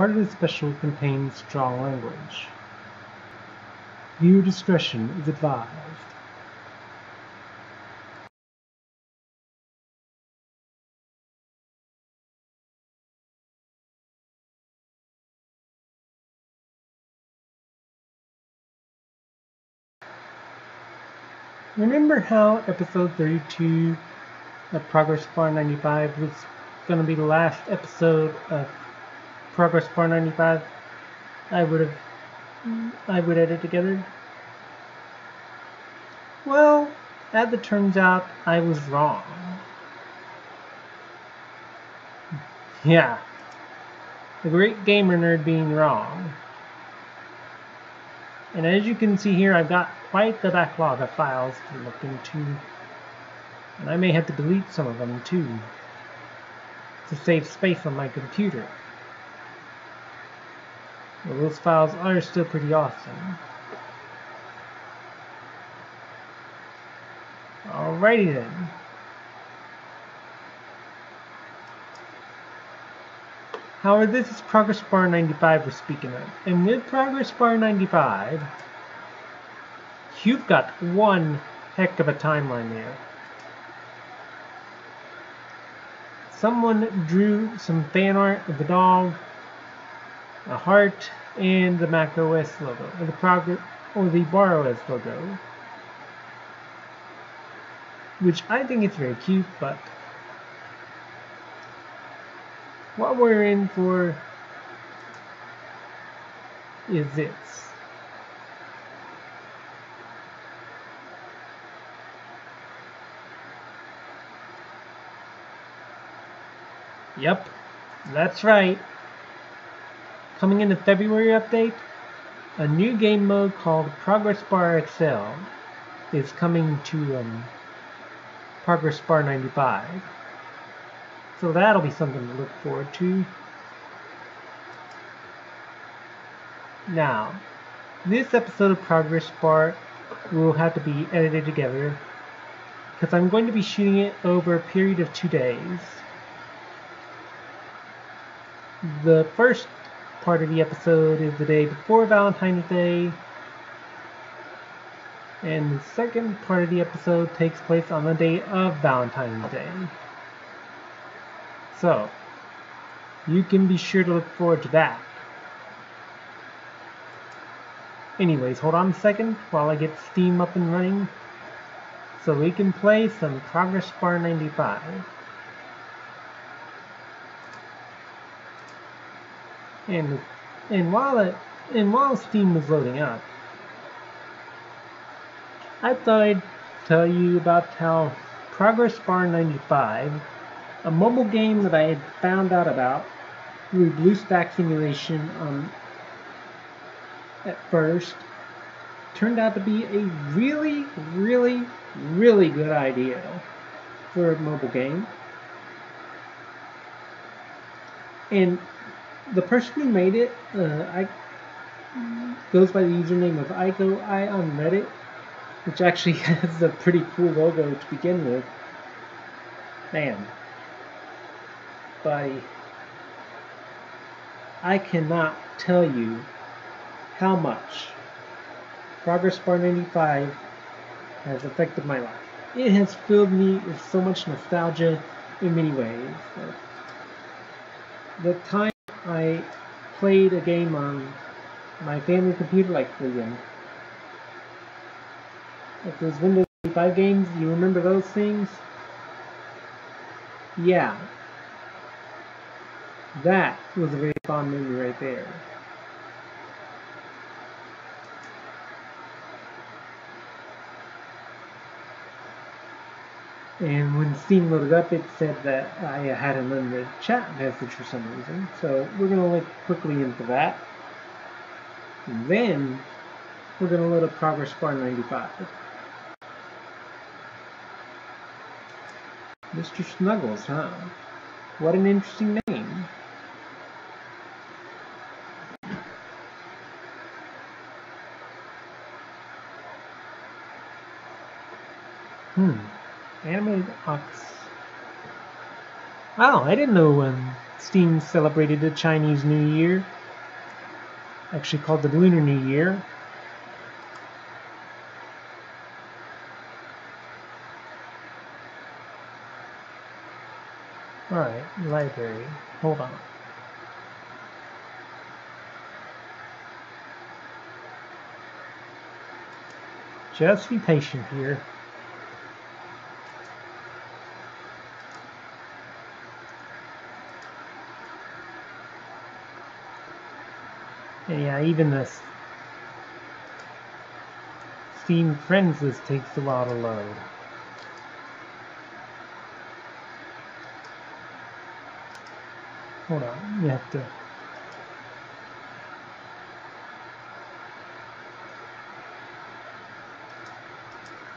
Part of the special contains strong language. Viewer discretion is advised. Remember how episode 32 of Progress Bar 95 was going to be the last episode of Progress Bar 95 I would have I would edit together? Well, as it turns out, I was wrong. Yeah, the great gamer nerd being wrong. And as you can see here, I've got quite the backlog of files to look into. And I may have to delete some of them too, to save space on my computer. Well, those files are still pretty awesome. Alrighty then. However, this is Progress Bar 95 we're speaking of. And with Progress Bar 95, you've got one heck of a timeline there. Someone drew some fan art of the dog, a heart, and the macOS logo, or the Progress, or the BarOS logo. Which I think is very cute, but what we're in for is this. Yep, that's right. Coming in the February update, a new game mode called Progress Bar XL is coming to um, Progress Bar 95. So that'll be something to look forward to. Now, this episode of Progress Bar will have to be edited together because I'm going to be shooting it over a period of two days. The first part of the episode is the day before Valentine's Day, and the second part of the episode takes place on the day of Valentine's Day. So, you can be sure to look forward to that. Anyways, hold on a second while I get Steam up and running so we can play some Progress Bar 95. And and while it and while Steam was loading up, I thought I'd tell you about how Progress Bar 95 a mobile game that I had found out about through BlueStack Simulation um, at first turned out to be a really, really, really good idea for a mobile game. And the person who made it, uh, I goes by the username of Ico I on Reddit, which actually has a pretty cool logo to begin with. Man, buddy, I cannot tell you how much Progress Bar 95 has affected my life. It has filled me with so much nostalgia in many ways. The time I played a game on my family computer, like um, like those Windows 95 games, you remember those things? Yeah, that was a very fond memory right there. And when Steam loaded up, it said that I had an unlimited chat message for some reason. So we're going to look quickly into that. And then we're going to load up Progress Bar 95. Mr. Snuggles, huh? What an interesting name. Hmm. Animated ox. Wow, I didn't know um, Steam celebrated the Chinese New Year, actually called the Lunar New Year. Alright, library. Hold on. Just be patient here. Yeah, even this Steam Friends list takes a while to load. Hold on, you have to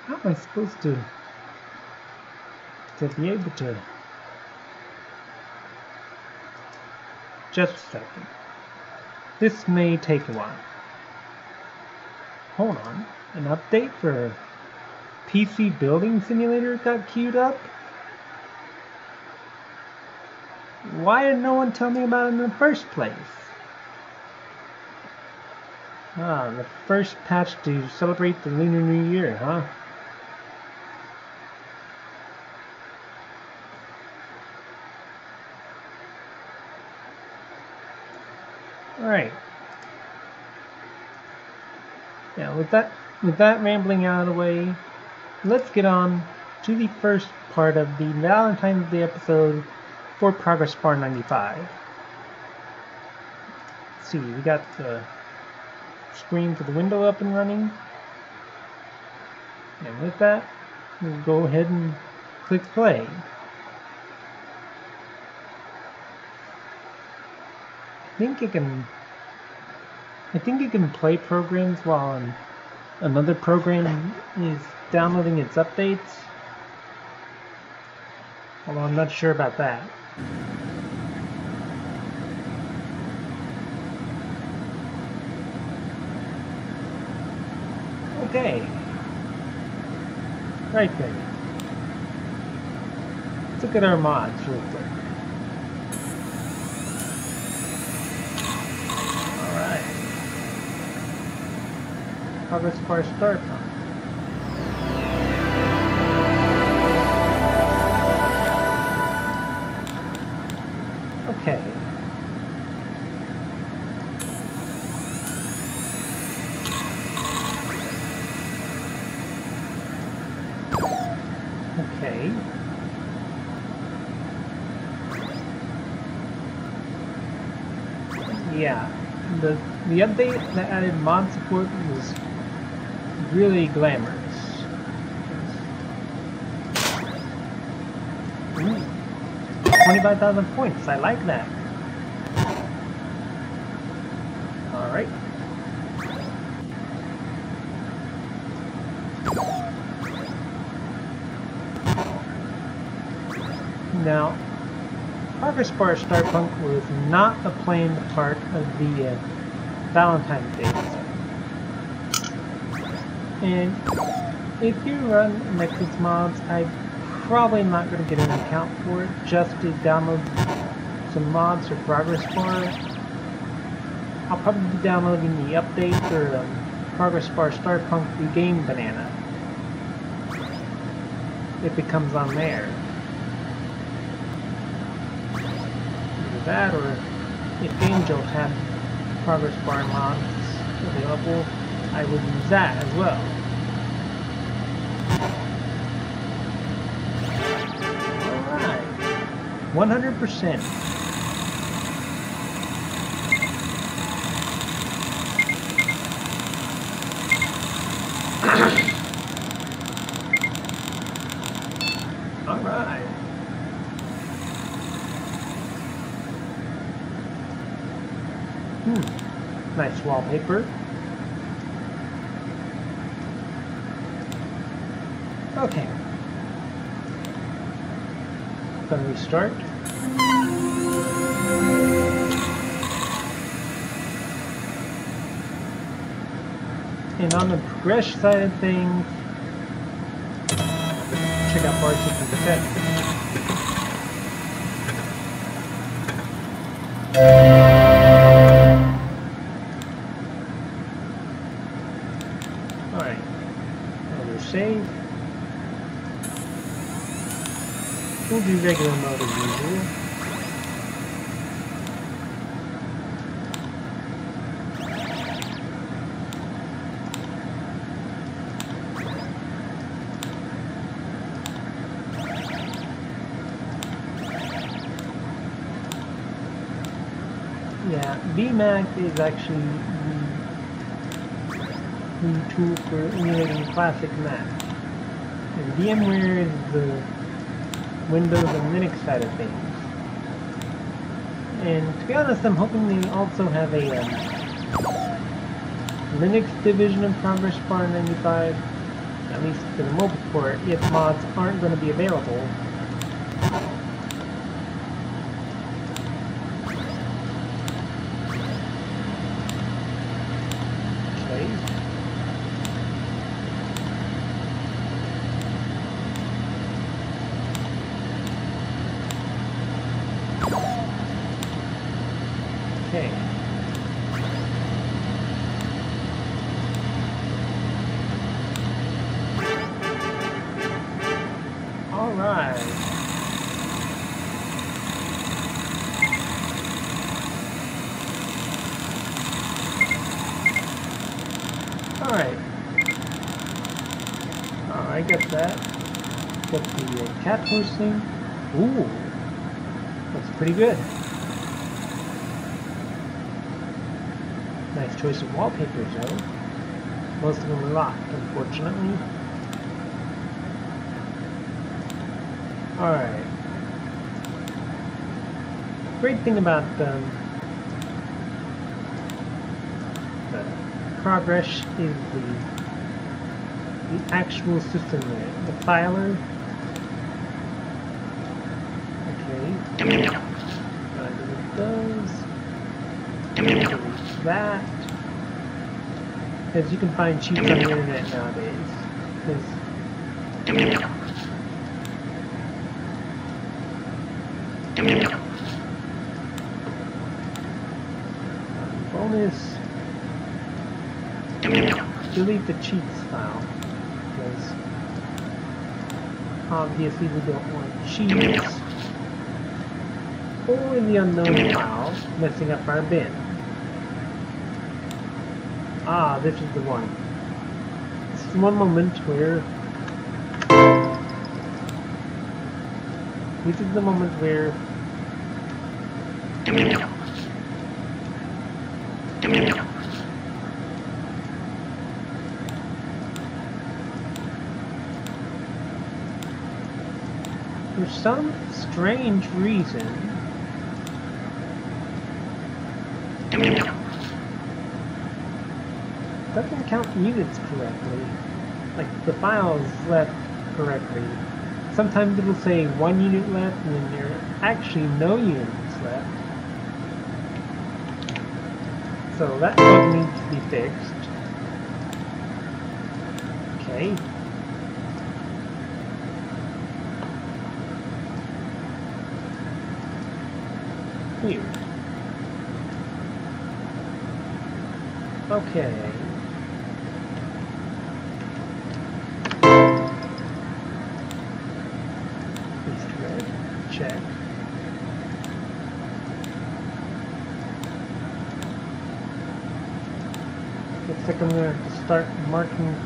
How am I supposed to to be able to just a second. This may take a while. Hold on. An update for PC Building Simulator got queued up? Why did no one tell me about it in the first place? Ah, the first patch to celebrate the Lunar New Year, huh? Alright. Yeah, with that with that rambling out of the way, let's get on to the first part of the Valentine's Day episode for Progress Bar 95. Let's see, we got the screen for the window up and running. And with that, we'll go ahead and click play. I think you can I think you can play programs while another program is downloading its updates. Although I'm not sure about that. Okay. Right then. Let's look at our mods real quick. Progress bar start time. Okay. Okay. Yeah, the the update that added mod support was really glamorous. Ooh. 25,000 points, I like that. Alright. Now, Progress Bar Starpunk was not a planned part of the uh, Valentine's Day and if you run Nexus mods, I'm probably not going to get an account for it just to download some mods or Progress Bar. I'll probably be downloading the update for the Progress Bar Starpunk the Game Banana. If it comes on there. Either that or if Angel had Progress Bar mods available, I would use that as well. 100%. Alright. Hmm. Nice wallpaper. Okay. Gonna restart. And on the progress side of things, check out bar 60%. Alright. Another save. We'll do regular mode as usual. Yeah, VMAX is actually the, tool for emulating classic Mac. And VMware is the Windows and Linux side of things. And to be honest, I'm hoping they also have a um, Linux division of Progress Bar 95, at least for the mobile port, if mods aren't going to be available Alright. Oh, I get that. Get the cat posting. Ooh. That's pretty good. Nice choice of wallpapers, though. Most of them are locked, unfortunately. Alright. Great thing about um, progress is the the actual system there, the filer. Okay. Uh, it does. That. As you can find cheats on the internet nowadays. Because bonus. Delete the cheats file because obviously we don't want cheats. Or in the unknown file messing up our bin. Ah, this is the one. This is one moment where this is the moment where for some strange reason, doesn't count units correctly. Like the files left correctly. Sometimes it'll say one unit left and then there are actually no units left. So that needs to be fixed. Okay. Weird. Okay.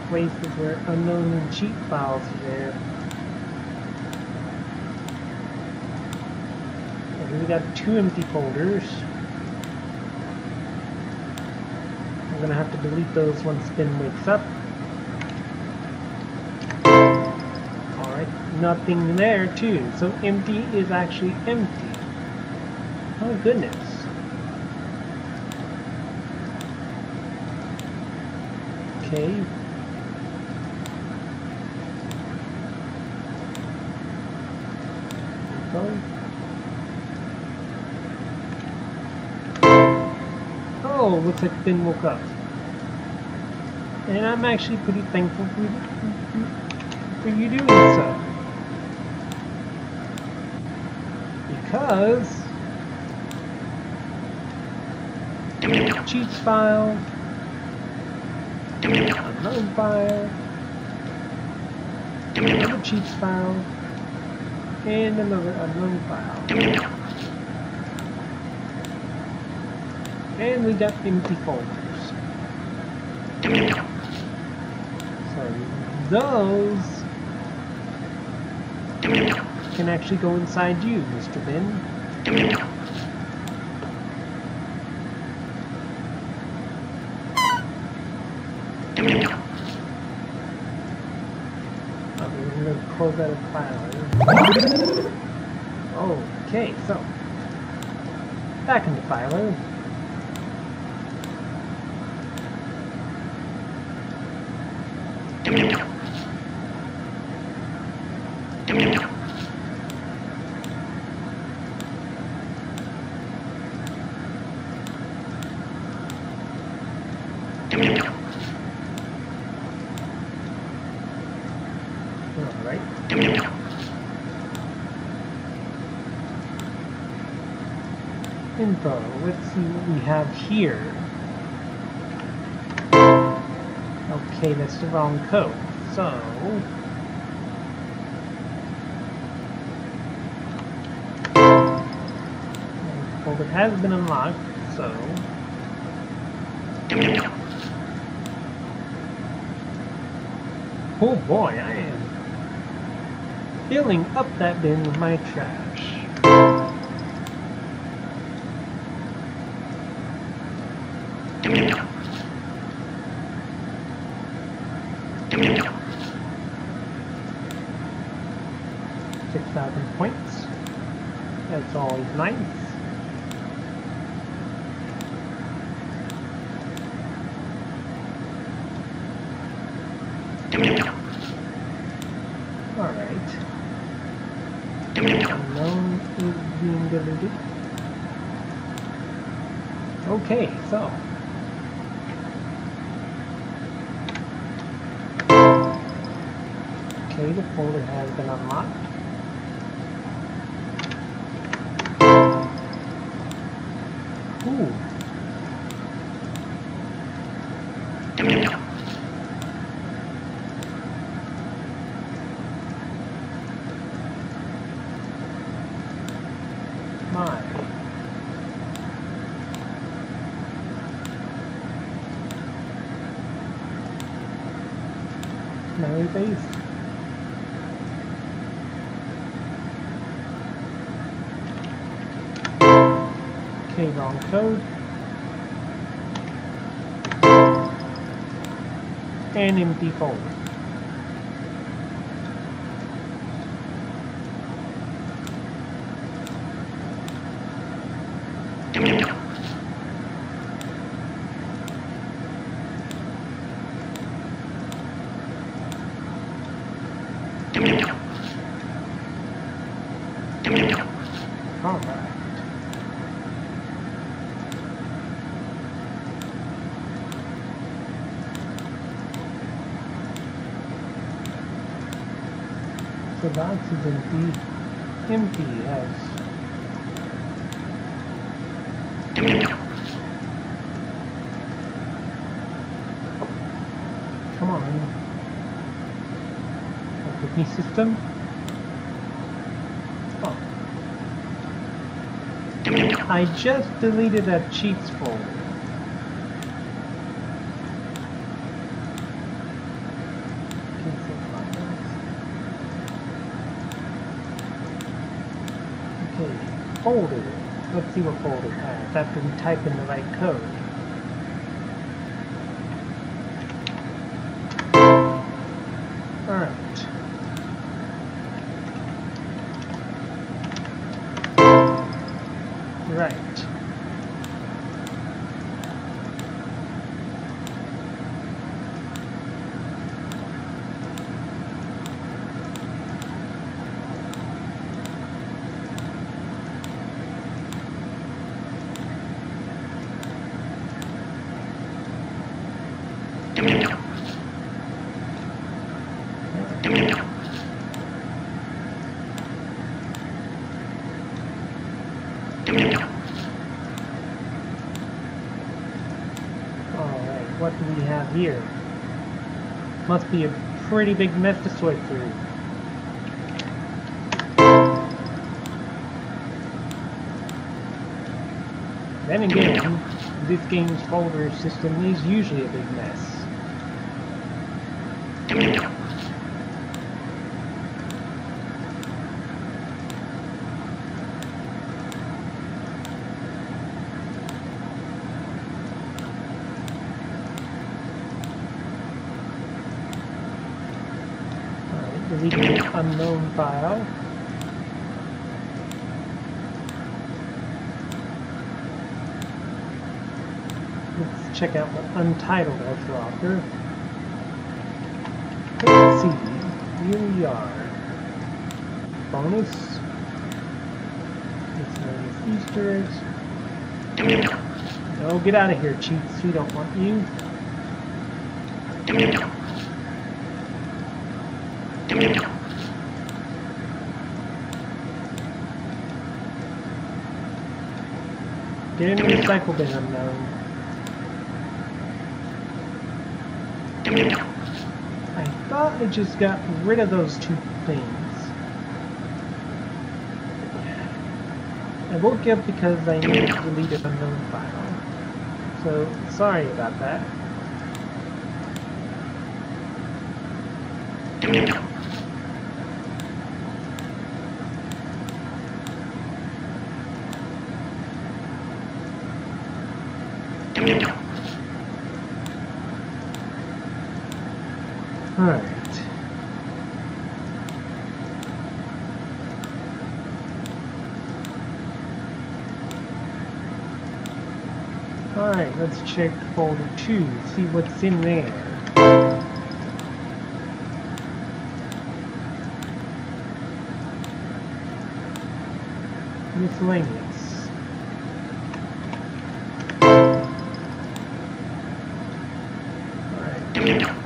Places where unknown and cheat files are we got two empty folders. I'm gonna have to delete those once Spin wakes up. Alright, nothing there too. So empty is actually empty. Oh goodness. Okay. Looks woke up. And I'm actually pretty thankful for you, for you doing so. Because cheats file, unknown file, another cheats file, and another unknown file. And we got empty folders. So those can actually go inside you, Mr. Ben. Uh, file. Okay, so back into Filer. info. Let's see what we have here. Okay, that's the wrong code. So... Folder has been unlocked, so... Oh boy, I am filling up that bin with my trash. Six thousand points. That's always nice. Alright. Unknown is being deleted. Okay, so Okay, the folder has been unlocked. Ooh. My. Mary base. Okay, wrong code. And empty folder. Alright. The oxygen empty as Come on. Me system. Oh. I just deleted a cheats folder. Cancel files. Okay, folder. See what folder it has after we type in the right code. Must be a pretty big mess to sort through. Then again, this game's folder system is usually a big mess. Alright, deleting the unknown file. Let's check out the Untitled to. Let's see. Here we are. Bonus. Miscellaneous Easter eggs. No, get out of here, cheats. We don't want you. The recycle bin unknown. I thought I just got rid of those two things. I woke up because I needed to delete an unknown file. So, sorry about that. Alright. Alright, let's check folder 2, see what's in there. Miscellaneous. Alright.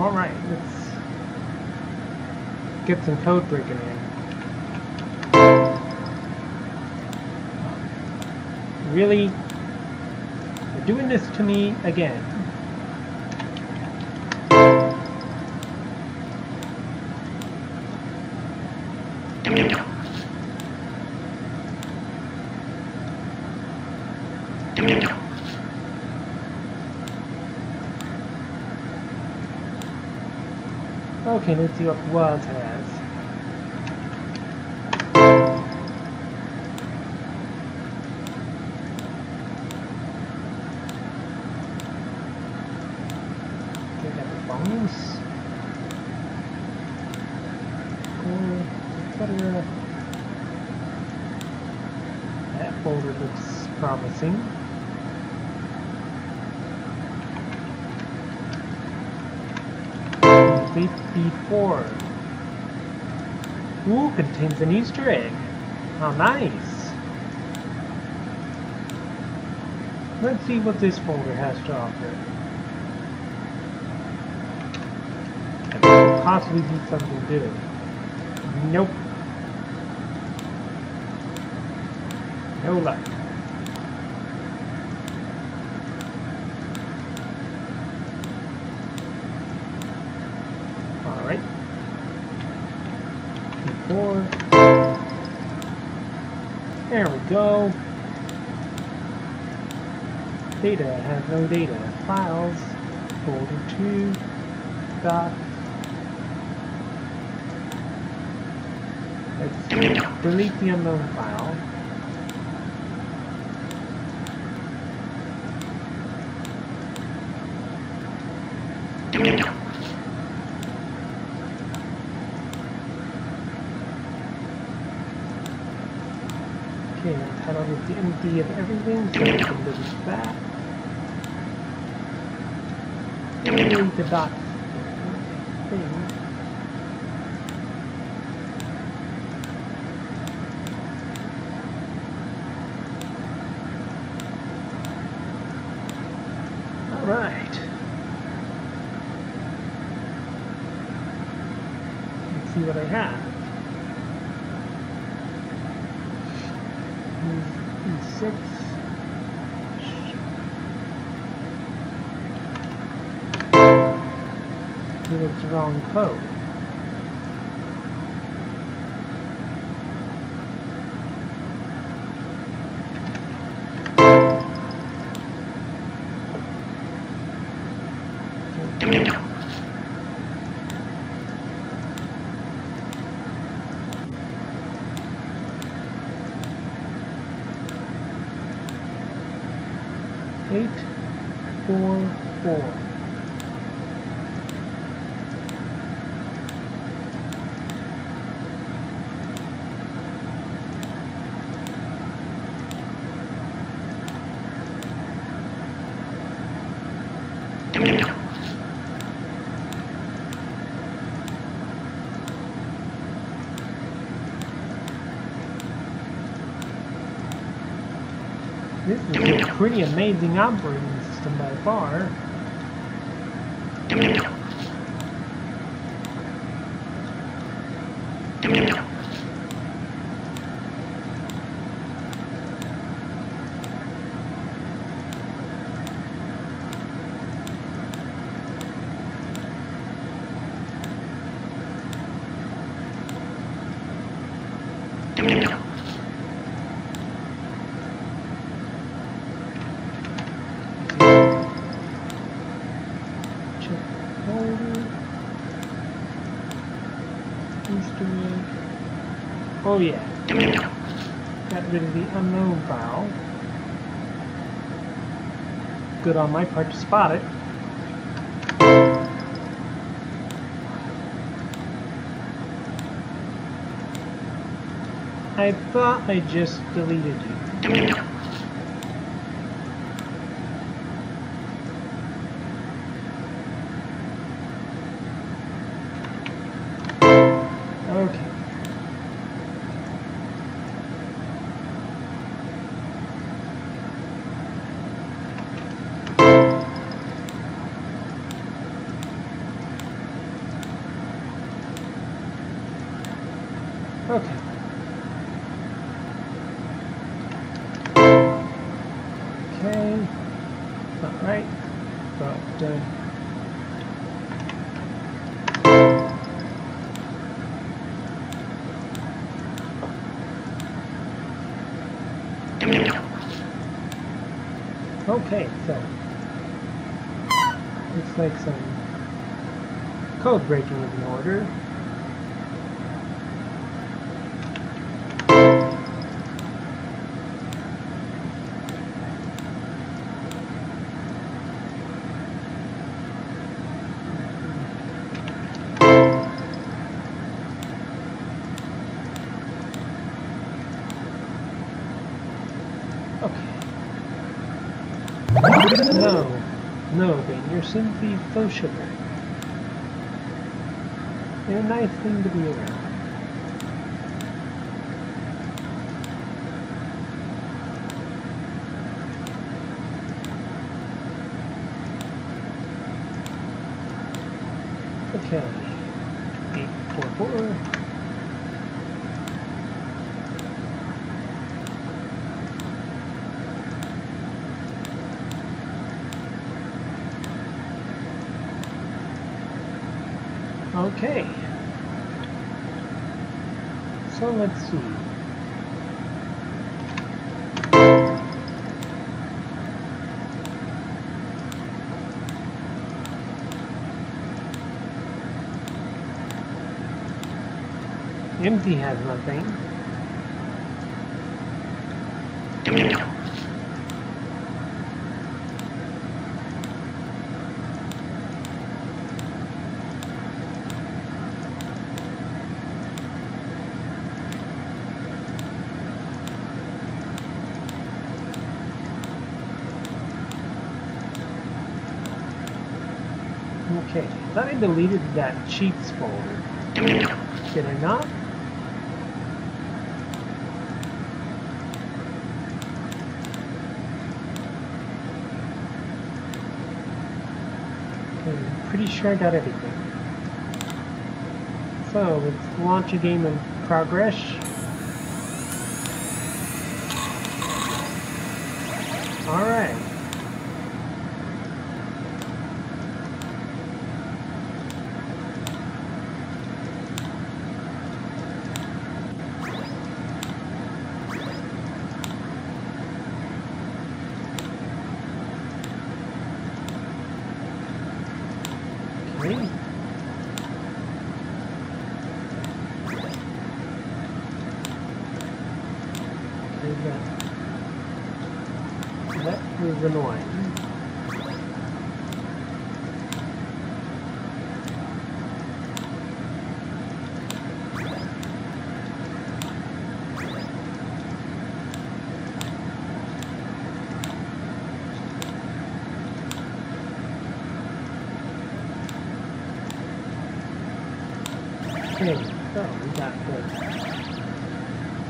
Alright, let's get some code breaking in. Really? You're doing this to me again. Okay, let's see what Wild has. 4. Ooh, contains an Easter egg. How nice. Let's see what this folder has to offer. It could possibly be something new. Nope. No luck. Data has no data. Files. Folder 2. Dot. Let's delete the unknown file. Okay, now title is the empty of everything, so we can delete that. Delete the dot thing. right. Let's see what I have. E6. It's the wrong code. eight four four. This is a pretty amazing operating system by far. Check folder. Instrument. Oh yeah. Got rid of the unknown file. Good on my part to spot it. I thought I just deleted you. Code breaking is in order. No, no, Ben, you're simply faux You're a nice thing to be around. Okay. Eight four four. Okay. So let's see. Empty has nothing. Okay, I thought I deleted that cheats folder. Did I not? I'm pretty sure I got everything. So let's launch a game in progress. Alright. Okay. Okay, that, that was annoying. Okay, so we got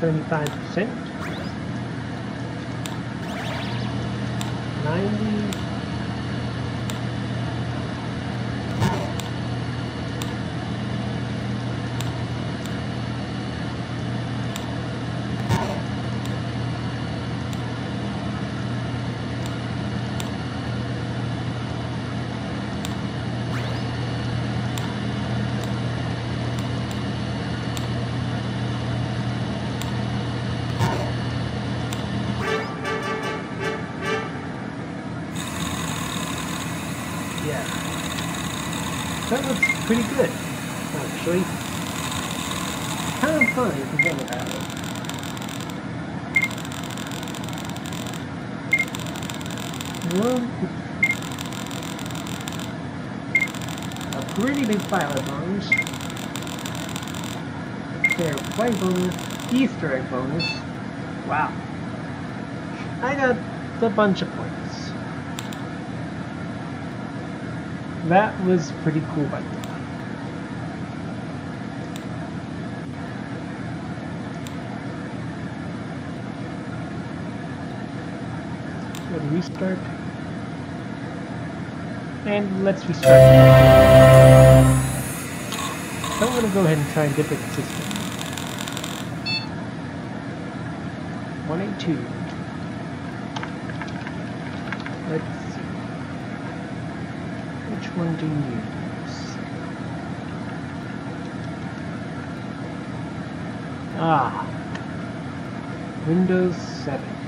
the 75%. 90. Yeah. That looks pretty good, actually. Kind of fun if you think about it. Well, a of bones. Fair play bonus, Easter egg bonus. Wow. I got a bunch of points. That was pretty cool by the way. Restart. And let's restart. I'm gonna go ahead and try a different system. 182. Let's see. Which one do you use? Ah. Windows 7.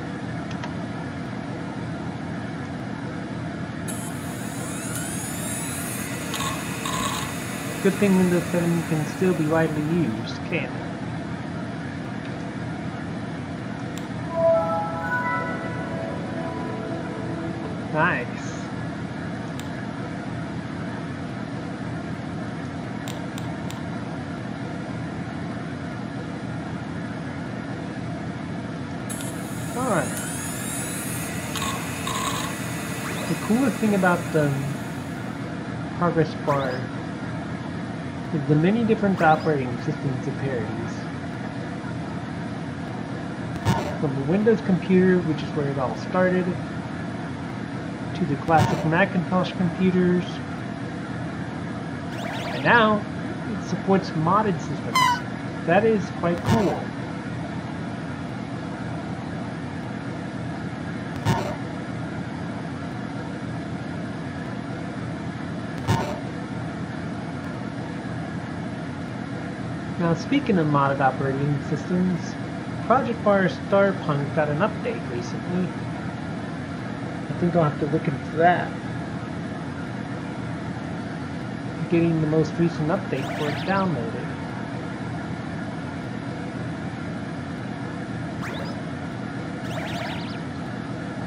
Good thing Windows 7 can still be widely used, can't it? Nice. The coolest thing about the progress bar is the many different operating systems it parodies. From the Windows computer, which is where it all started, to the classic Macintosh computers, and now it supports modded systems. That is quite cool. Now speaking of modded operating systems, Project Bar Starpunk got an update recently. I think I'll have to look into that. Getting the most recent update for it downloaded.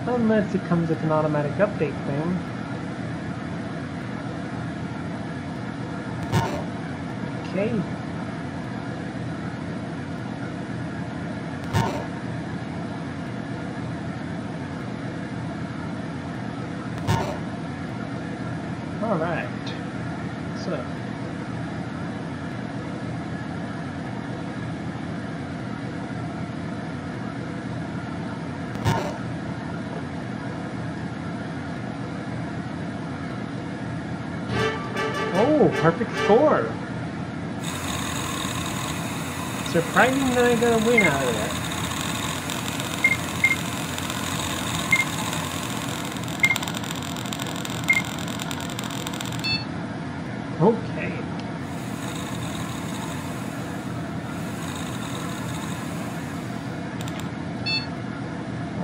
Unless it comes with an automatic update thing. Okay. Alright. So. Oh, perfect score. Surprising that I got a win out of that. Okay.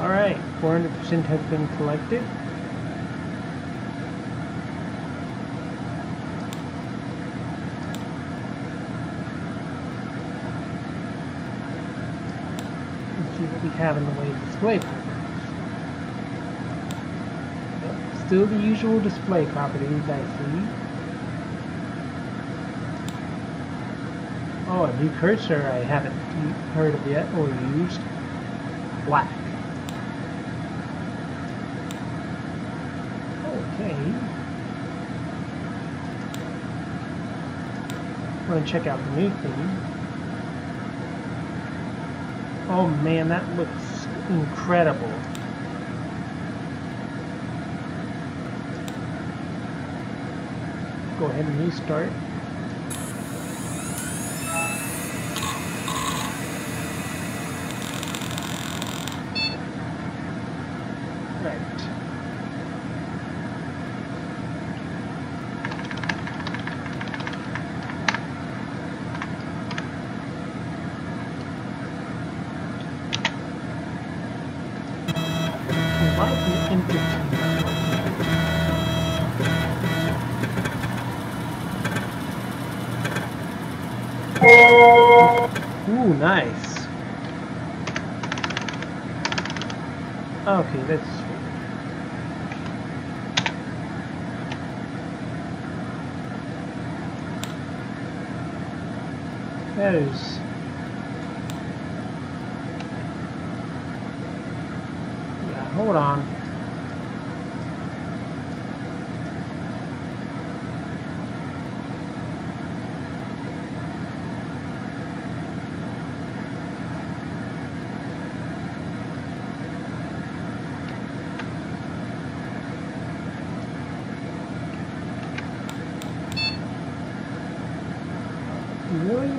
Alright, 400% has been collected. Let's see what we have in the way display properties. Still the usual display properties I see. Oh, a new cursor I haven't heard of yet or used. Black. Okay. Want to check out the new theme. Oh man, that looks incredible. Go ahead and restart. Right. Why the entity? Ooh, nice. Okay, that's sweet. That is... Yeah, hold on. Really?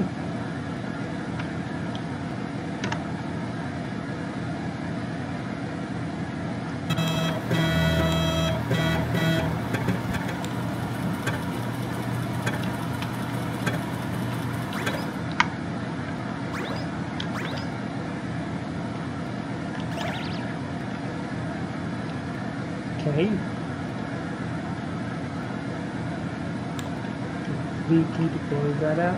Okay. V key to close that out.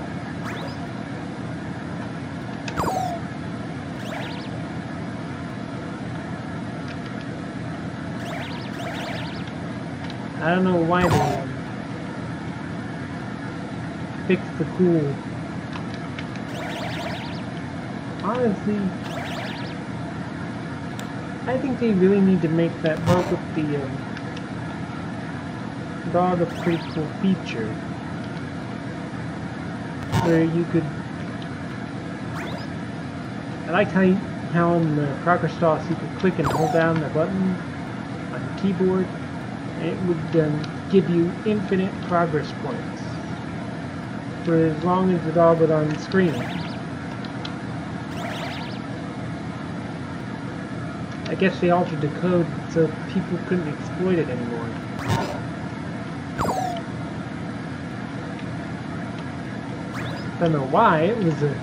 I don't know why they um, fixed the cool. Honestly, I think they really need to make that bug with the um, dog a pretty cool feature where you could. I like how you, how in the Progress Sauce you could click and hold down the button on the keyboard it would um, give you infinite progress points for as long as the dog was on the screen. I guess they altered the code so people couldn't exploit it anymore. I don't know why, it was a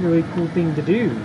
really cool thing to do.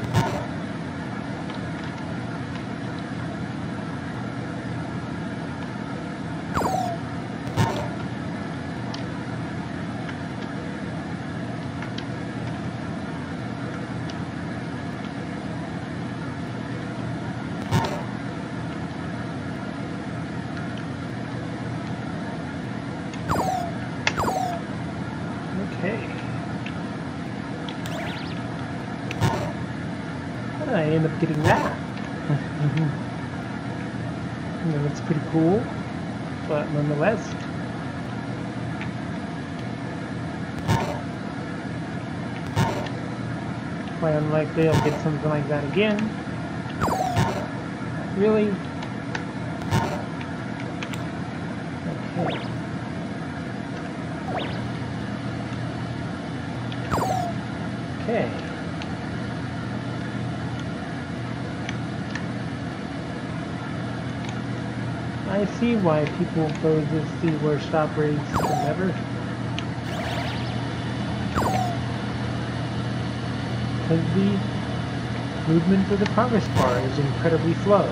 hopefully I'll get something like that again. Really? Okay. Okay. I see why people go to see worst operators rates never Because the movement of the progress bar is incredibly slow.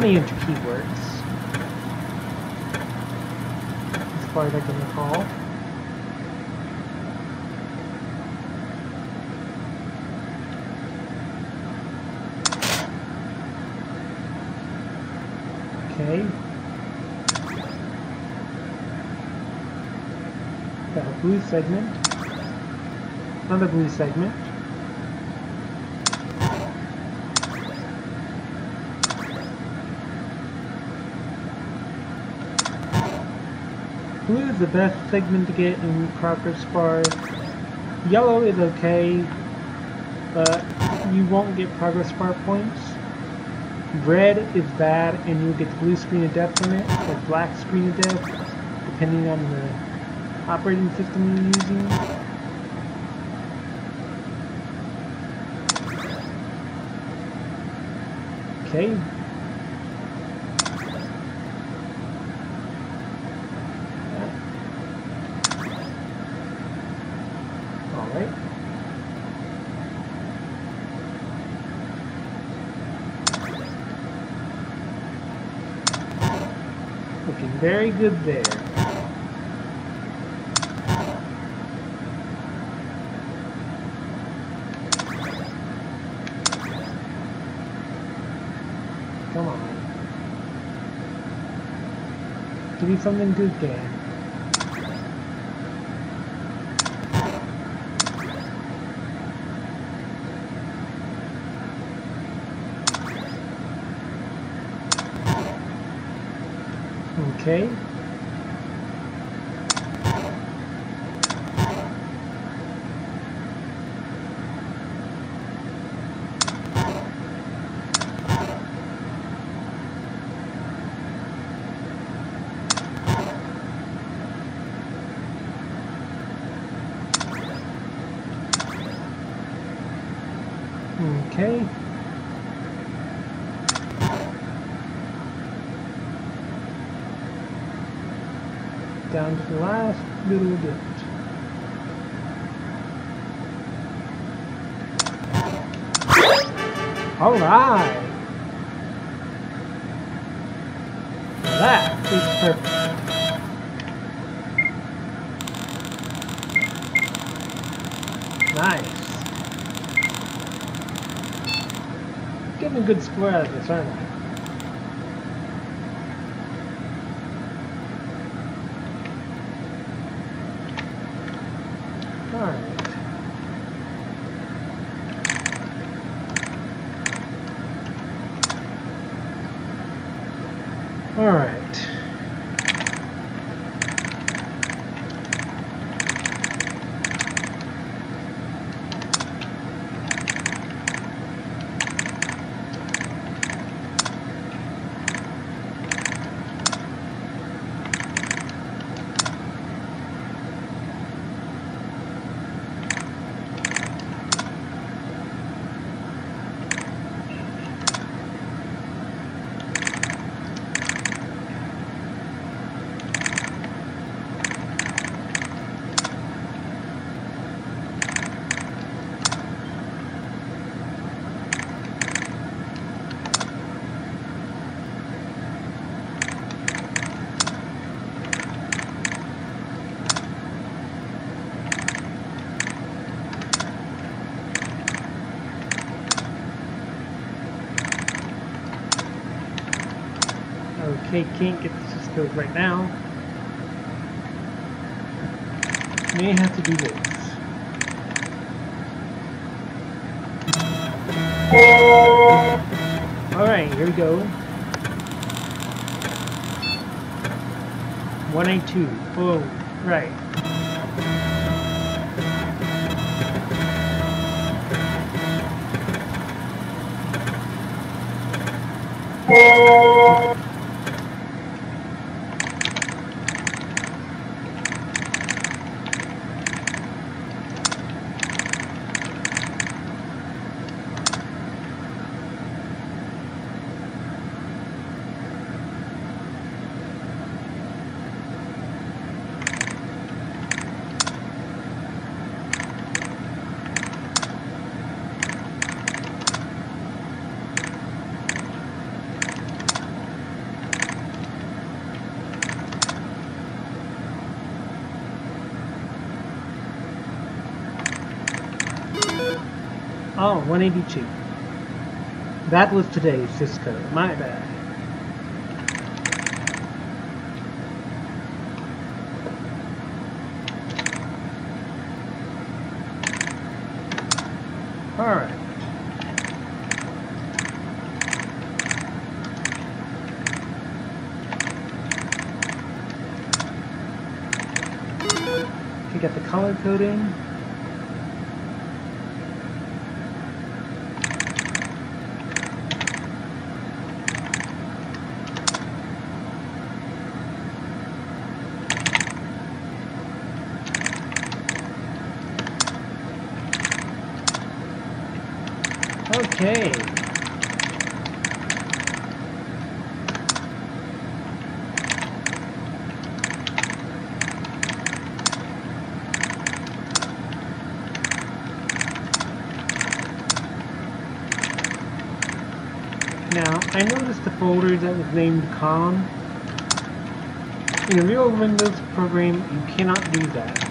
the enter key works. As far as I can recall. Okay. Got a blue segment. Another blue segment. Blue is the best segment to get in progress bars. Yellow is okay, but you won't get progress bar points. Red is bad and you'll get the blue screen of death from it, or black screen of death, depending on the operating system you're using. Okay, very good there. Come on. Give me something good, Dan. Okay. Okay. down to the last little bit. All right. That is perfect. Nice. Getting a good score out of this, aren't I? Can't get the Cisco right now. May have to do this. Alright, here we go. 182. Oh, right. Oh, 182. That was today's Cisco. My bad. Alright. You got the color coding. Okay. Now, I noticed the folder that was named COM. In a real Windows program, you cannot do that.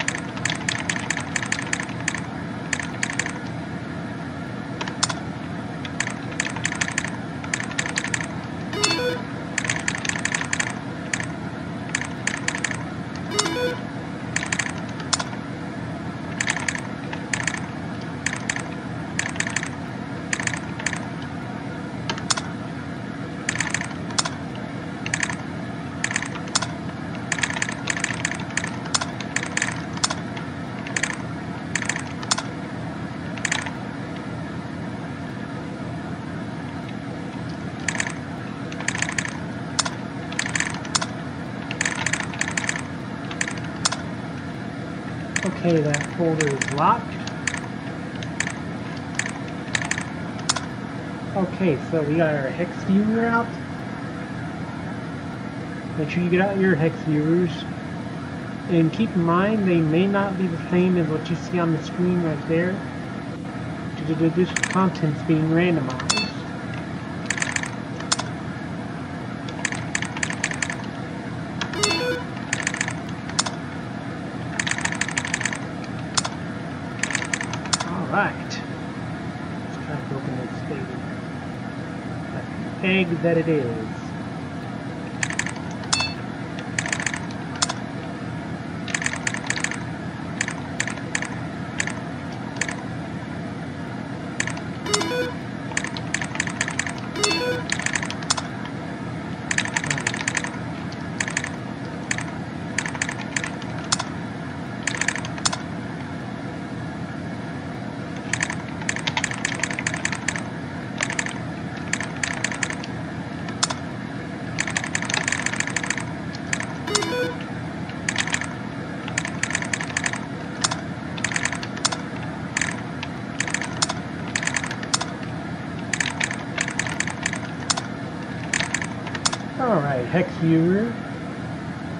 Okay, that folder is locked. Okay, so we got our hex viewer out. Make sure you get out your hex viewers. And keep in mind, they may not be the same as what you see on the screen right there. Due to this content's being randomized. Alright. Let's try to open this baby. The egg that it is. Viewer.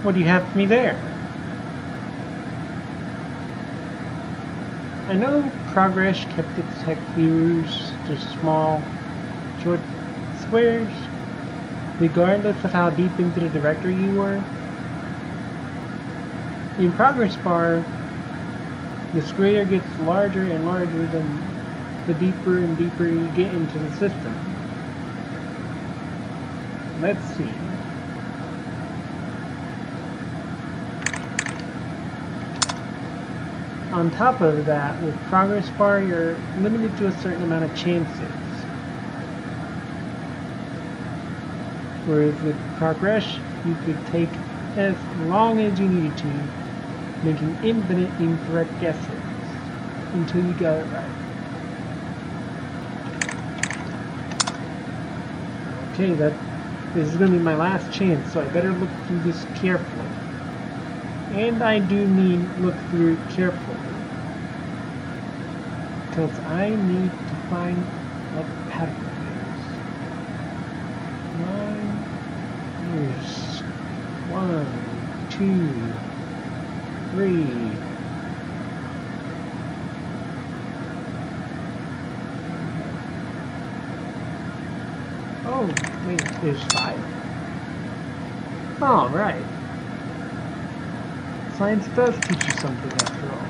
What do you have for me there? I know Progress kept its Hex Viewers just small, short squares, regardless of how deep into the directory you were. In Progress Bar, the square gets larger and larger than the deeper and deeper you get into the system. Let's see. On top of that, with progress bar, you're limited to a certain amount of chances. Whereas with progress, you could take as long as you needed to, making infinite incorrect guesses until you got it right. Okay, that this is going to be my last chance, so I better look through this carefully. And I do mean look through it carefully. Because I need to find what pattern. One, two, three. Oh, wait, there's five. All right. Science does teach you something after all.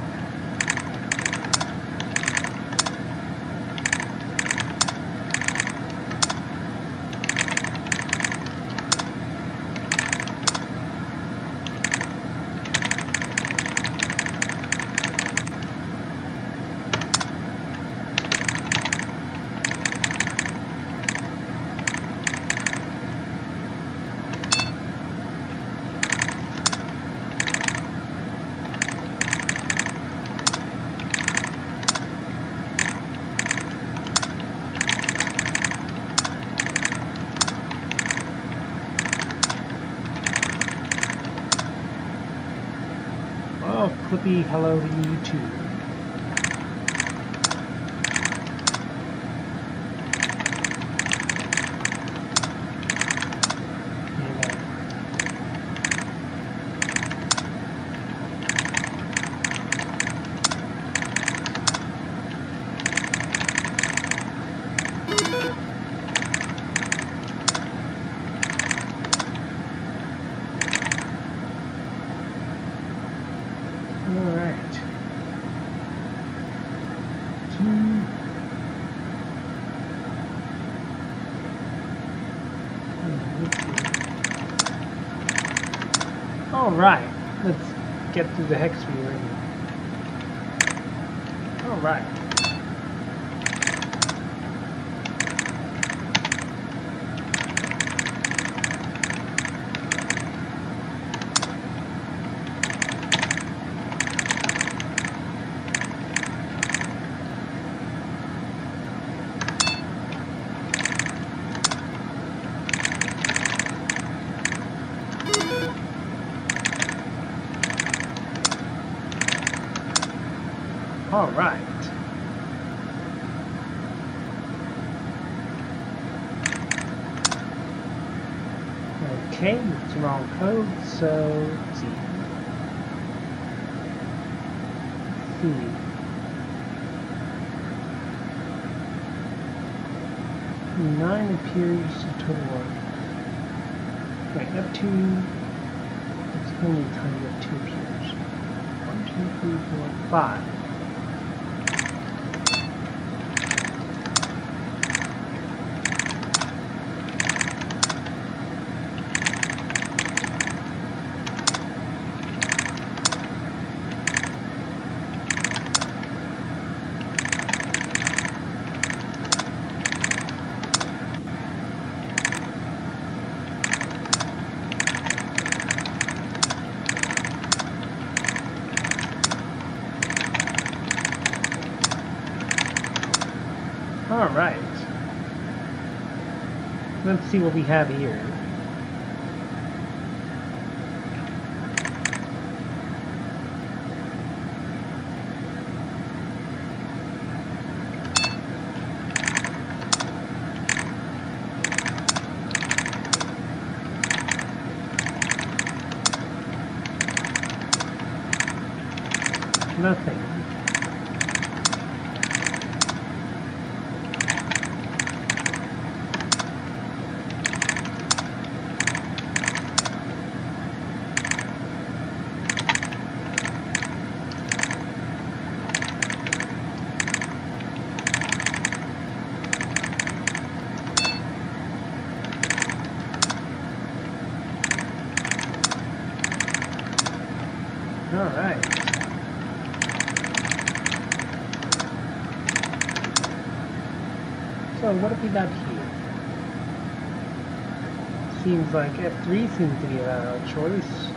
Hello to you too. And, uh, All right. Two. All right. Let's get to the hex viewer. All right. All right. Okay, it's the wrong code, so let's see. Let's see. Nine appears a total of. Wait, Neptune. It's only time that two appears. One, two, three, four, five. All right. Let's see what we have here. Nothing. So what have we got here? Seems like F3 seems to be choice.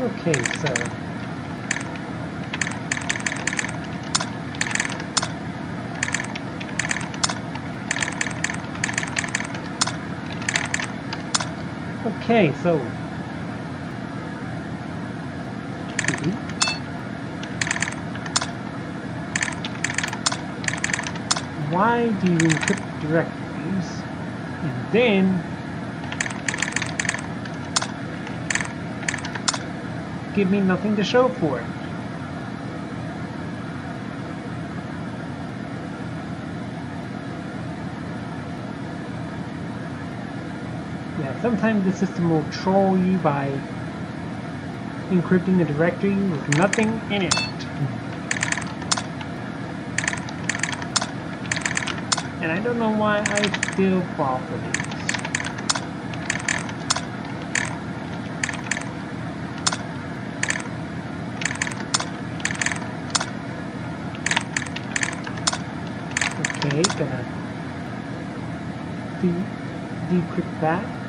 Okay, so Okay, so. Why do you encrypt directories and then. Give me nothing to show for it. Sometimes the system will troll you by encrypting a directory with nothing in it. And I don't know why I still fall for this. Okay, gonna de decrypt that.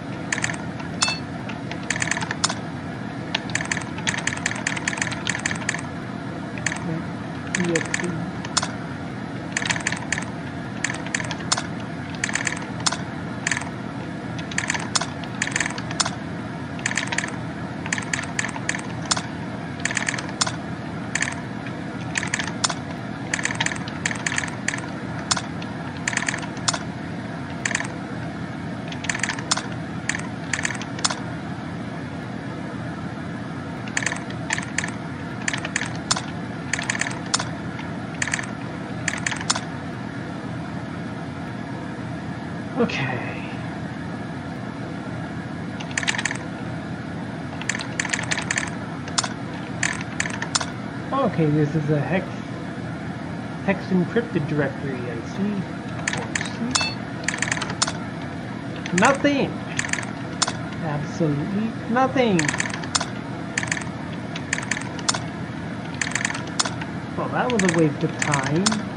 EXE. Okay. Okay, this is a hex hex encrypted directory, I see. Nothing! Absolutely nothing! Well, that was a waste of time.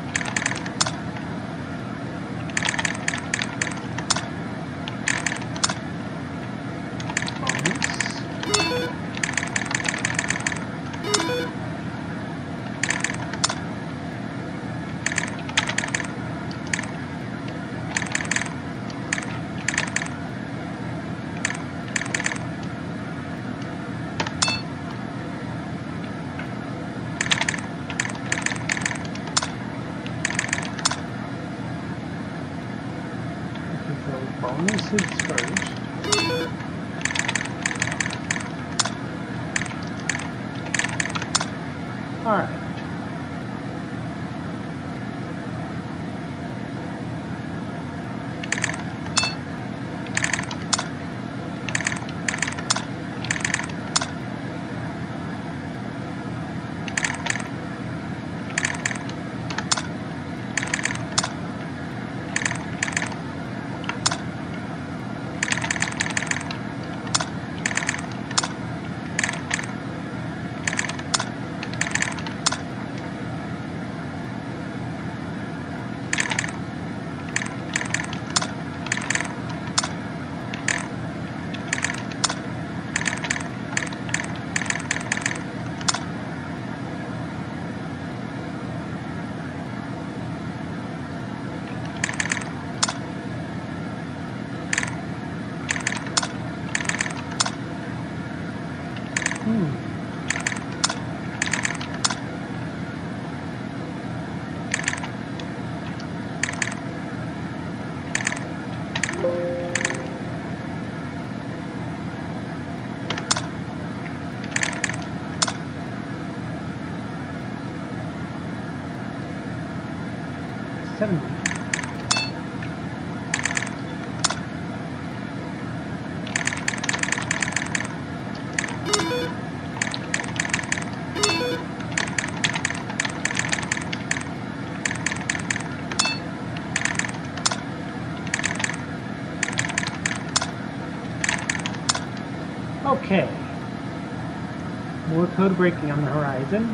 Code breaking on the horizon.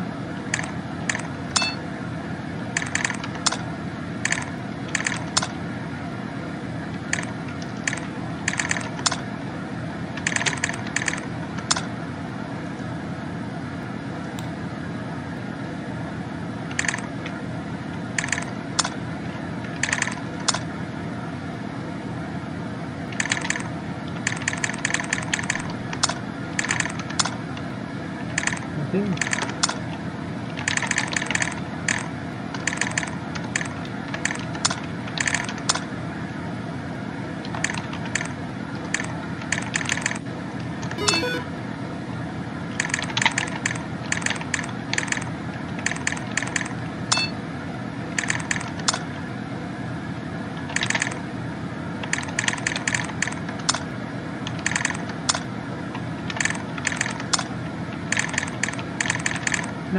Nothing.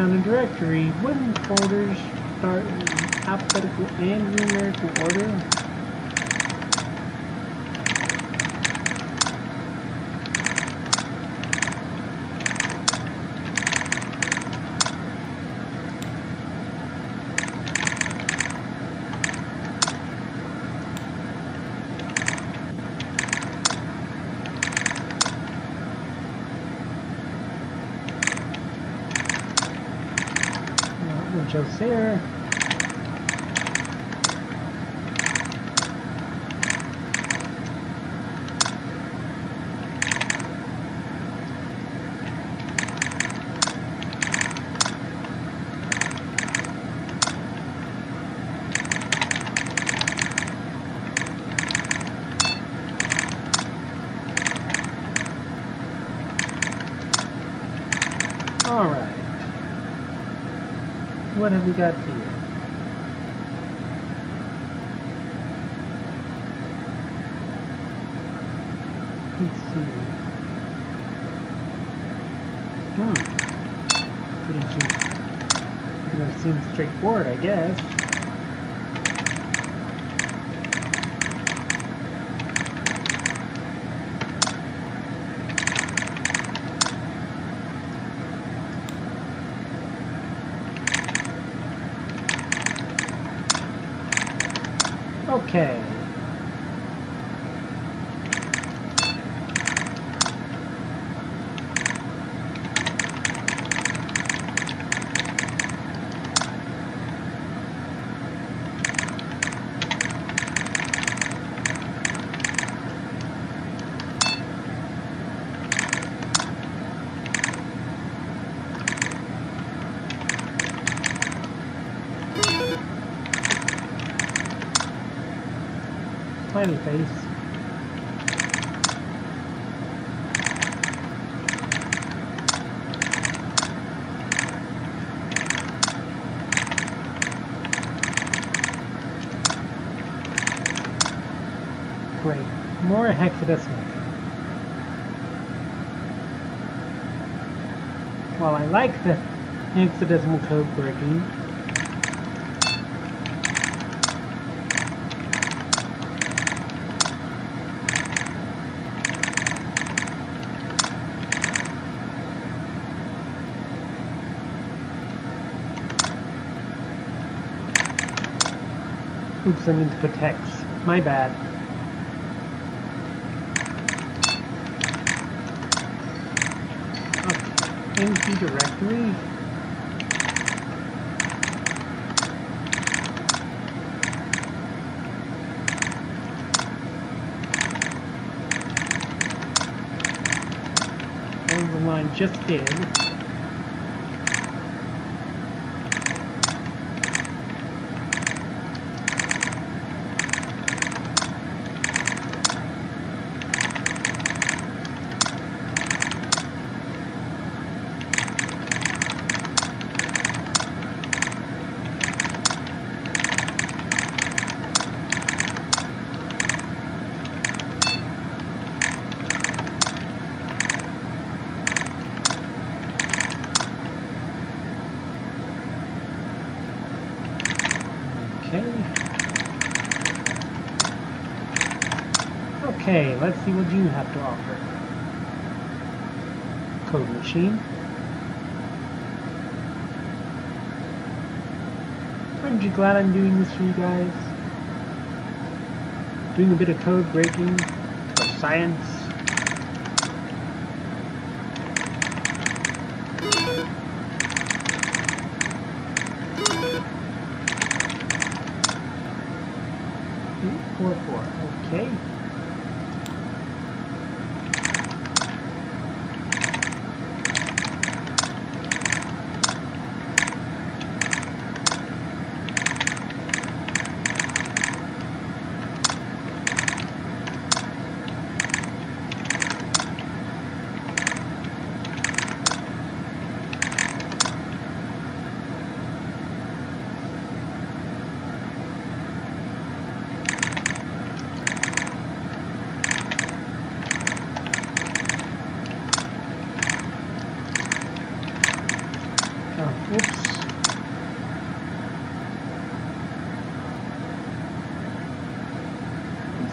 Now in the directory, wouldn't folders start in alphabetical and numerical order? Else there. Alright. What have we got here? Let's see. Hmm. Pretty. That seems straightforward, I guess. Okay. Smiley face. Great. More hexadecimal. While I like the hexadecimal code breaking, Put hex. My bad. Oh, Empty directory. The line just did. Okay, let's see what you have to offer. Code machine. Aren't you glad I'm doing this for you guys? Doing a bit of code breaking for science.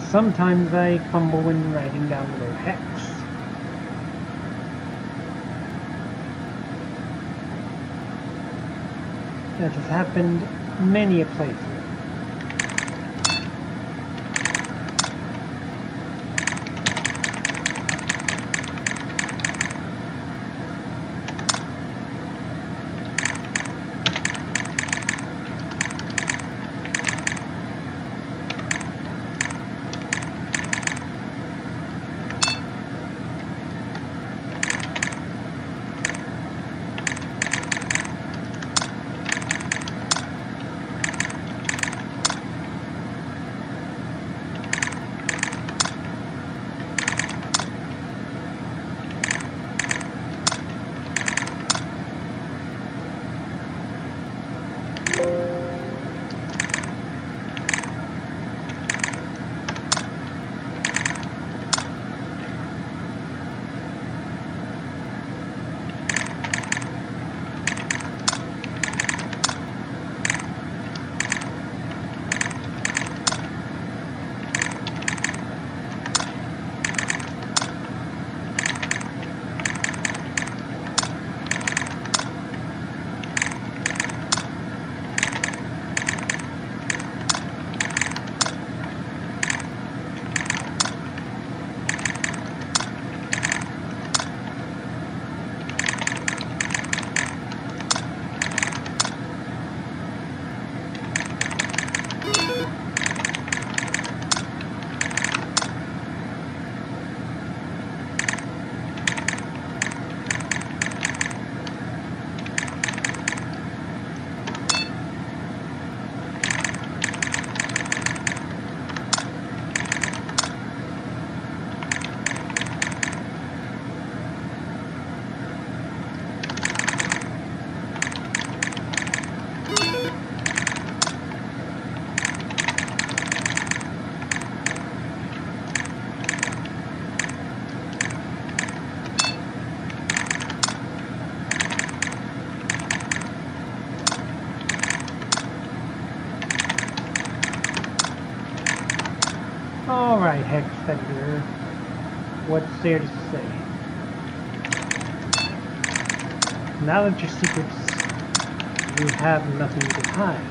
Sometimes I fumble when writing down the word hex. That has happened many a playthrough. Alright, Hex. What's there to say? Now that your secrets, you have nothing to hide,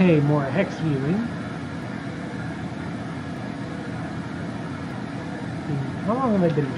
Okay, more hex viewing. How long have I been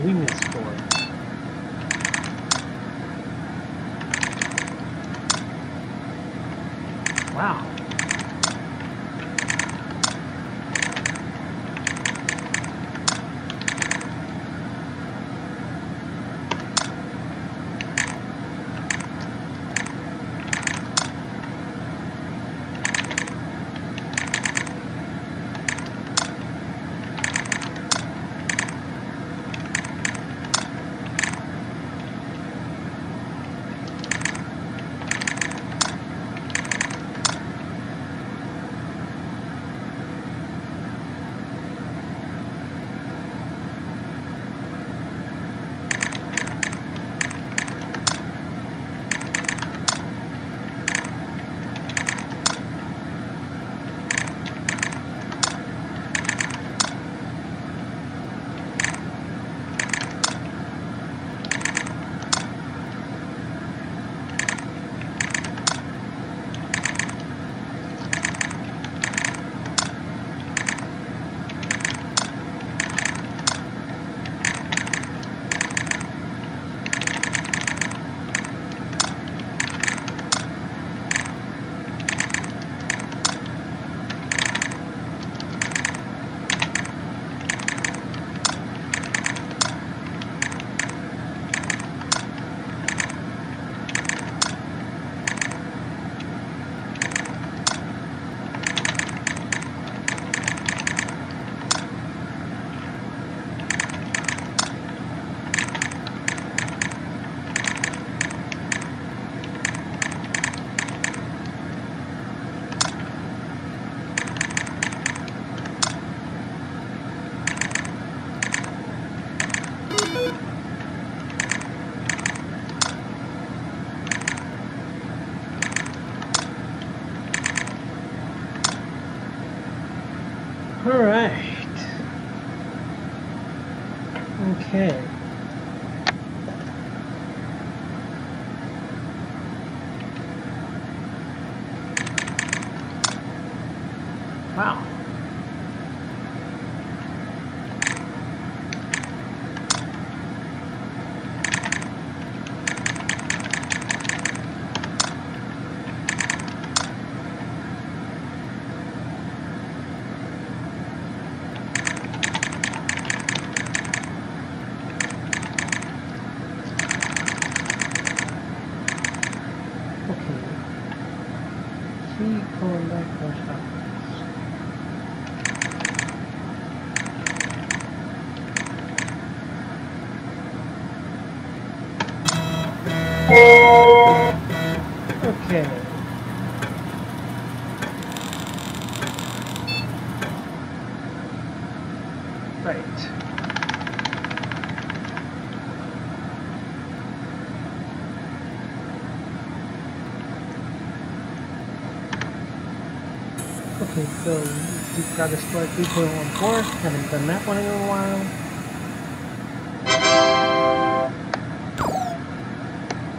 Progress Store 3.14. Haven't done that one in a while.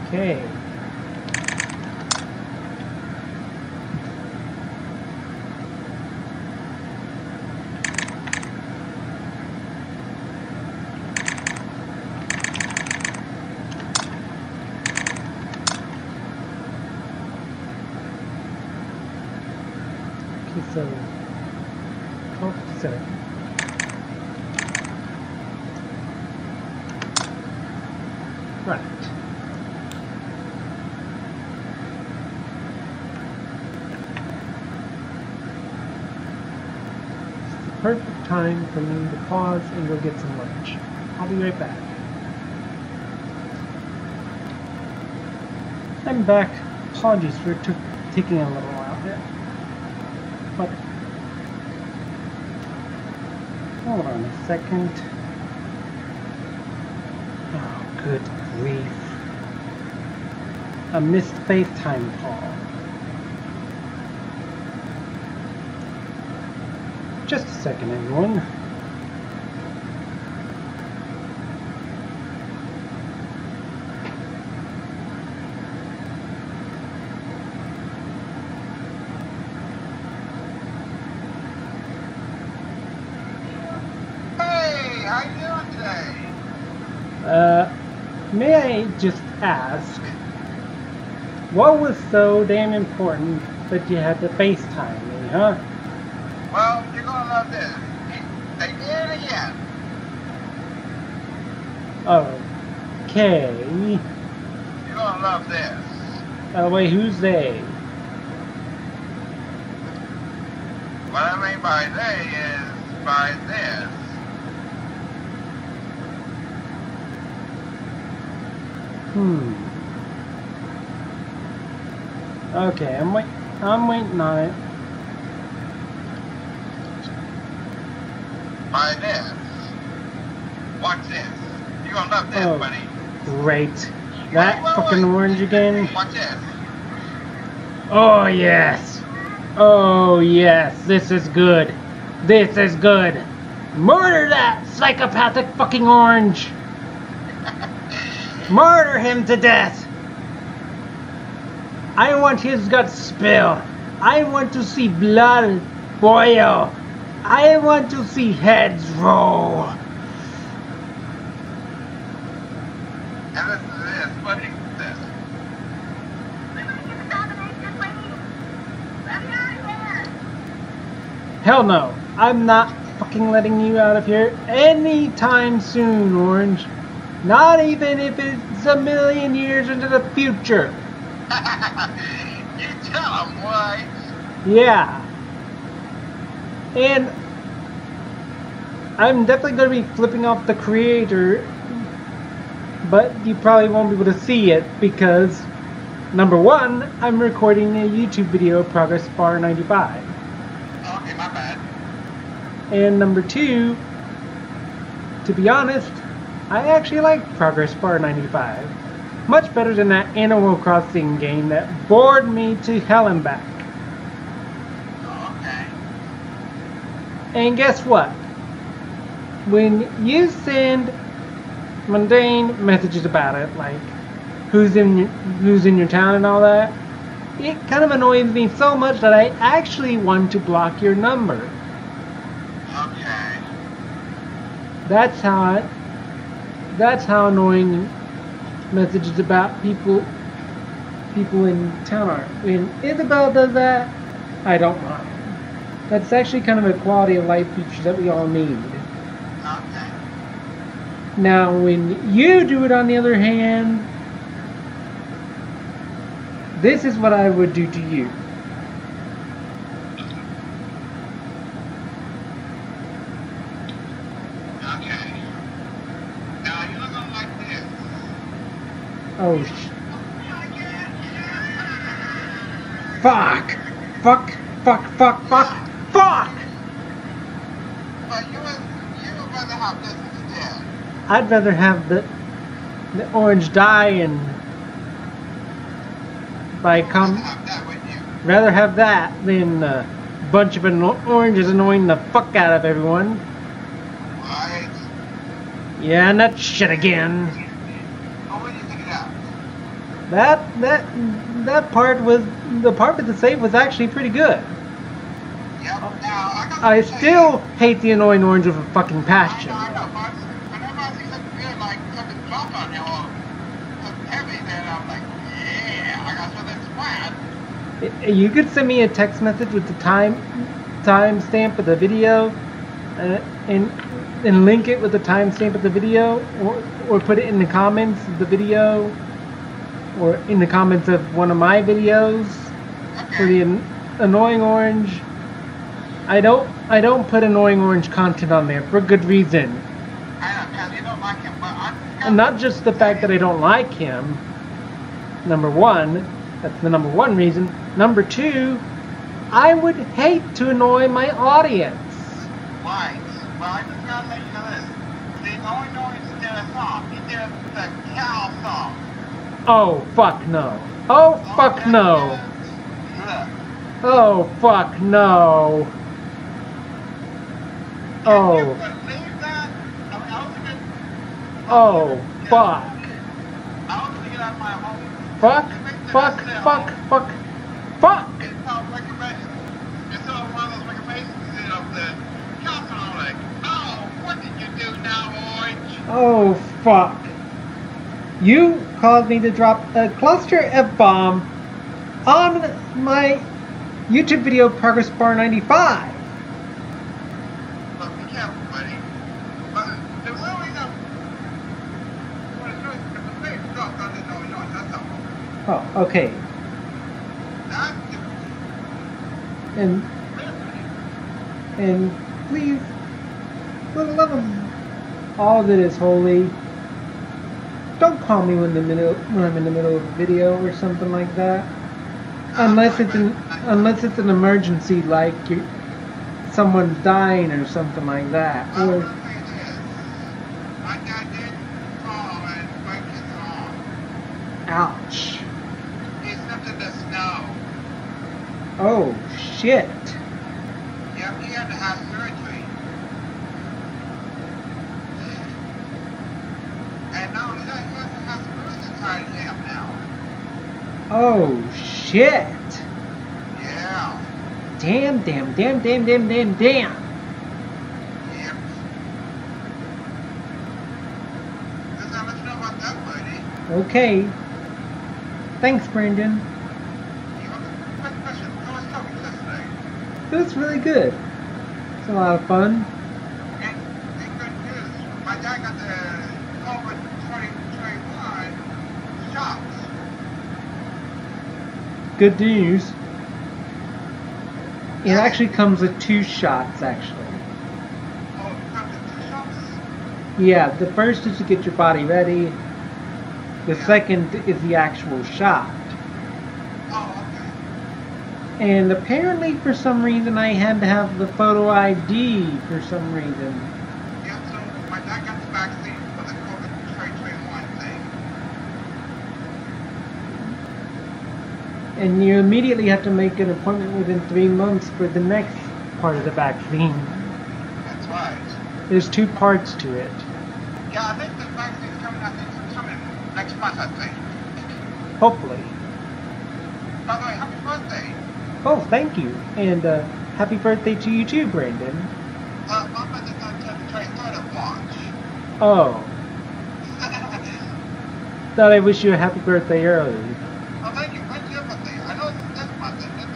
Okay. so 12 7. Right. perfect time for me to pause and go get some lunch. I'll be right back. I'm back. Apologies for taking a little while there. But hold on a second. Oh, good grief. A missed FaceTime call. Just a second, everyone. Hey, how you doing today? Uh, may I just ask, what was so damn important that you had to FaceTime me, huh? Well, you're gonna love this. They did it again. Okay. You're gonna love this. Uh, wait, who's they? What I mean by they is by this. Hmm. Okay, I'm wait. I'm waiting on it. By this. Watch this. You're gonna love this, Oh. buddy. Great. That fucking orange again. Oh yes. Oh yes. This is good. This is good. Murder that psychopathic fucking orange. Murder him to death. I want his guts spill. I want to see blood boil. I want to see heads roll. And listen to this, buddy. This. Hell no. I'm not fucking letting you out of here anytime soon, Orange. Not even if it's a million years into the future. you tell them why. Yeah. And I'm definitely going to be flipping off the creator, but you probably won't be able to see it because, number one, I'm recording a YouTube video of Progress Bar 95. Okay, my bad. And number two, to be honest, I actually like Progress Bar 95. Much better than that Animal Crossing game that bored me to hell and back. Okay. And guess what? When you send mundane messages about it, like who's in your, who's in your town and all that, it kind of annoys me so much that I actually want to block your number. Okay. That's how that's how annoying messages about people people in town are. When Isabelle does that, I don't mind. That's actually kind of a quality of life feature that we all need. Okay. Now, when you do it, on the other hand, this is what I would do to you. Okay. Now you're not gonna like this. Oh, fuck! Fuck! Fuck! Fuck! Fuck! Fuck! But you would you would rather have this instead. I'd rather have the the orange die and by come have that you. rather have that than a bunch of anno- oranges annoying the fuck out of everyone. Right? Yeah, and that shit again. Oh, when you take it out. That that that part was the part with the save was actually pretty good. Yep. Now I I still hate the annoying orange with a fucking I know, passion. I know, but whenever I see something like something on or something heavy, then I'm like, yeah, I got something You could send me a text message with the time timestamp of the video, uh, and and link it with the timestamp of the video, or or put it in the comments of the video, or in the comments of one of my videos for the an- annoying orange. I don't I don't put annoying orange content on there for a good reason. And not just the fact that I don't like him. Number one, that's the number one reason. Number two, I would hate to annoy my audience. Right. Well, I just gotta let you know this. The only noise a song. He did the cow song. Oh fuck no. Oh fuck no. Oh fuck no. Oh. Oh fuck. Fuck. Fuck. Fuck. Fuck. Fuck. Oh fuck. You caused me to drop a cluster F bomb on my YouTube video Progress Bar 95. But be careful, buddy. But the real reason what it's doing is the face dropped on no, no. Oh, okay. And and please, for the love of all that is holy, don't call me when the middle when I'm in the middle of a video or something like that. Unless it's an unless it's an emergency like you someone's dying or something like that. Or say this. My dad did fall and break his arm. ouch. He slipped in the snow. Oh shit. Yep, he had to have surgery. And not only that, he has to have bruises tied to him now. Oh shit. Yeah. Damn, damn, damn, damn, damn, damn, damn. Yep. Just how much you know about that. Okay. Thanks, Brandon. You have a quick question. How was? It was really good. It's a lot of fun good news. My dad got the COVID 2021 shots. Good news. It actually comes with two shots, actually. Yeah, the first is to get your body ready. The second is the actual shot. And apparently, for some reason, I had to have the photo ID for some reason. Yeah, so my dad got the vaccine for the COVID 2021 thing. And you immediately have to make an appointment within three months for the next part of the vaccine. That's right. There's two parts to it. Yeah, I think the vaccine's coming, I think it's coming next month, I think. Hopefully. By the way, happy birthday. Oh, thank you. And uh, happy birthday to you too, Brandon. Uh, my birthday's on the 23rd of March. Oh, thought I wish you a happy birthday early. oh, thank you. When's your birthday? I know it's this month, isn't it?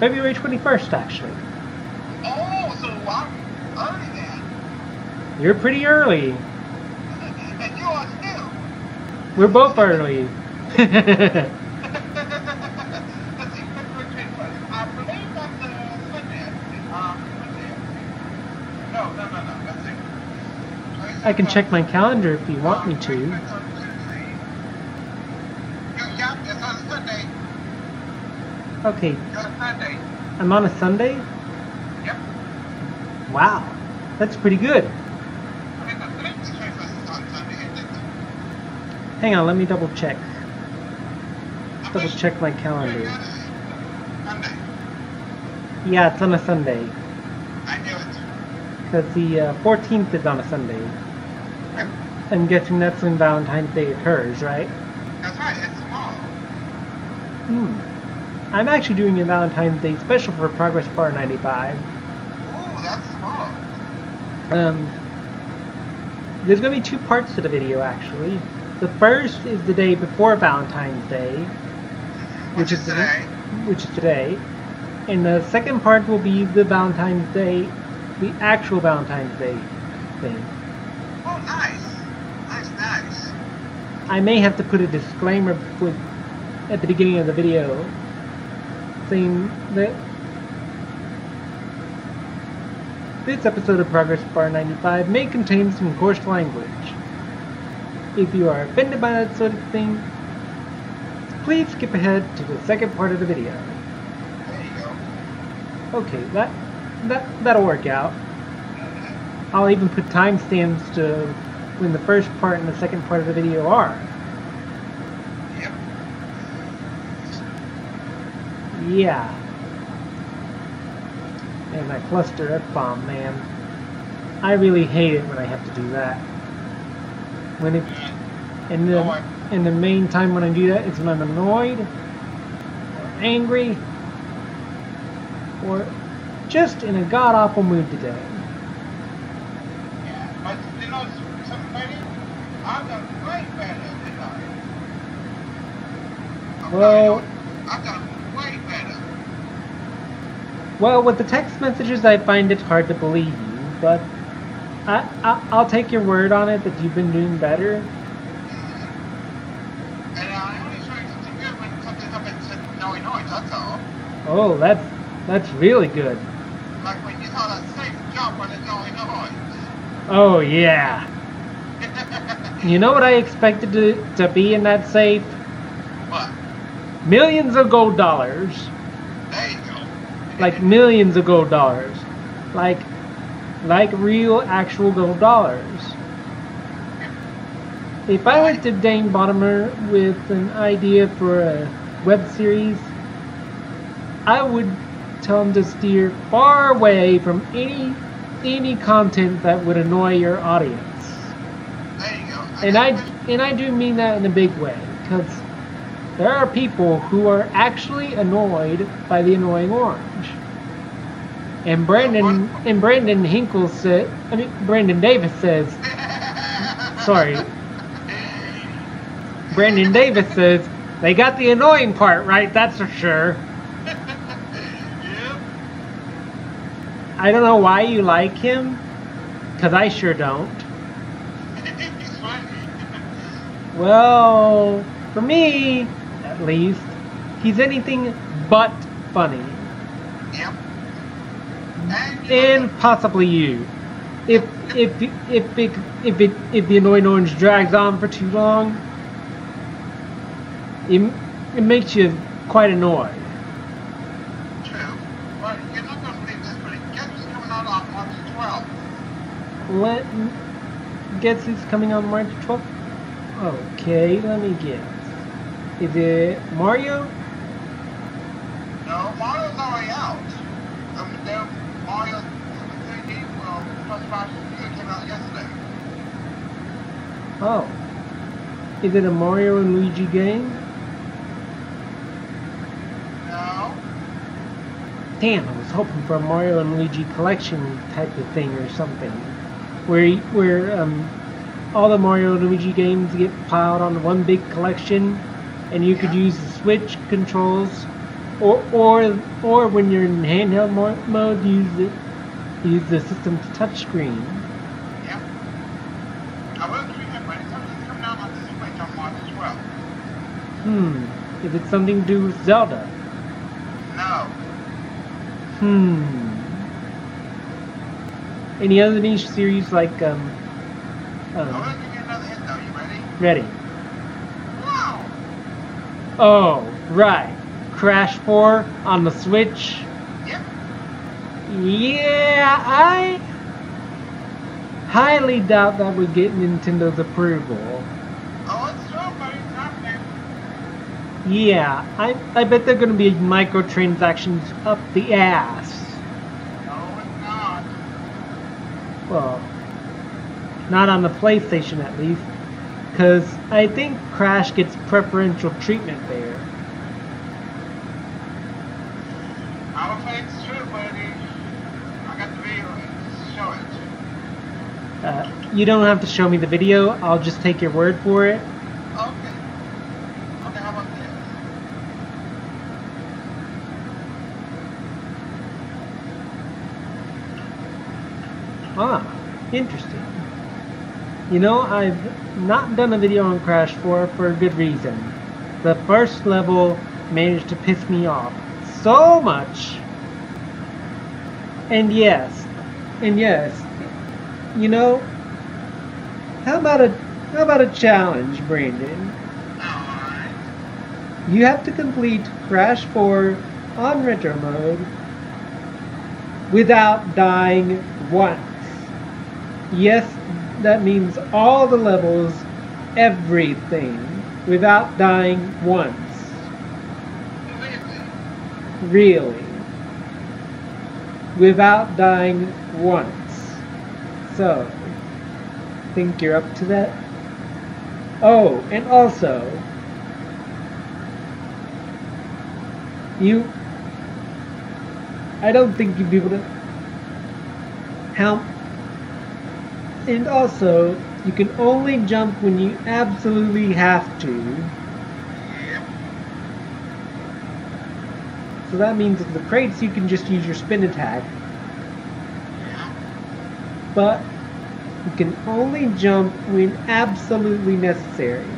February 21st, actually. Oh, so I'm early then. You're pretty early. and you are too. We're both early. Let's see, February 21st. I uh. Um, can check my calendar if you want me to. Yeah, yeah, it's on Sunday. Okay, It's on Sunday. I'm on a Sunday? Yep. Wow, that's pretty good. I think the big Christmas is on Sunday, isn't it? Hang on, let me double check. Double check my calendar. Yeah, it's on a Sunday. I knew it. Because the uh, 14th is on a Sunday. Yep. I'm guessing that's when Valentine's Day occurs, right? That's right, it's tomorrow. Hmm. I'm actually doing a Valentine's Day special for Progress Bar 95. Ooh, that's tomorrow. Um, there's going to be two parts to the video, actually. The first is the day before Valentine's Day, Which Which is today. which is today. And the second part will be the Valentine's Day, the actual Valentine's Day thing. Oh, nice. Nice, nice. I may have to put a disclaimer with, at the beginning of the video that this episode of Progress Bar 95 may contain some coarse language. If you are offended by that sort of thing, please skip ahead to the second part of the video. There you go. Okay, that that that'll work out. I'll even put timestamps to when the first part and the second part of the video are. Yeah. And that cluster F bomb, man. I really hate it when I have to do that. When it and the Oh, and the main time when I do that is when I'm annoyed or angry or just in a god awful mood today. Yeah. But you know something. I've done way better than I. Well- telling you, I've done way better. Well, with the text messages, I find it hard to believe you, but I, I I'll take your word on it that you've been doing better. And uh, I only show you something good when something happens in no noise, that's all. Oh, that's that's really good. Like when you saw that safe jump on noise. Oh yeah. You know what I expected to, to be in that safe? what? Millions of gold dollars. Go. Like millions of gold dollars. Like like real actual gold dollars. If I went to Dane Boedigheimer with an idea for a web series, I would tell him to steer far away from any any content that would annoy your audience. There you go. And I and I do mean that in a big way because there are people who are actually annoyed by the annoying orange. And Brandon and Brandon Hinkle said, I mean Brandon Davis says, sorry, Brandon Davis says they got the annoying part right. That's for sure. yep. I don't know why you like him, because I sure don't. Well, for me, at least, he's anything but funny. yep. And, and possibly you. If if if it, if it if the annoying orange drags on for too long, it it makes you quite annoyed. True. But you're not going to believe this, but guess what's coming out on March 12th? Let guess who's coming on March 12th? Okay, let me guess. Is it Mario? No, Mario's already out. Um, there, Mario 3D well, plus 5 came out yesterday. Oh. Is it a Mario and Luigi game? No. Damn, I was hoping for a Mario and Luigi collection type of thing or something, where where um, all the Mario and Luigi games get piled on one big collection, and you could use the Switch controls, or or or when you're in handheld mo- mode, use the use the system's touchscreen. Yep. I will give you that, but something's coming out on the Switch on March 12th. Hmm, is it something to do with Zelda? No. Hmm. Any other niche series like um, I'm um going to give you another hint, though. You ready? ready? Wow. Oh, right. Crash 4 on the Switch. Yep. Yeah, I highly doubt that would get Nintendo's approval. Oh, it's true, buddy. Happening. Yeah, I, I bet they're gonna be microtransactions up the ass. No, it's not. Well, not on the PlayStation at least. Because I think Crash gets preferential treatment there. I don't think it's true. I got the video. Show it. Uh, you don't have to show me the video. I'll just take your word for it. Okay. Okay, how about this? Ah, interesting. You know, I've not done a video on Crash 4 for a good reason. The first level managed to piss me off so much. And yes, and yes, you know, how about a how about a challenge, Brandon? You have to complete Crash 4 on retro mode without dying once. Yes, that means all the levels, everything, without dying once. Really? Without dying once. So, think you're up to that? Oh, and also, you. I don't think you'd be able to help. And also, you can only jump when you absolutely have to. So that means the crates, you can just use your spin attack. But you can only jump when absolutely necessary.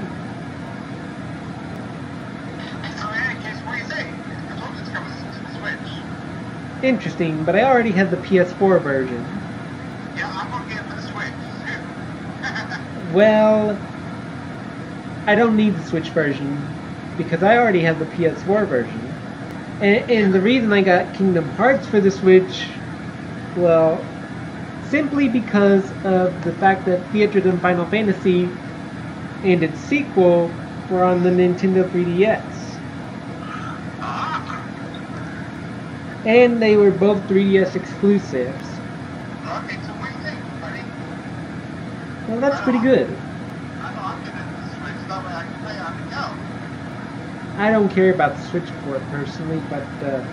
Interesting, but I already have the PS4 version. Yeah, I'm gonna get it for the Switch. Well, I don't need the Switch version because I already have the PS4 version. And, and the reason I got Kingdom Hearts for the Switch, well, simply because of the fact that Theatrhythm Final Fantasy and its sequel were on the Nintendo 3DS. ah. And they were both 3DS exclusives. Okay, so what do you think, buddy? Well, that's pretty good. I know I'm getting the Switch, that I can play on the go. I don't care about the Switch port personally, but uh,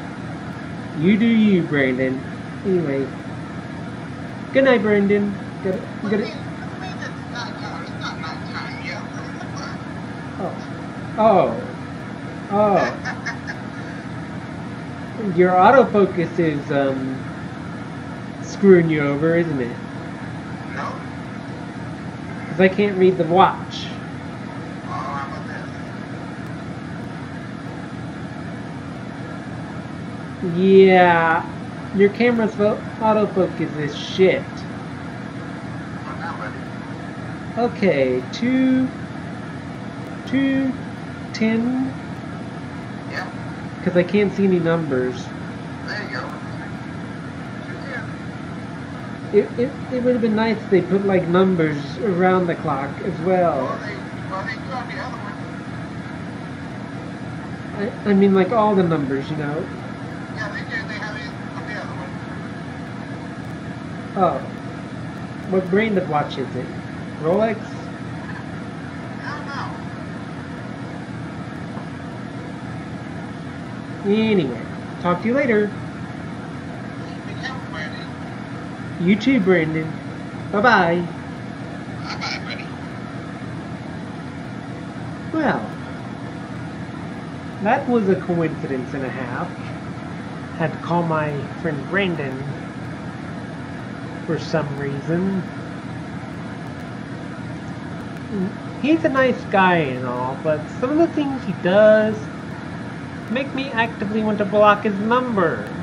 you do you, Brandon. Anyway, good night, Brandon. Good, good. do you mean? What do you mean it's not no, it's not night. Oh, oh, oh. Your autofocus is um screwing you over, isn't it? no? Because I can't read the watch. How about this? Yeah, your camera's fo- autofocus is shit. What now, buddy? Okay, two, two, ten. Yeah, Because I can't see any numbers. there you go. It, it, it would have been nice if they put like numbers around the clock as Well. I, I mean, like all the numbers, you know. Yeah, they do. They have it the other one. Oh. What brand of watch is it? Rolex? I don't know. Anyway, talk to you later. You too, Brandon. Bye bye. Bye-bye, buddy. Well, that was a coincidence and a half. Had to call my friend Brandon for some reason. He's a nice guy and all, but some of the things he does make me actively want to block his number.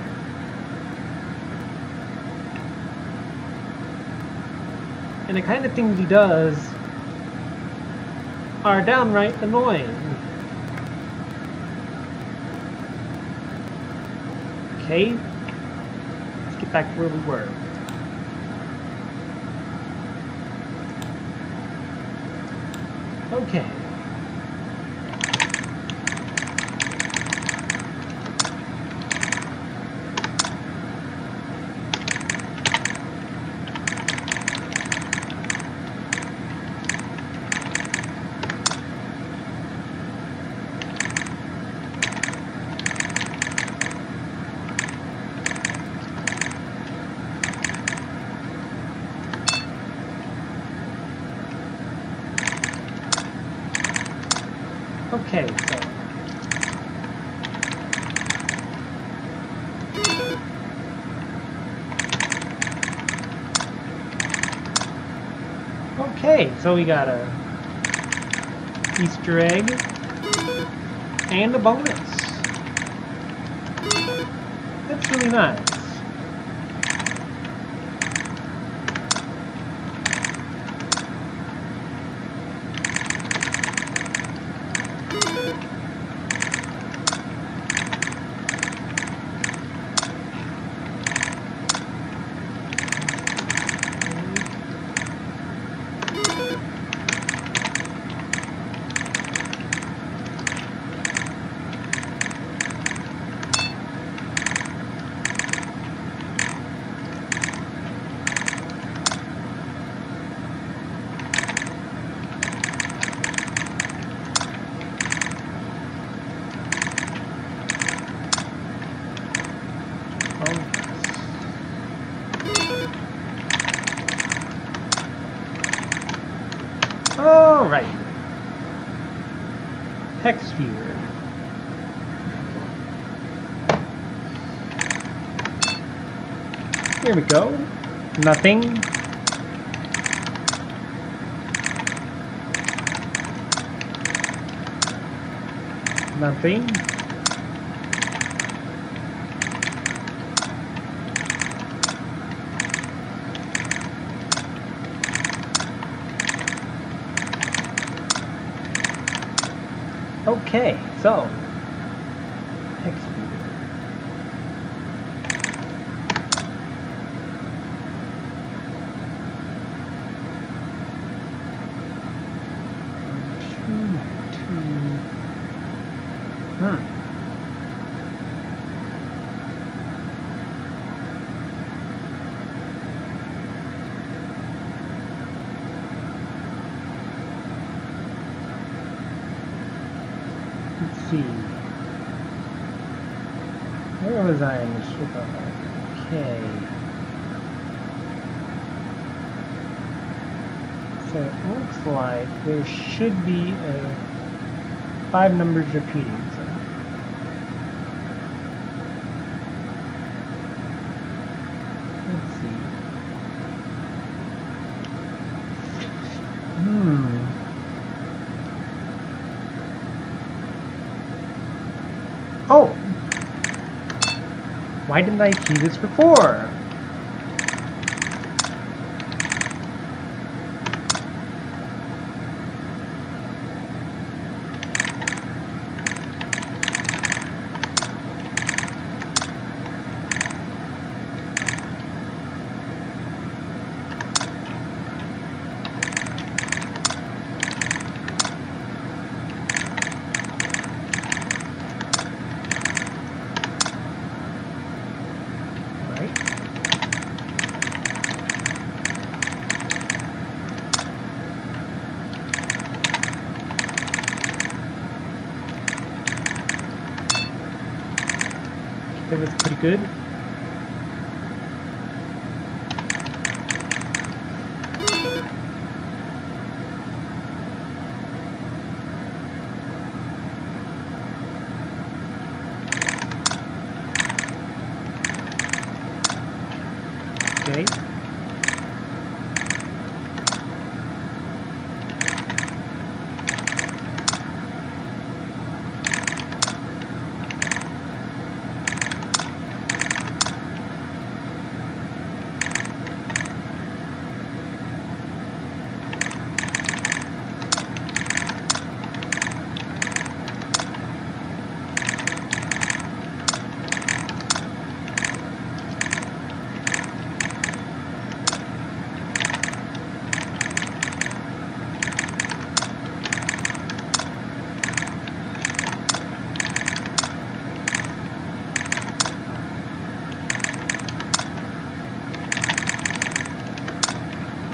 And the kind of things he does are downright annoying. Okay, let's get back to where we were. Okay. Okay, so. Okay, so we got a Easter egg and a bonus. That's really nice. Here we go. Nothing. Nothing. Okay, so hex sphere. Two, two. Hmm. Let's see. Was I the ship? Okay. So it looks like there should be five numbers repeating. So. Let's see. Hmm. Oh! Why didn't I see this before? Right? That was pretty good. Okay.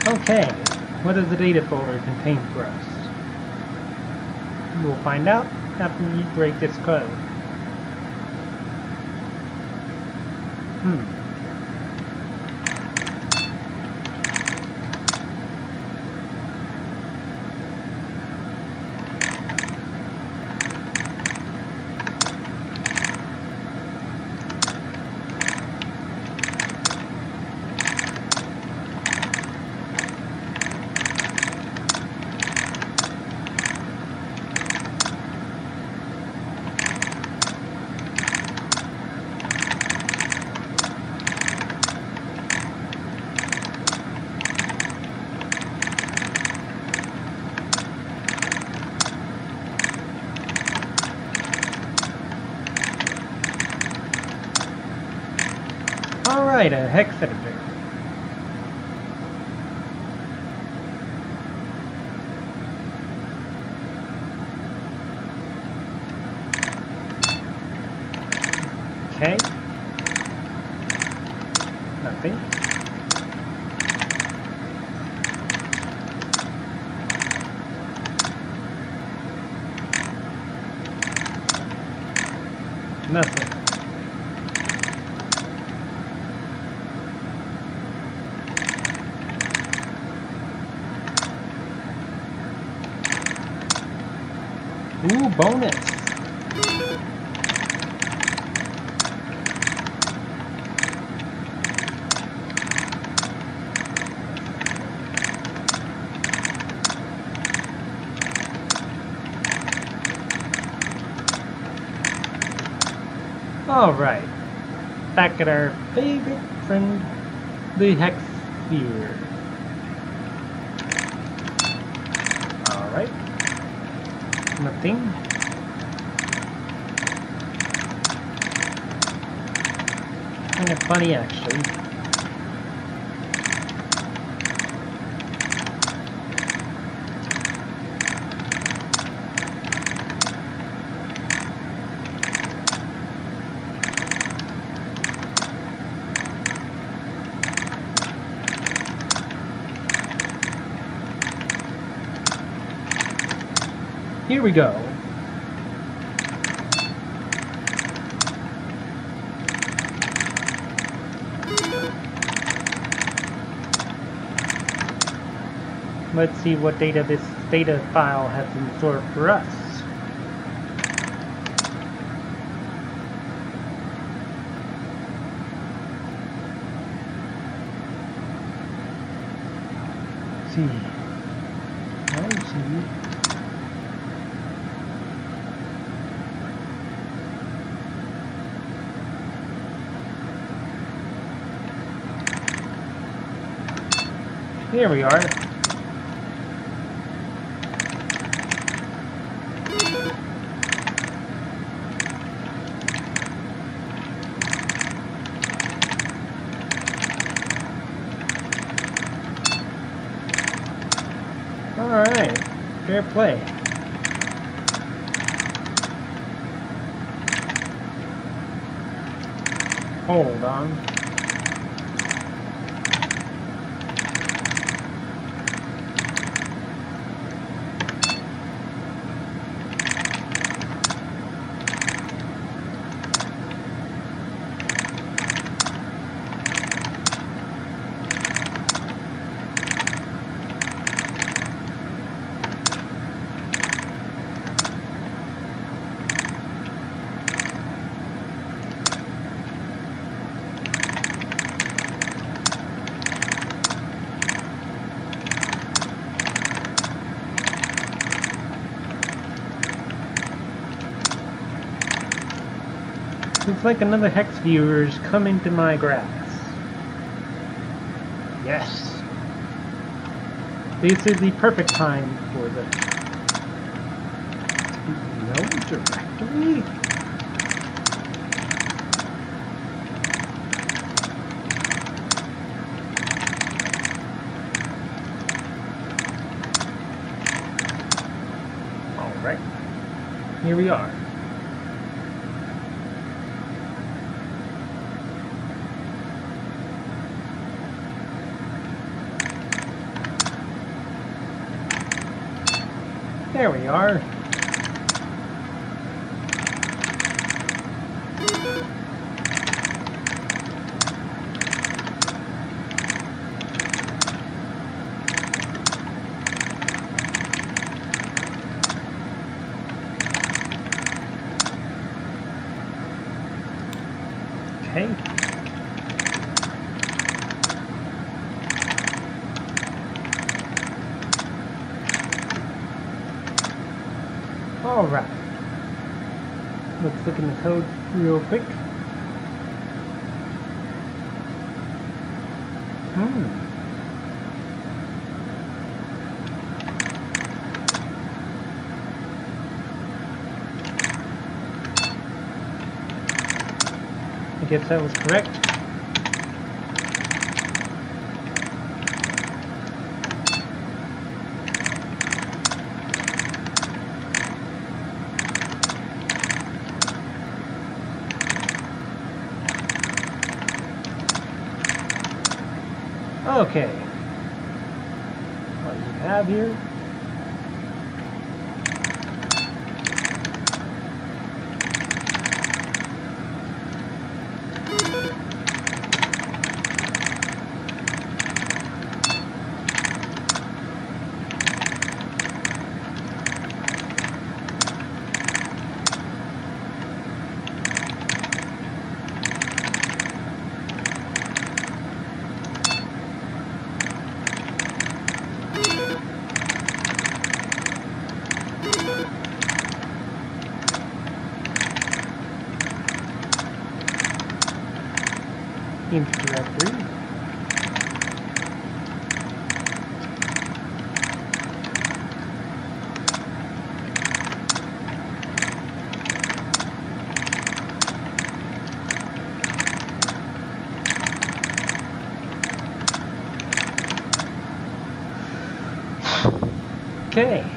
Okay, what does the data folder contain for us? We'll find out after we break this code. Bonus. Alright. Back at our favorite friend, the Hex Sphere. Alright. Nothing. Kind of funny actually. Here we go. Let's see what data this data file has in store for us. Here we are. Alright, fair play. Hold on. Looks like another hex viewer's coming to my grass. Yes. This is the perfect time for the no directory. All right. Here we are. There we are. Okay. All right. Let's look in the code real quick. Hmm. I guess that was correct. Okay. What do you have here? into directory. Okay.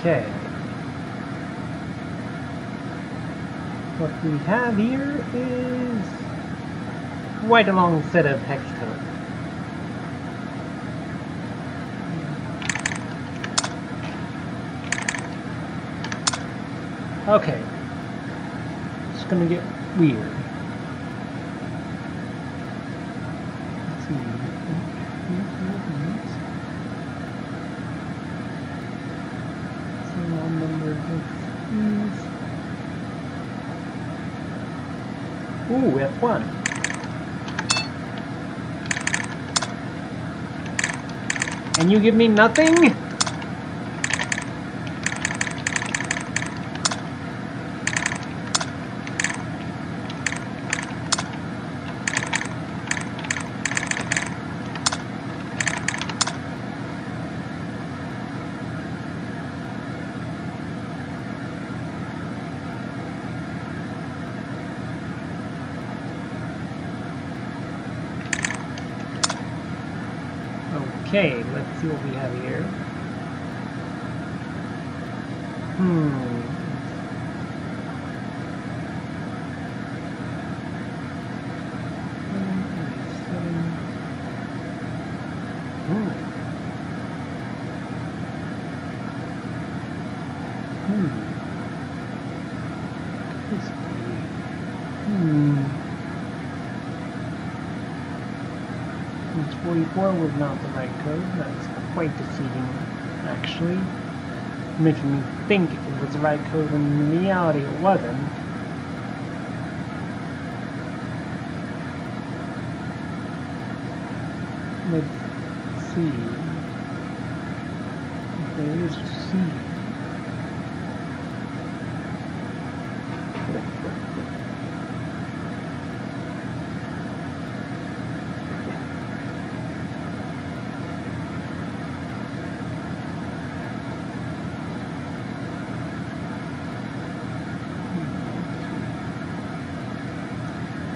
Okay. What we have here is quite a long set of hex code. Okay. It's gonna get weird. Let's see. Serial number of keys. Ooh, F1. And you give me nothing? Okay, let's see what we have here. Hmm. Hmm. Hmm. This Hmm. It's 44 was not the right code. That's quite deceiving, actually. Making me think it was the right code when in reality it wasn't. Let's see. There is C.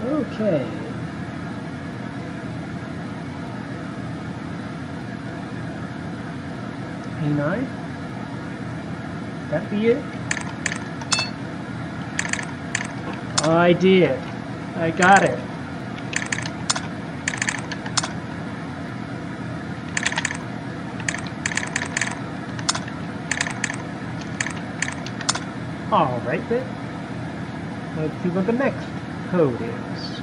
Okay. A9? That be it? I I got it. Alright then. Let's see what the next code is.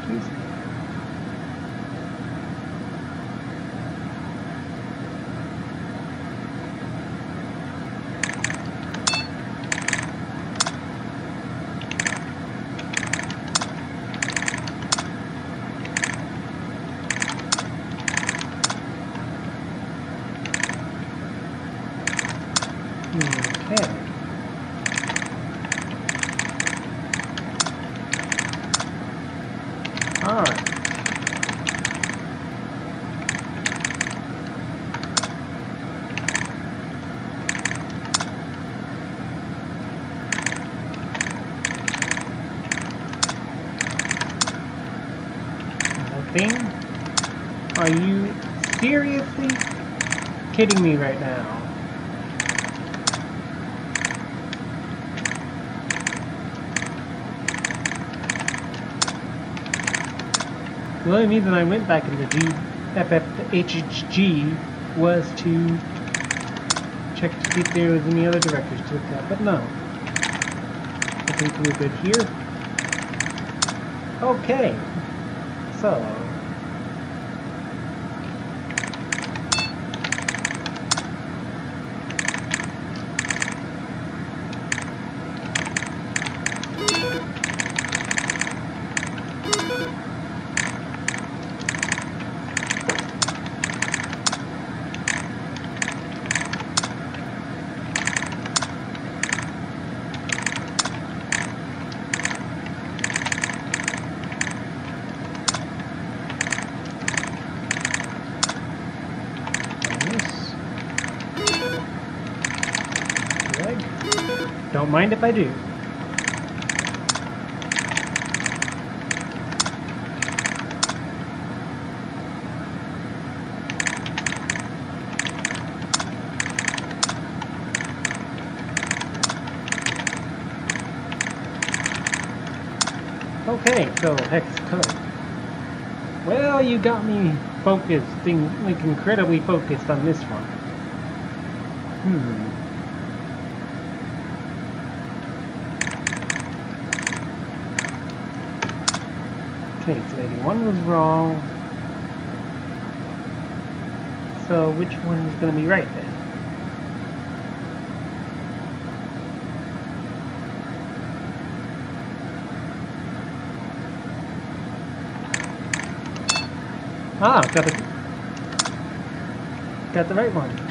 Excuse me. thing? Are you seriously kidding me right now? The only reason I went back into the GFFHG was to check to see if there was any other directors to look at, but no. I think we're good here. Okay, so Nice. Good. Don't mind if I do. Okay, so hex code. Well, you got me focused, like incredibly focused on this one. Hmm. 81 was wrong. So which one is going to be right then? Ah, got the got the right one.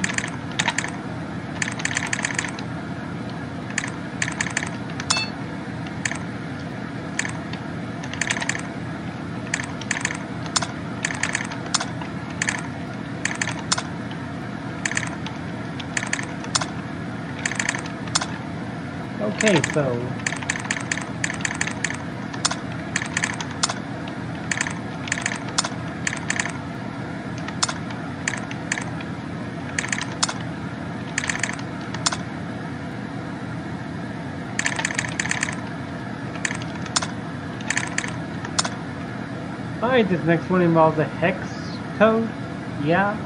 Okay, so Alright, this next one involves a hex code. Yeah.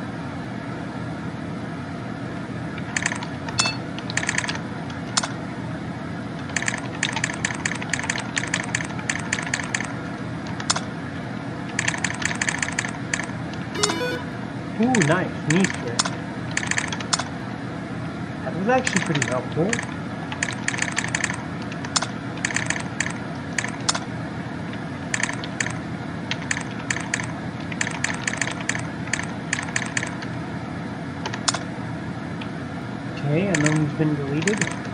Ooh, nice. Strip. That was actually pretty helpful. Okay, unknown's been deleted.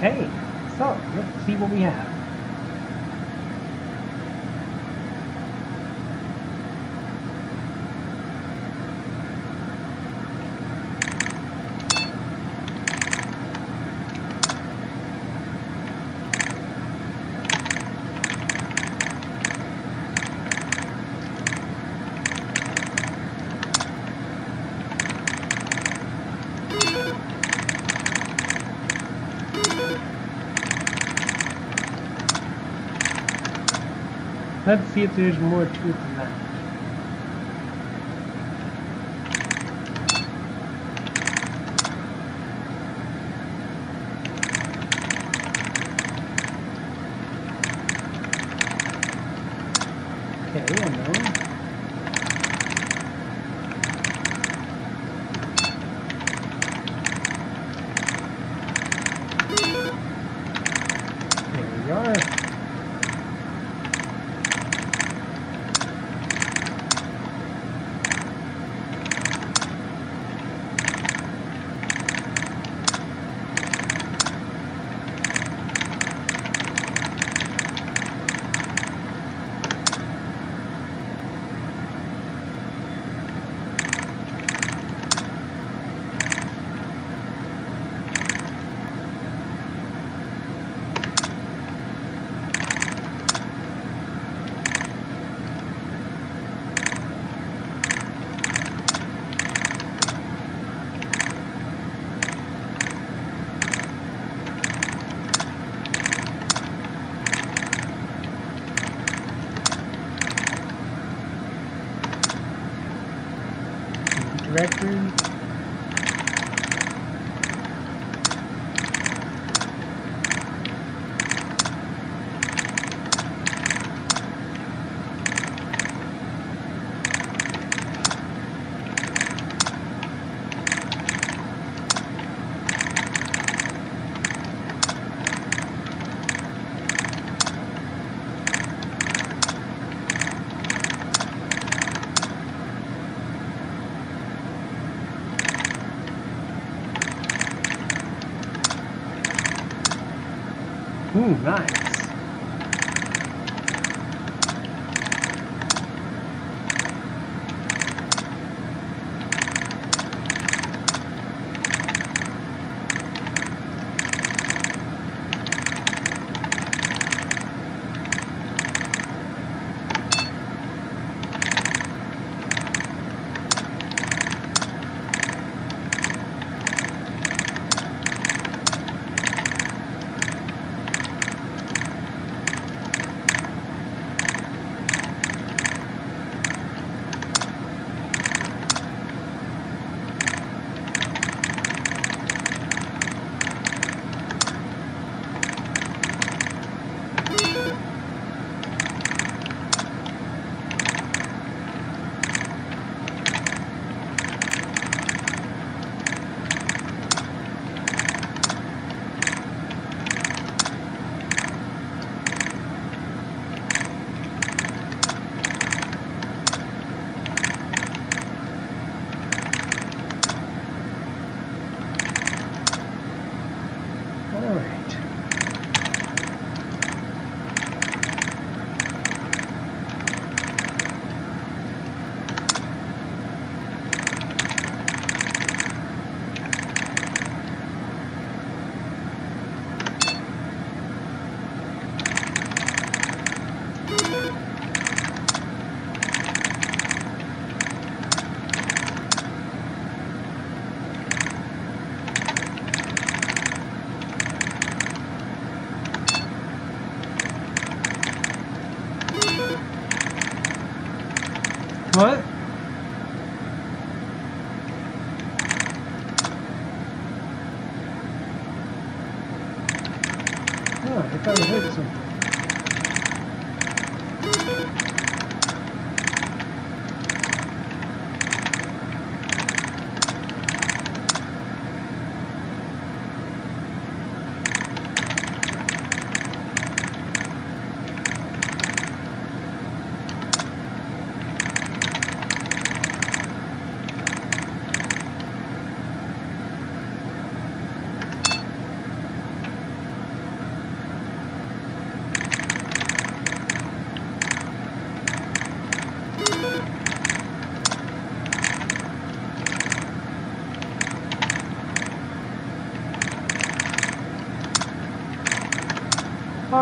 Okay, so let's see what we have. If there's more to it Ooh, nice.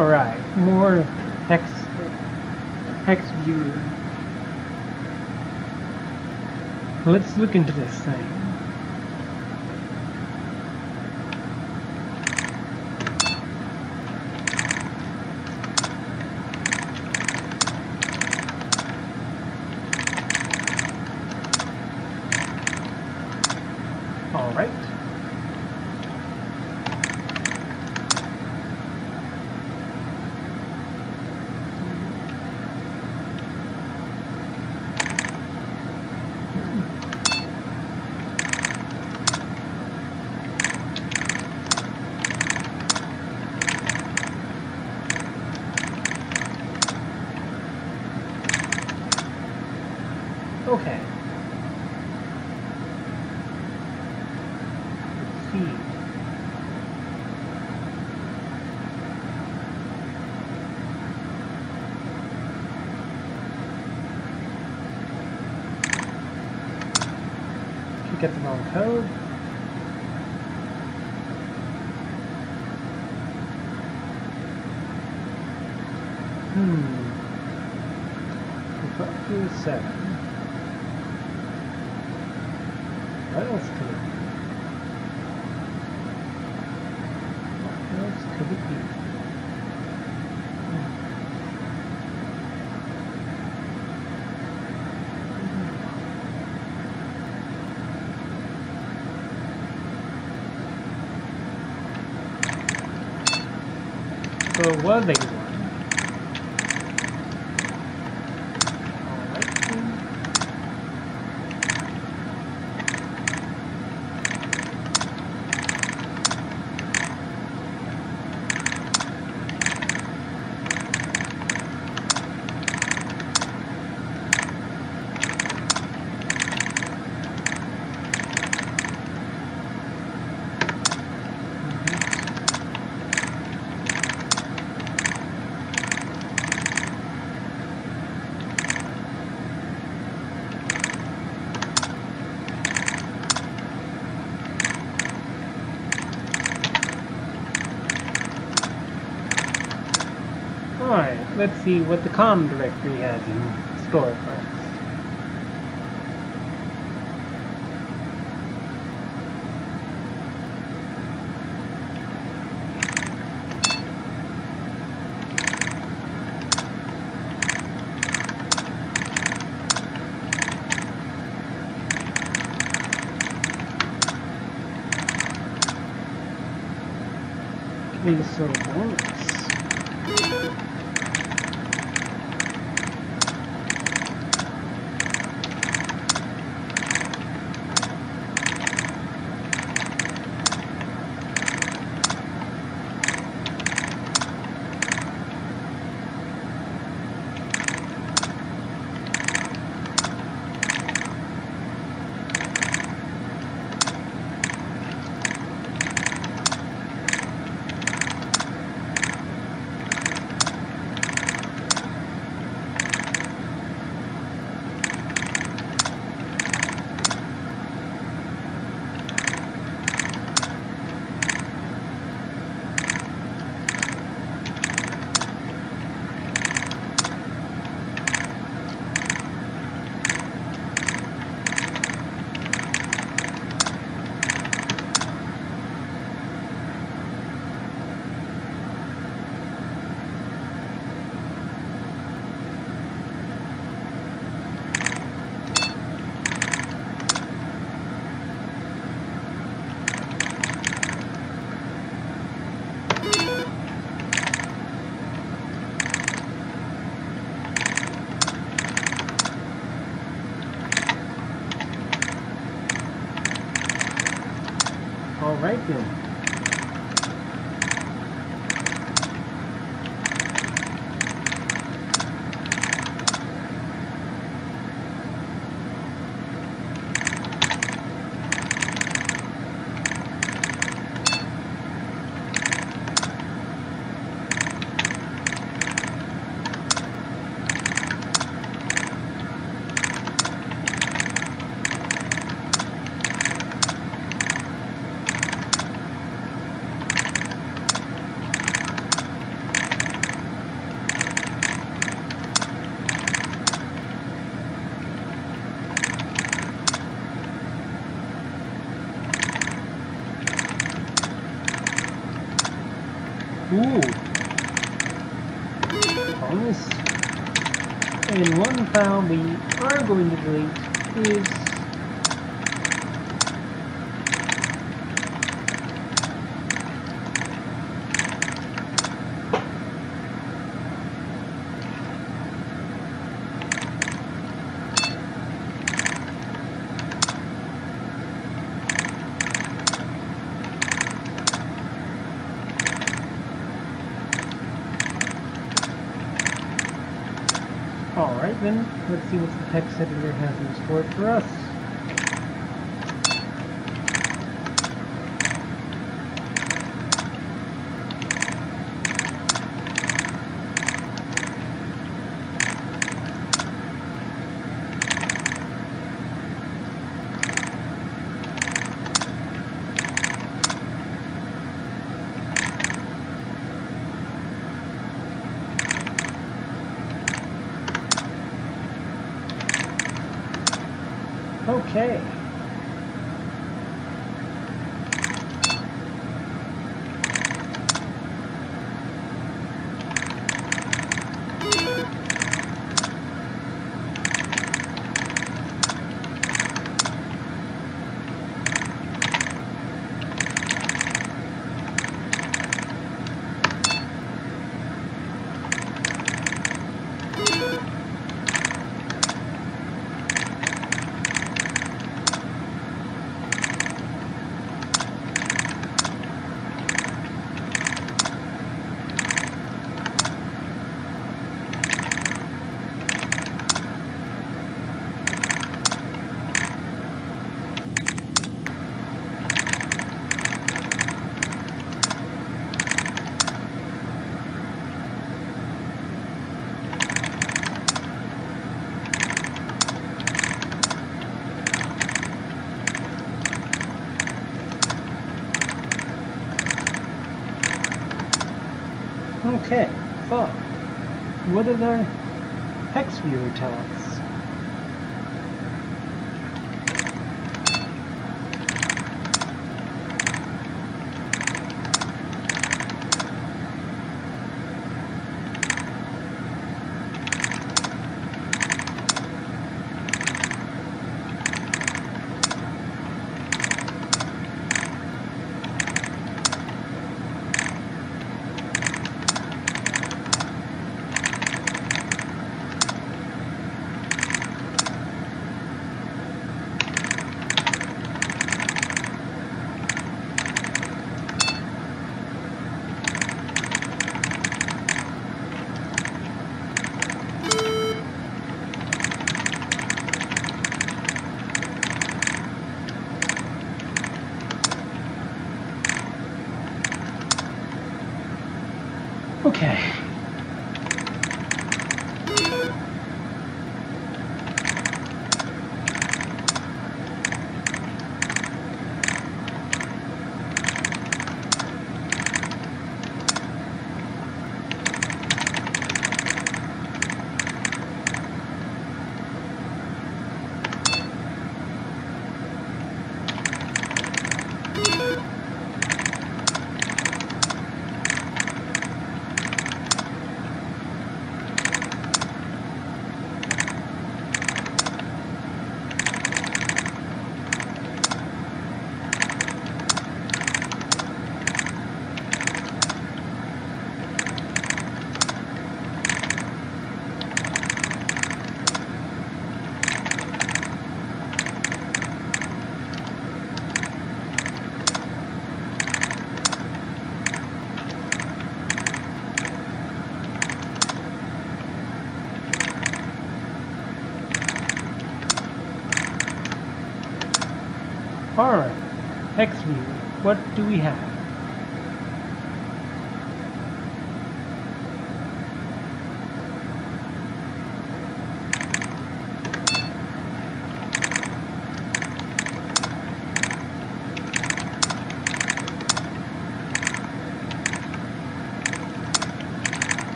Alright, more hex, hex view. Let's look into Hell So it let's see what the COM directory has in store for us. Okay, so once Alright then. Ooh. Bonus. And one file we are going to delete is Then, let's see what the text editor has in store for us. Okay. Okay, so what does our hex viewer tell us? Okay. Alright, hex view. What do we have?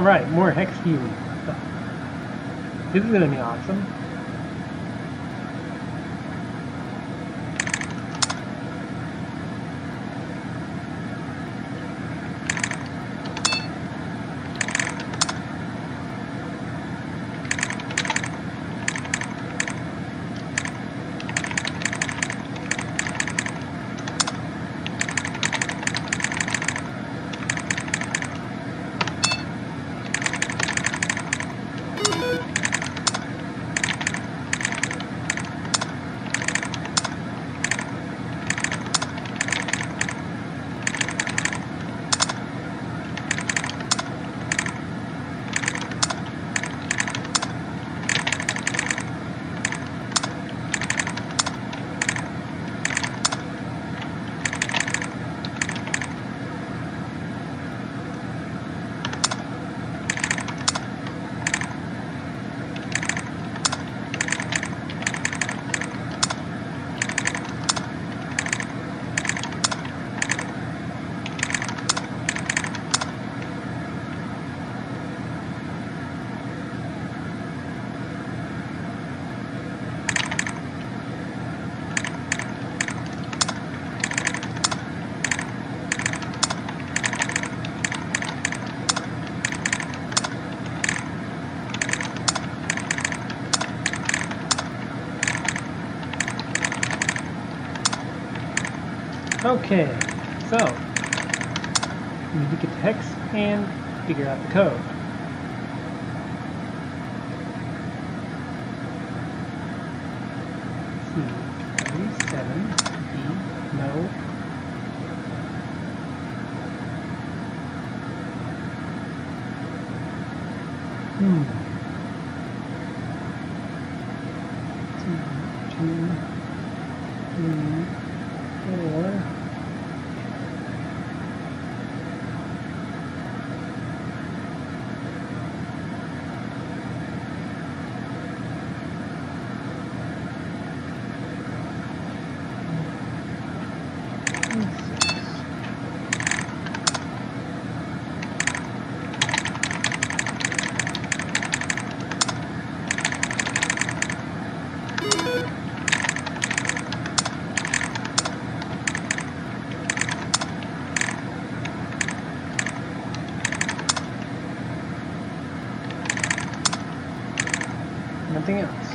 Alright, more hex stuff. This is gonna be awesome. Okay, so we need to get the hex and figure out the code. Let's see, three, seven, B, no. Hmm. Two, two, three, four. anything else.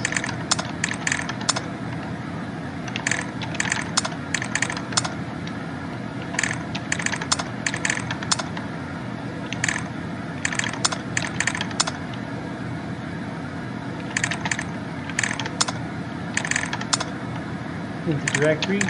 Into directory.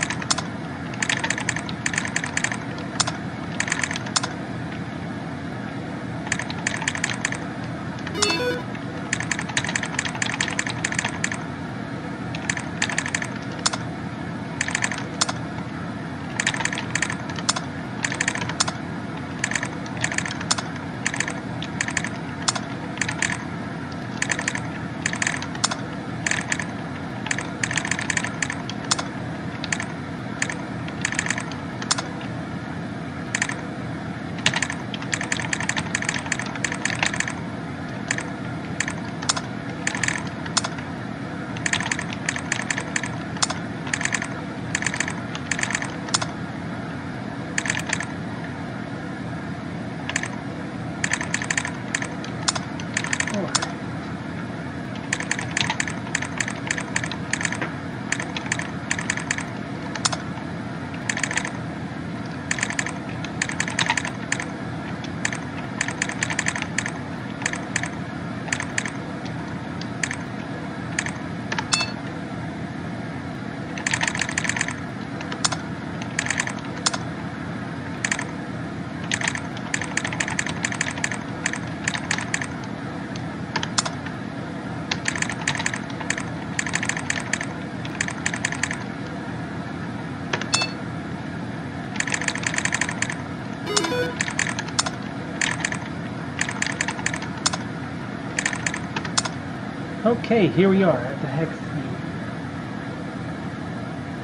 Okay, here we are at the hex view.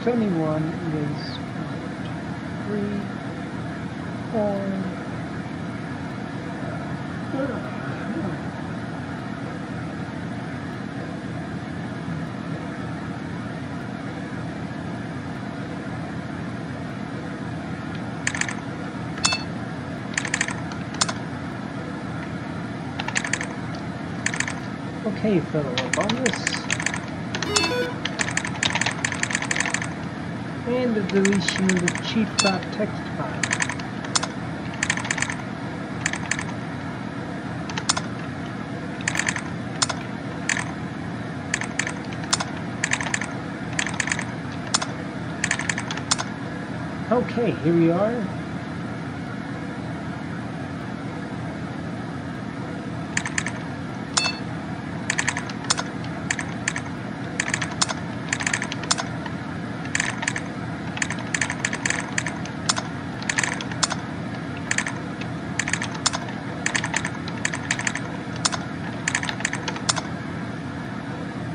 71 is one, two, three, four. Okay, fellow bonus. And the deletion of the chief.txt file. Okay, here we are.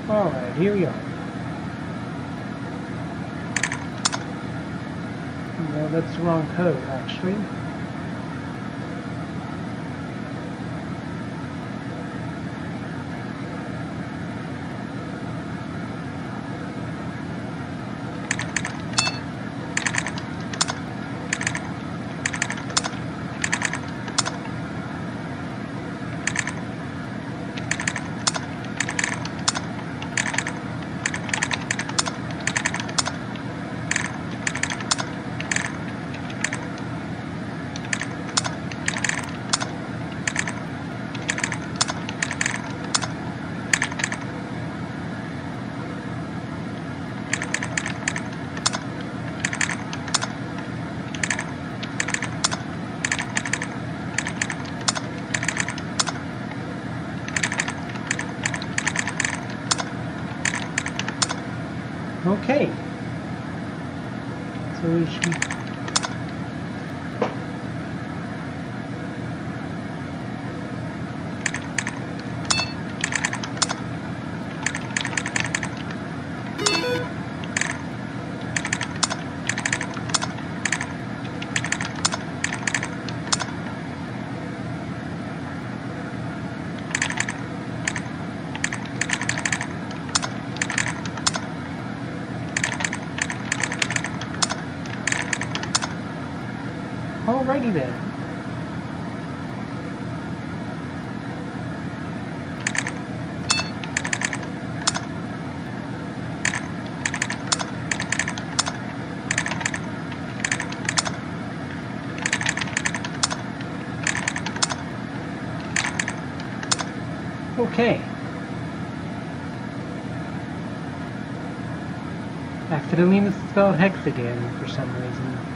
Alright, here we are. No, that's the wrong code, Alrighty then. Okay. Accidentally misspelled hex again for some reason.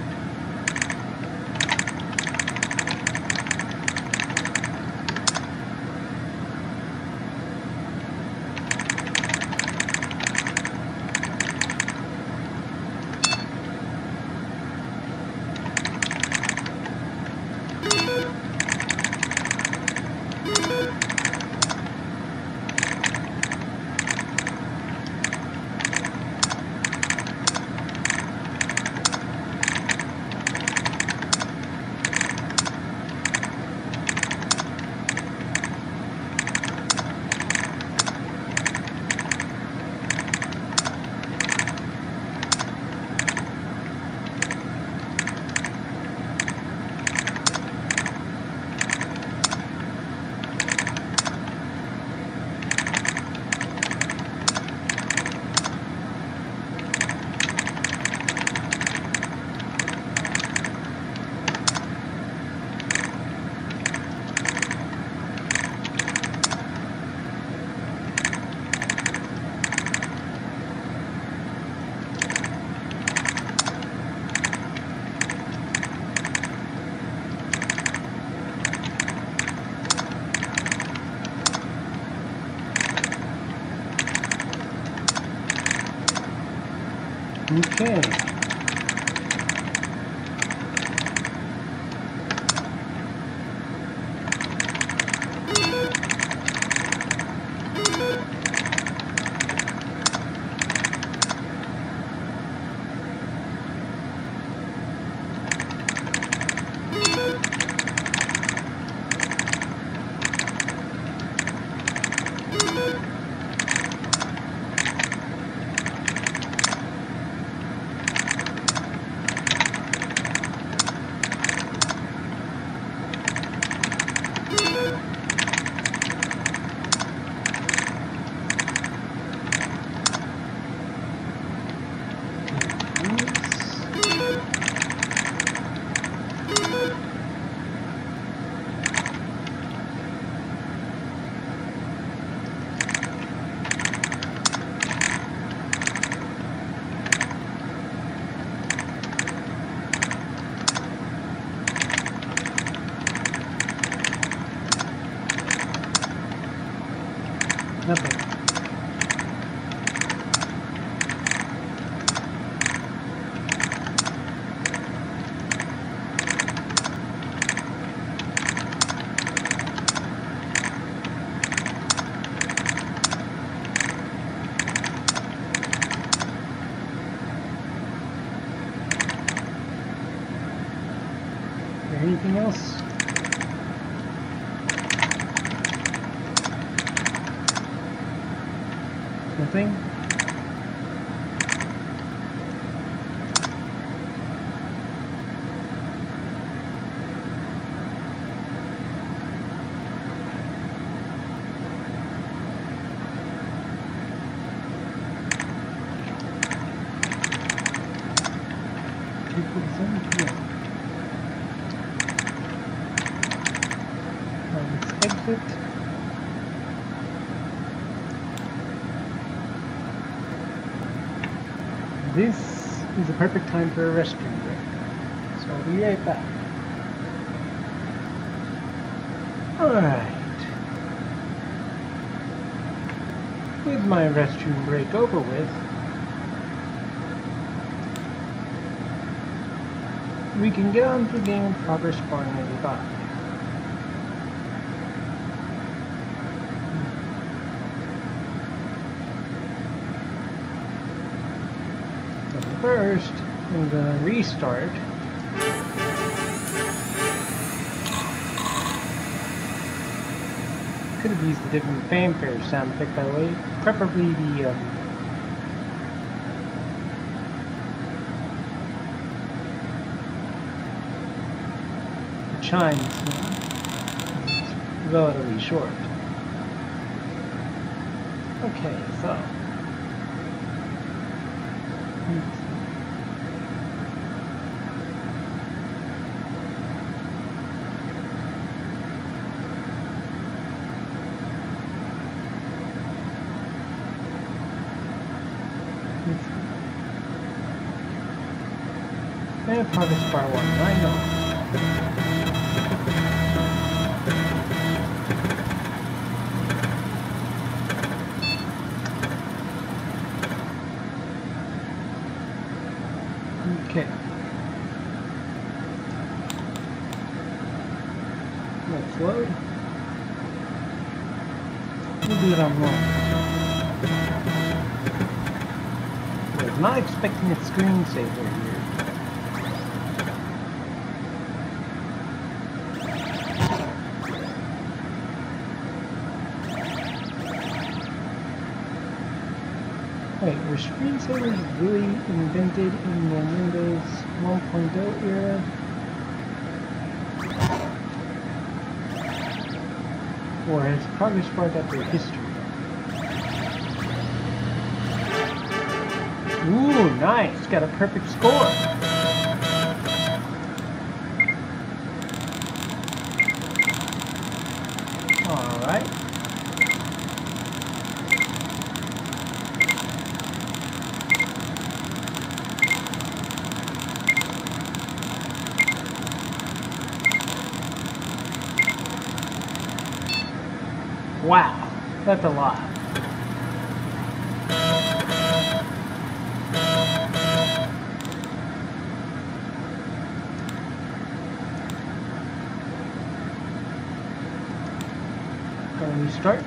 Okay. Perfect time for a restroom break. So I'll be right back. Alright. With my restroom break over with, we can get on to the game Progressbar95. start. Could have used a different fanfare sound effect by the way, preferably the um, the relatively short. Okay, so screensaver here. Wait, were screensavers really invented in the Windows 1.0 era? Or has Progressbar got their history? Nice! Got a perfect score! Alright. Wow, that's a lot. Gonna restart.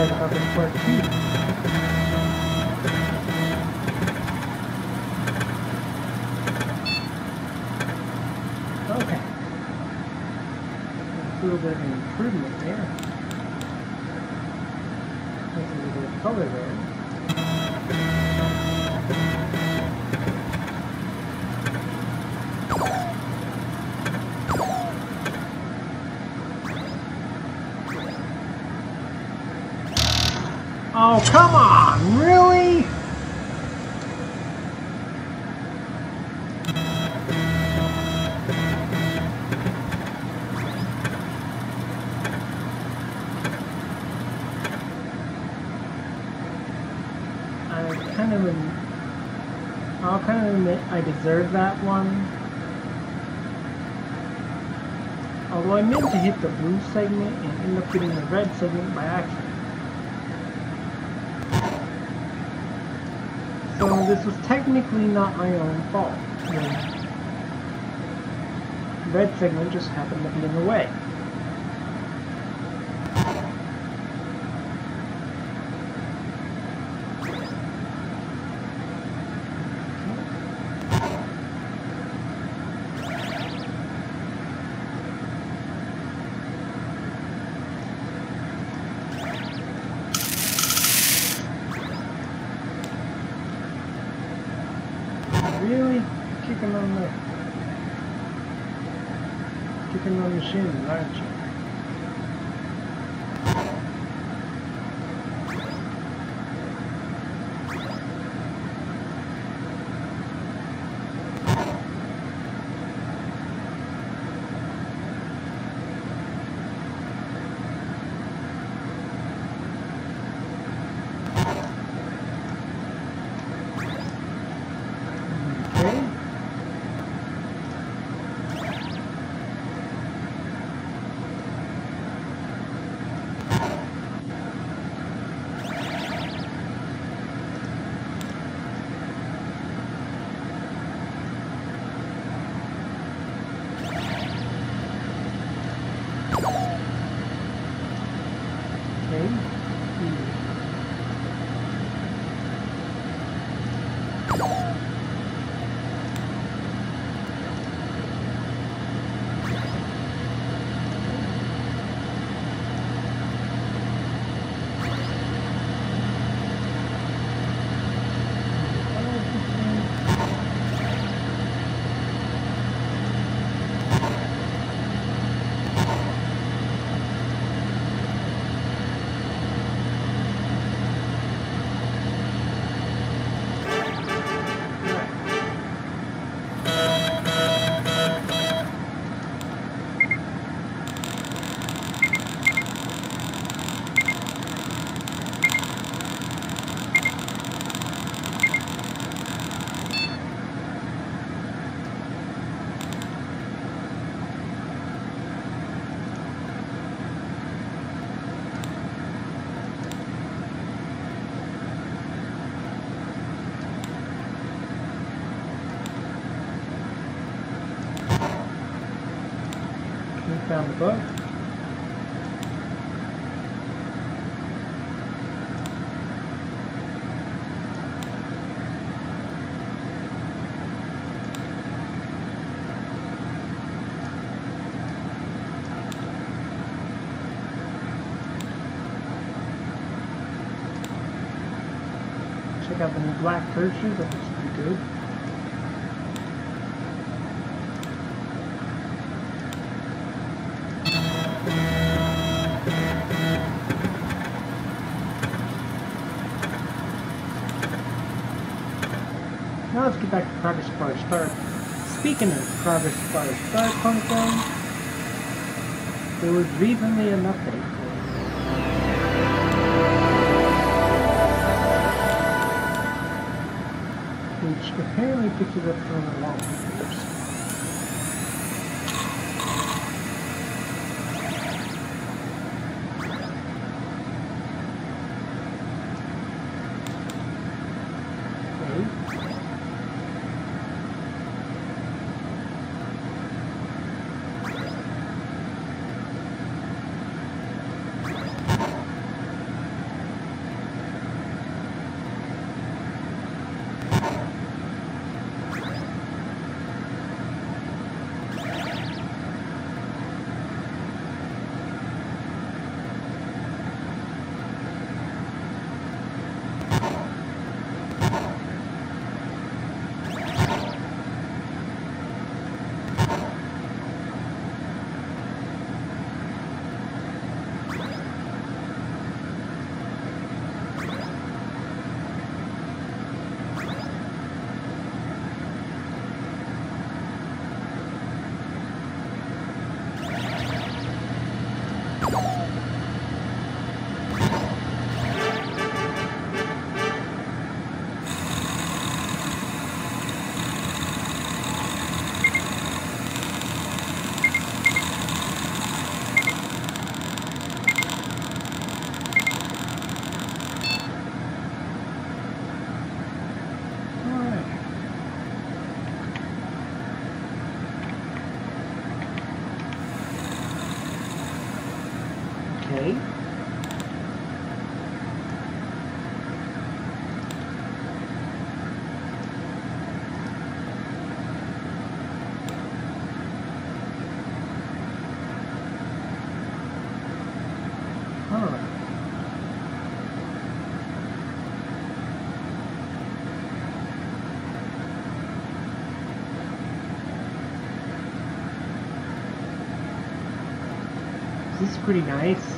Try to have it part two. Okay. A little bit of an improvement there. That's a little bit of color there. Come on! Really? I kind of, I'll kind of admit I deserve that one. Although I meant to hit the blue segment and end up getting the red segment by accident. So this was technically not my own fault. Red segment just happened to be in the way. Check out the new black that looks pretty good. Now let's get back to Progress Bar Start. Progress Start, Punk Zone, there was recently an update. Which apparently fixes up some a the pretty nice.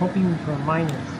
Hoping for a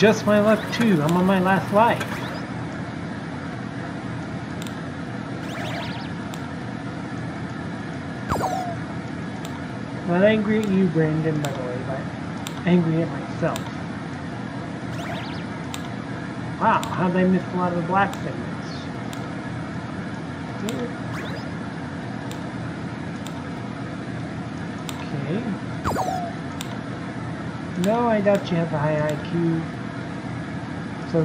just my luck too. I'm on my last life. Not angry at you, Brandon, by the way, but angry at myself. Wow, how'd I miss a lot of the black segments? Okay. No, I doubt you have a high IQ. So.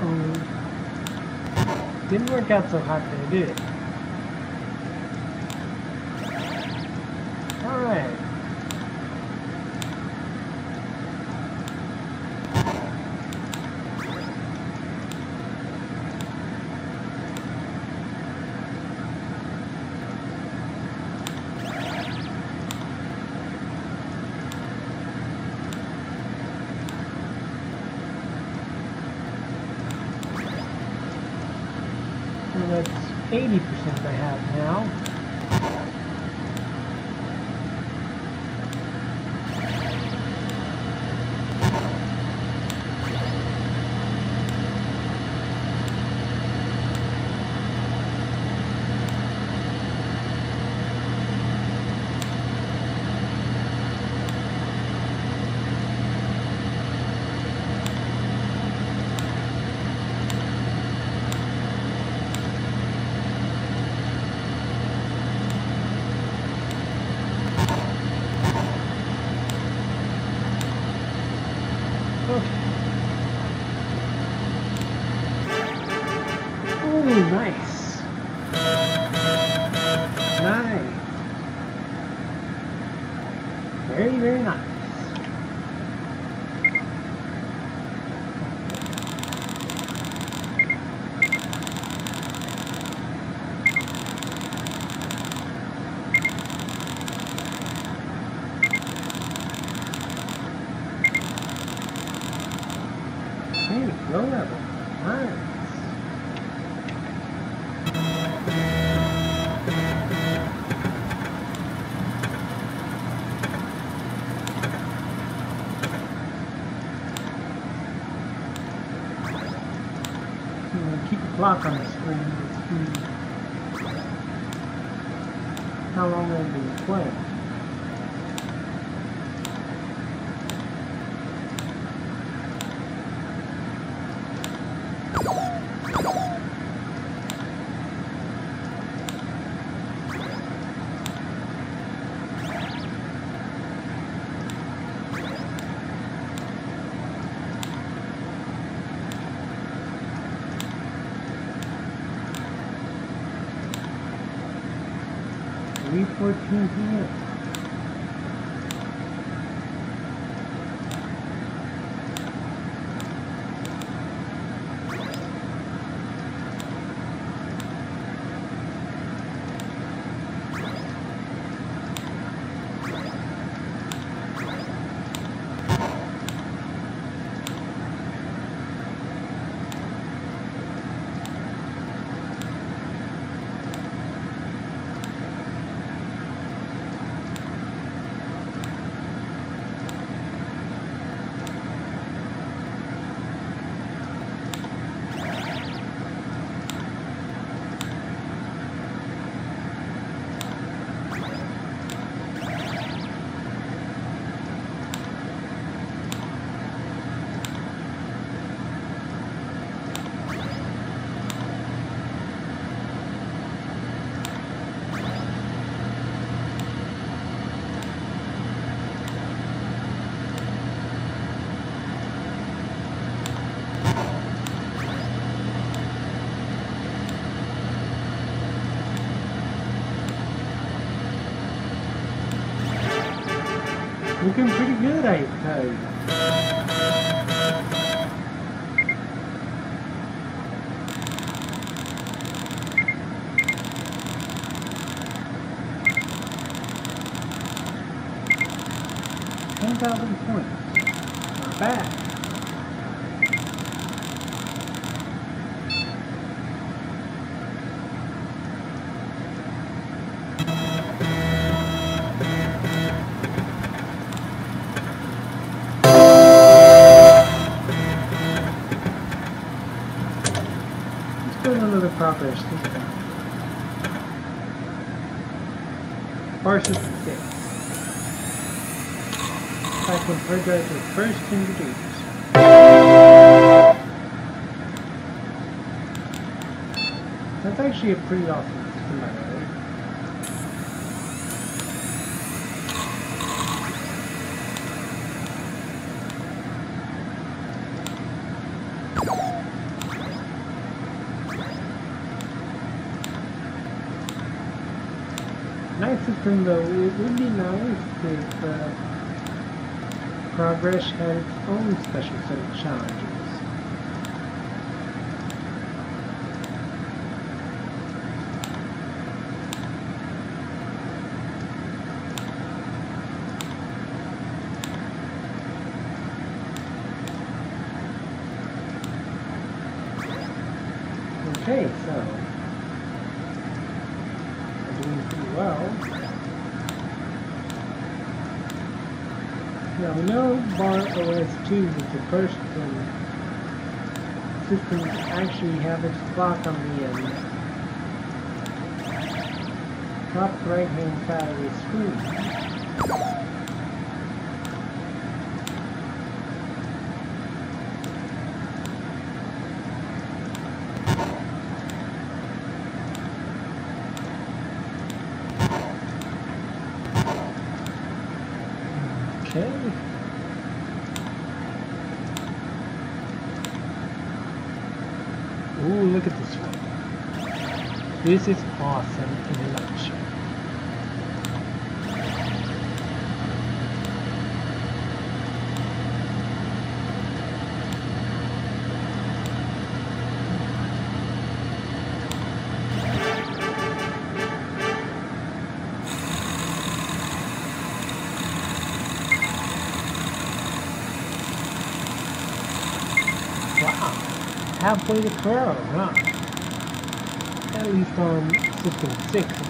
Um, didn't work out so hot there, did it? Hmm, 14th Looking pretty good, I Let's do another progress this time. Bar system 6. Back when hard drives were. That's actually a pretty awesome system, by the way. Nice though, it would be nice if uh, Progress had its own special set of challenges. Okay, so we're doing pretty well. Now we know Bar OS 2 was the first um, system to actually have its clock on the um, top right hand side of the screen. Okay. Ooh, look at this one. This is awesome in a nutshell. Wow. Halfway to Crow, huh? On System 6.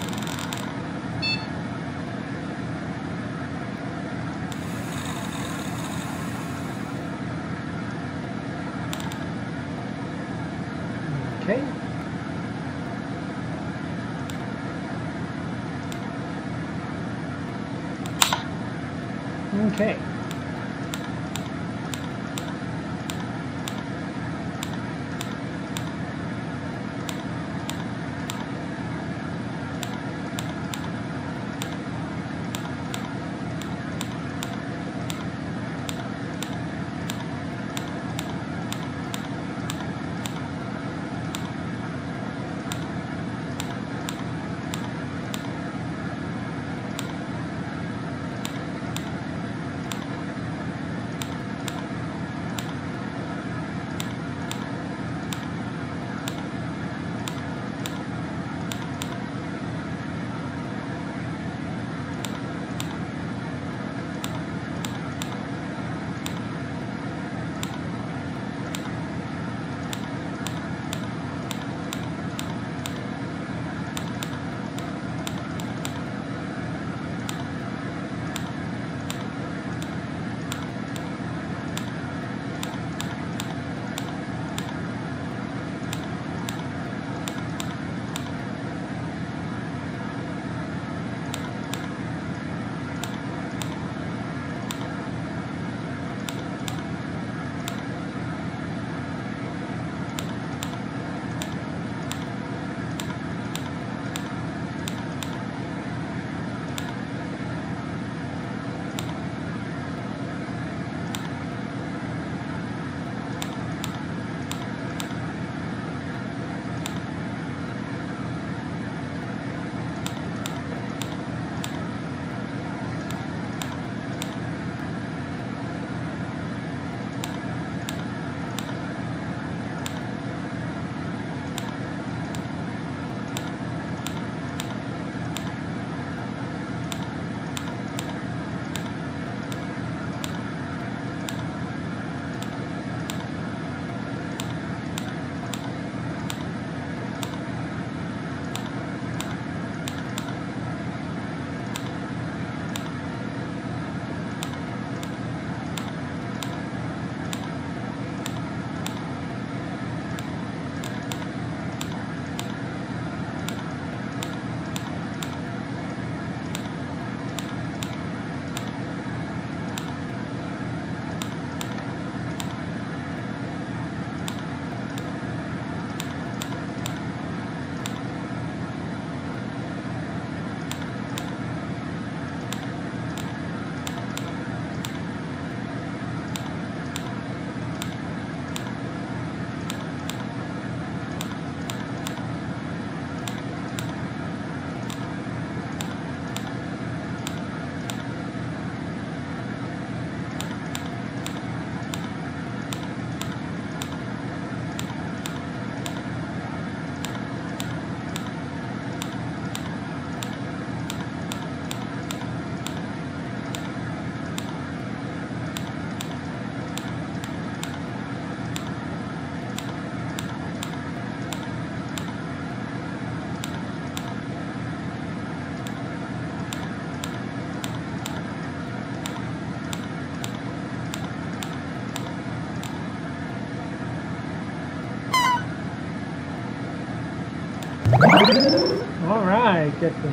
Alright, get the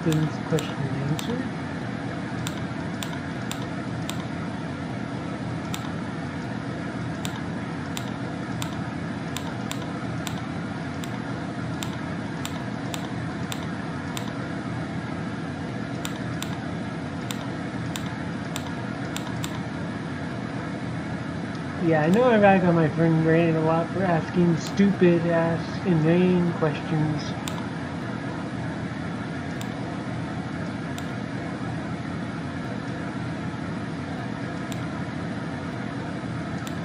student's question answered. Yeah, I know I rag on my friend Brandon a lot for asking stupid ass inane questions.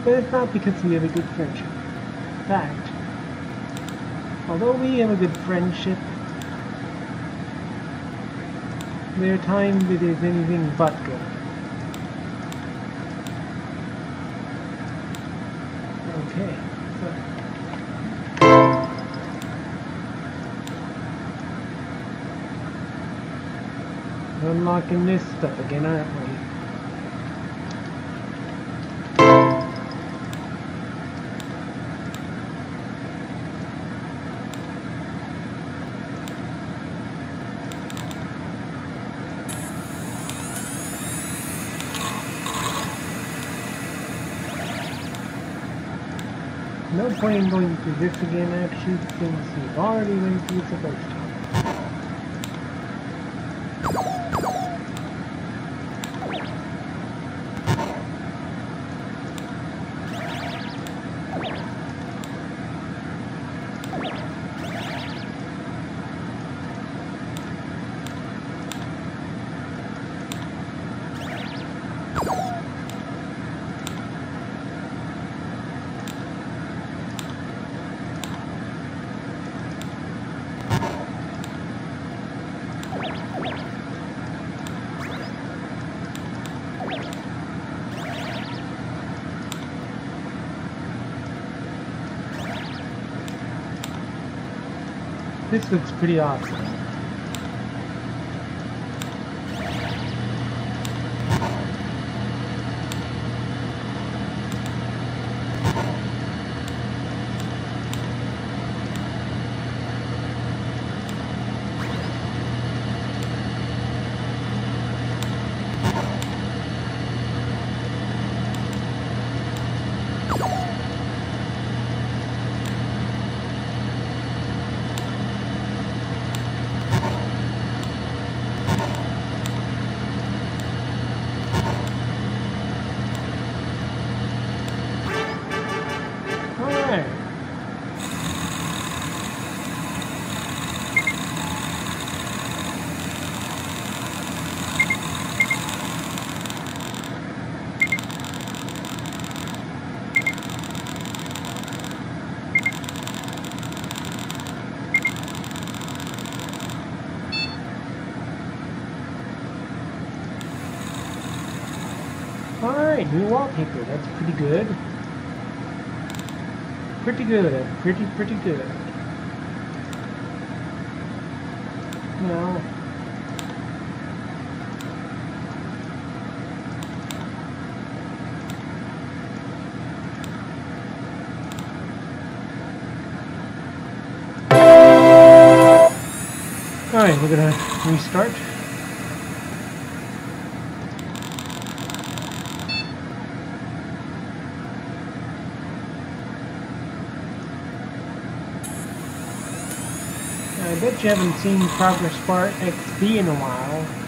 But it's not because we have a good friendship. In fact, although we have a good friendship, there are times it is anything but good. Okay. Unlocking this stuff again, aren't we? Point in going through this again actually since we've already went through the first This looks pretty awesome. Alright. Alright, new wallpaper. That's pretty good. Pretty good. Pretty, pretty good. Now, Alright, we're gonna restart. I bet you haven't seen Progressbar XP in a while.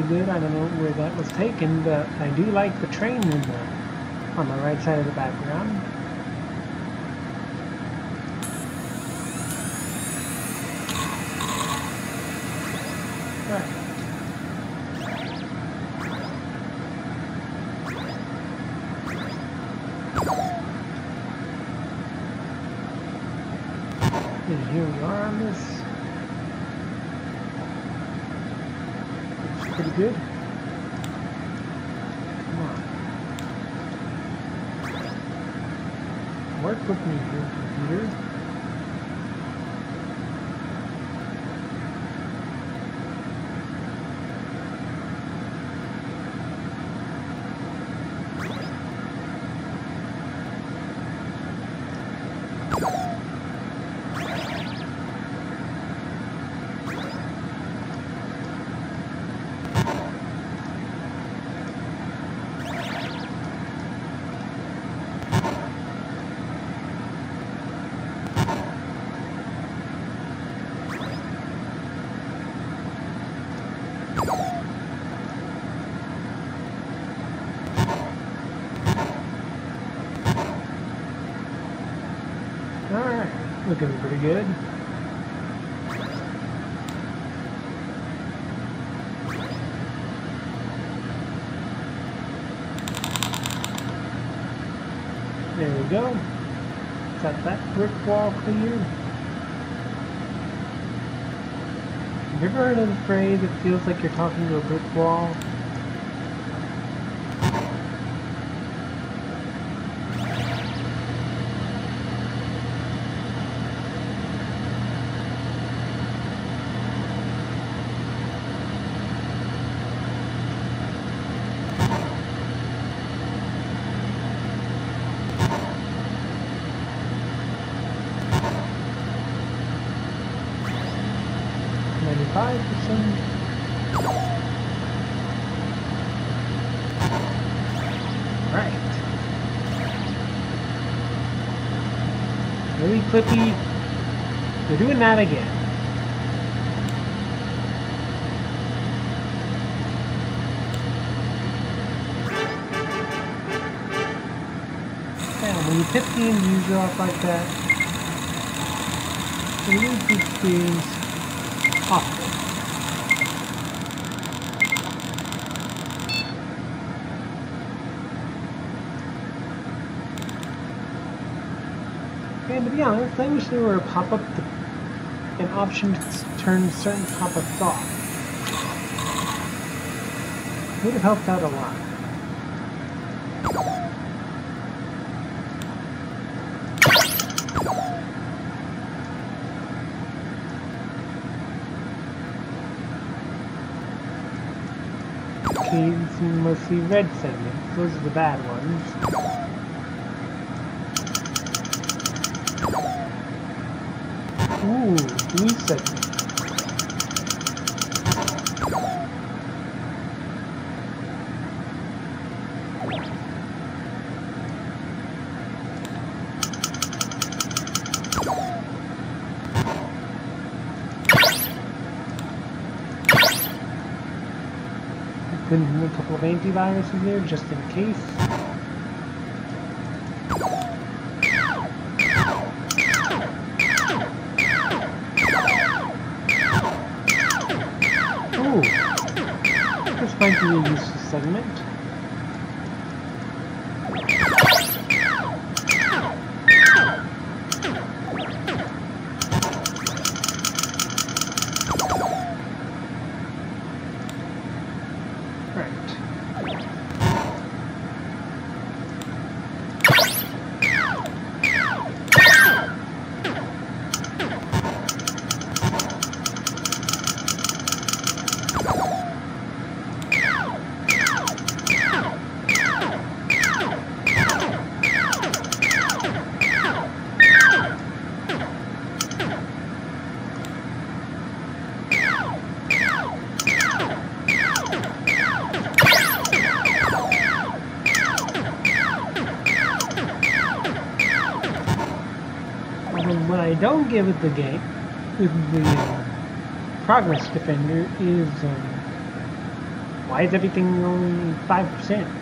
Pretty good. I don't know where that was taken, but I do like the train in the, on the right side of the background. And here we are on this. Looks pretty good. Come on. Work with me here, computer. Alright, looking pretty good. There we go. Got that brick wall cleared. Have you ever heard of the phrase, it feels like you're talking to a brick wall? Ninety-five percent. Right. Clippy. They're doing that again. Yeah, when you tip the end user off like that, it leaves the experience awful. Yeah, I wish there were a pop-up, an option to turn certain pop-ups off. Would have helped out a lot. Are mostly red segments. Those are the bad ones. Ooh, in a couple of antiviruses there just in case. with the game, with the uh, progress defender is um, why is everything only 5%?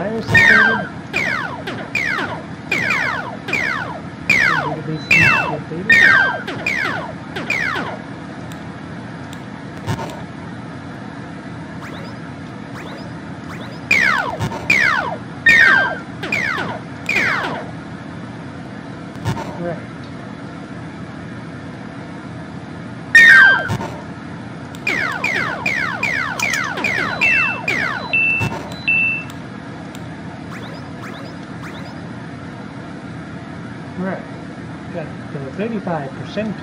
tires. ausente.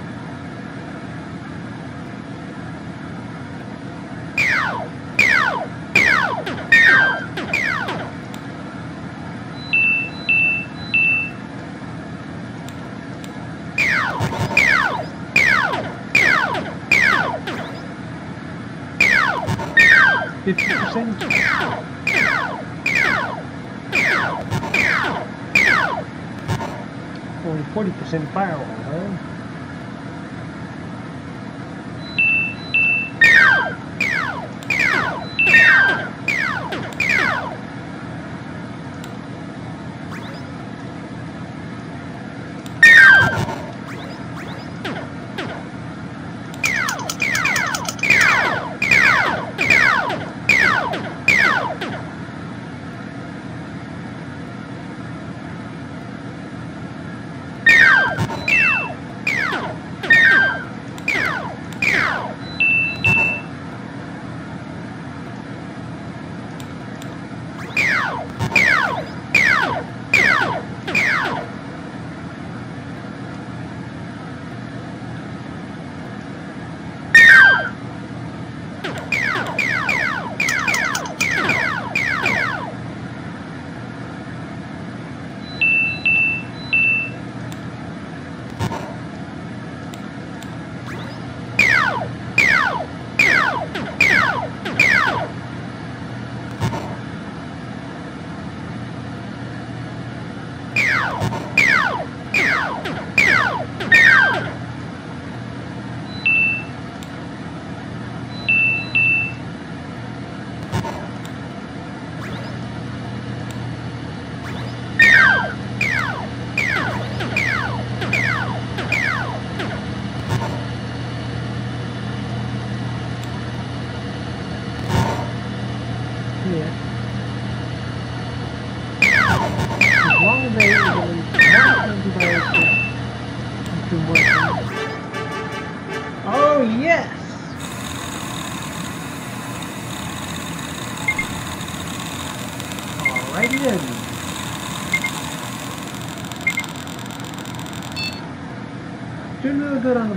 good on the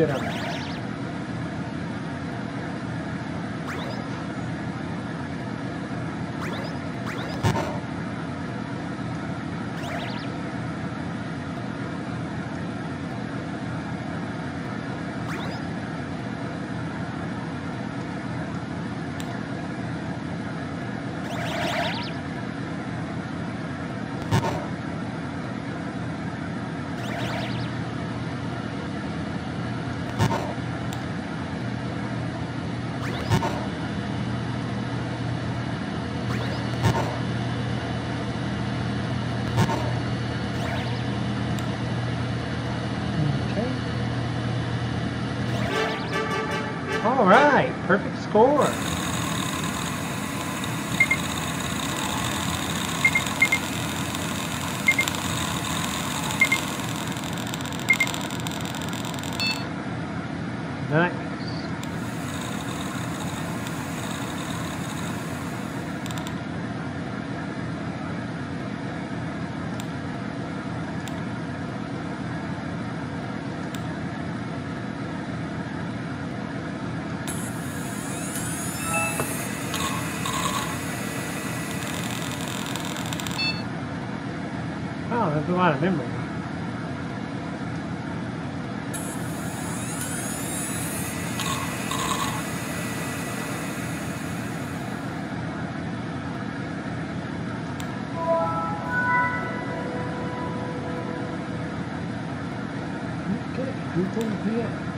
You're doing pretty good on this. Okay. All right, perfect score. Nice. Wow, that's a lot of memory. Okay, Google PM.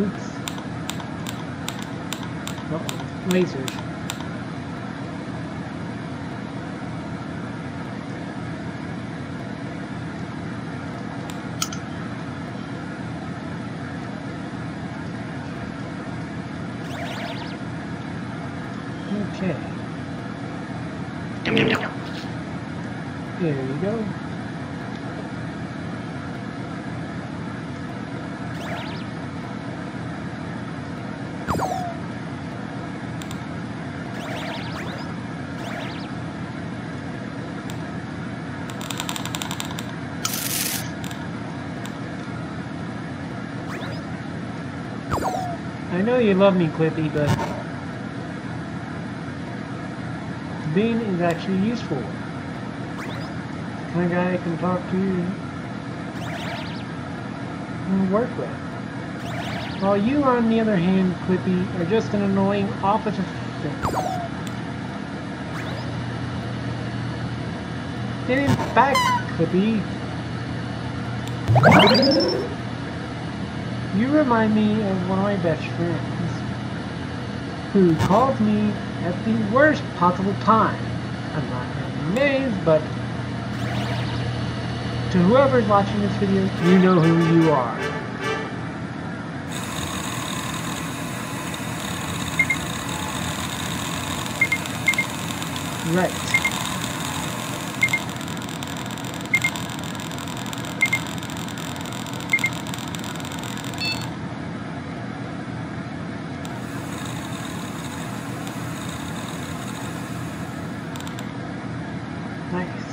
Oops. Uh oh, lasers. Okay. There you go. I know you love me, Clippy, but Bean is actually useful. Kind of guy I can talk to and work with. While you, on the other hand, Clippy, are just an annoying officer. And in fact, Clippy, you remind me of one of my best friends who called me at the worst possible time. I'm not amazed, but to whoever's watching this video, you know who you are. Right. Nice.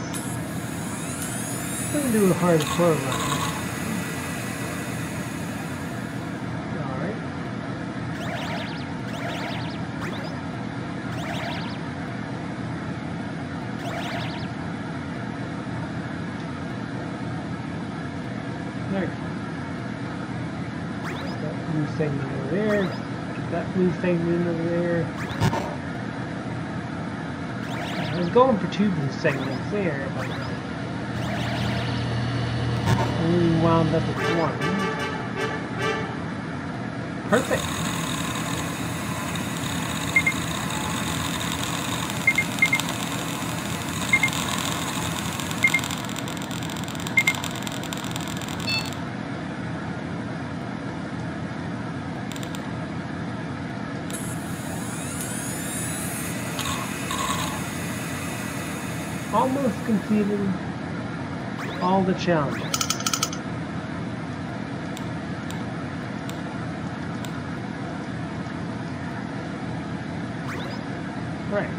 Run. Alright. There. That blue over there. That blue segment over there. I was going for two blue segments there, but wound up with one. Perfect. Almost completed all the challenges. Right.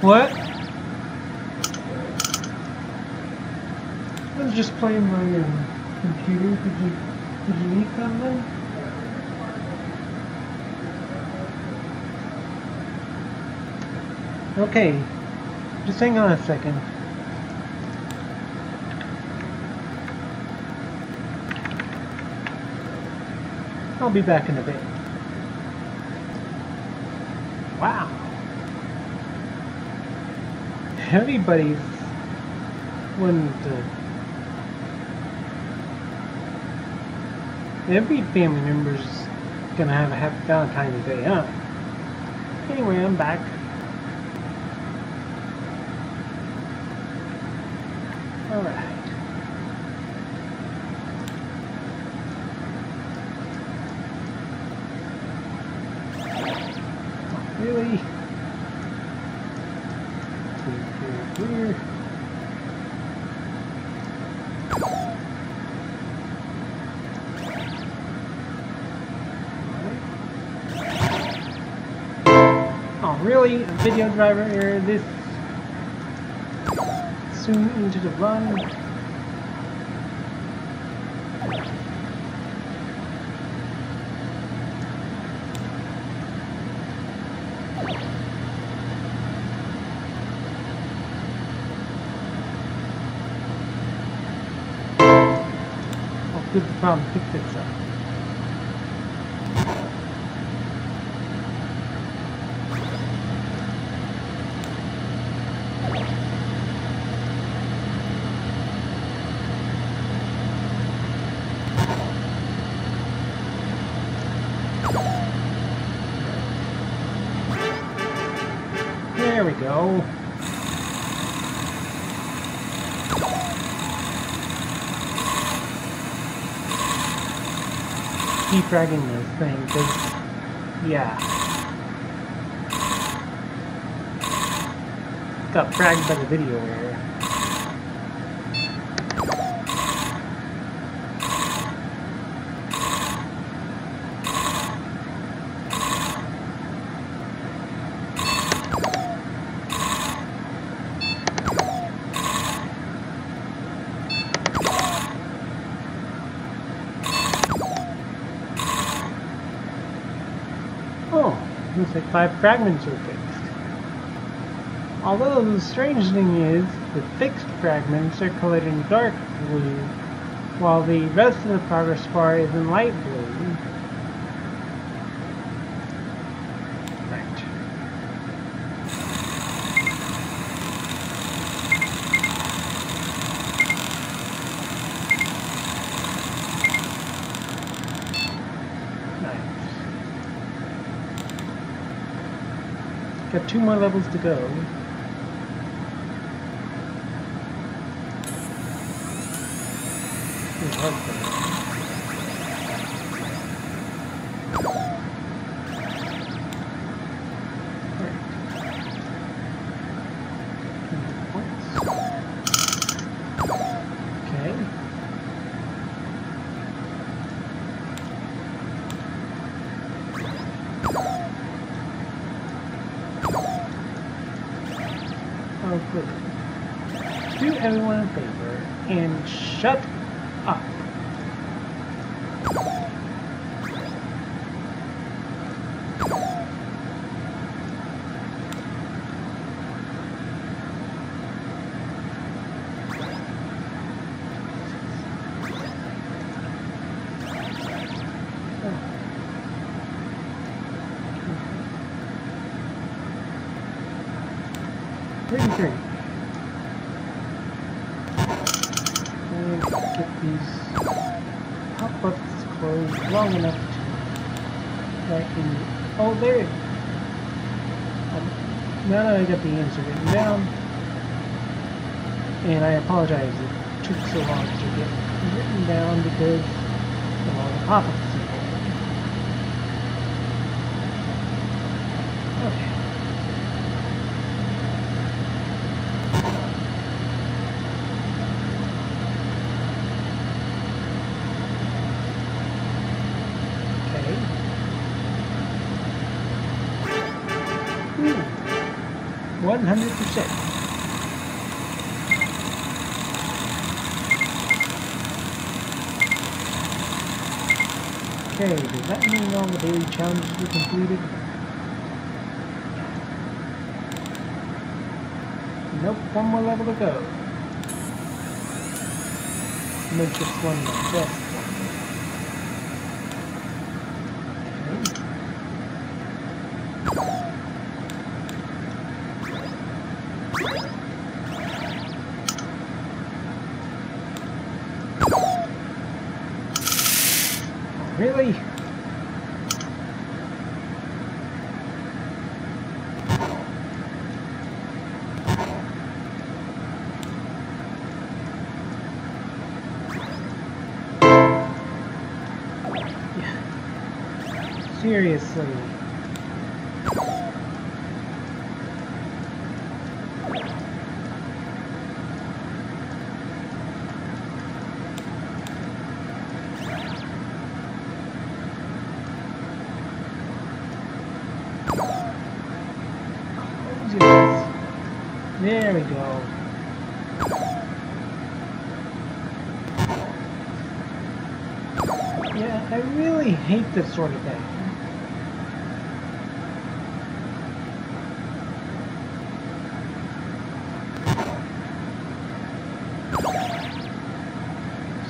What? Playing my computer. Did you did you need something? Okay, just hang on a second. I'll be back in a bit. Wow. Everybody's wanting to. Every family member's gonna have a happy Valentine's Day, huh? Anyway, I'm back. Alright. Oh, really? Clear, clear, clear. Oh, really? A video driver error this soon into the run? Oh, good problem. Pick this up. There we go. Keep dragging this thing, because, yeah. Got fragged by the video. Oh, five fragments are fixed. Although the strange thing is, the fixed fragments are colored in dark blue, while the rest of the progress bar is in light blue. Right. Nice. Got two more levels to go. Ooh, hard thing. Alright. Points. Okay. Oh, good. Do everyone a favor and shut up. 33. And get these pop-ups closed long enough to that can oh there um, now that I got the answer written down and I apologize it took so long to get written down because of all the pop-ups Okay. Okay. One hundred percent. Okay, does that mean all the daily challenges were completed? Nope, one more level to go. Make this one the best Seriously. There we go. Yeah, I really hate this sort of thing.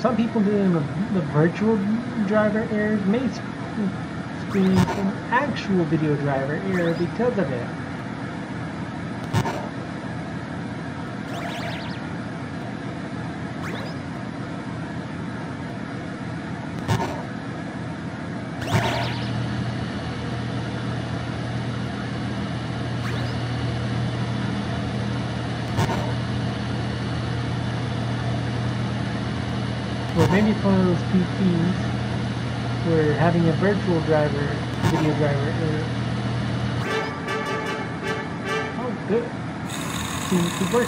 Some people doing the, the virtual driver errors may experience an actual video driver error because of it. Maybe it's one of those PCs where having a virtual driver, video driver error. Oh, good. Seems to work.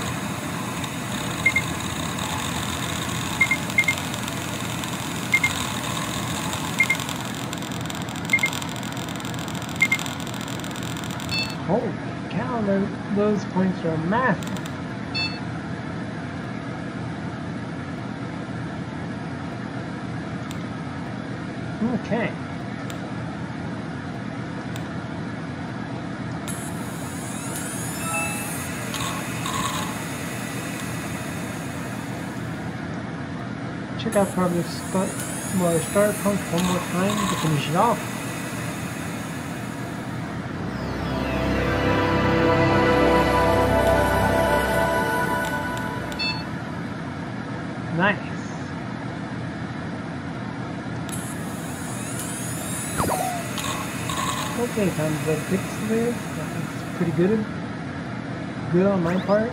Holy cow, tho- those points are massive. Okay. Check out Start well, start punk one more time to finish it off. 800 pixels there. That's pretty good. Good on my part.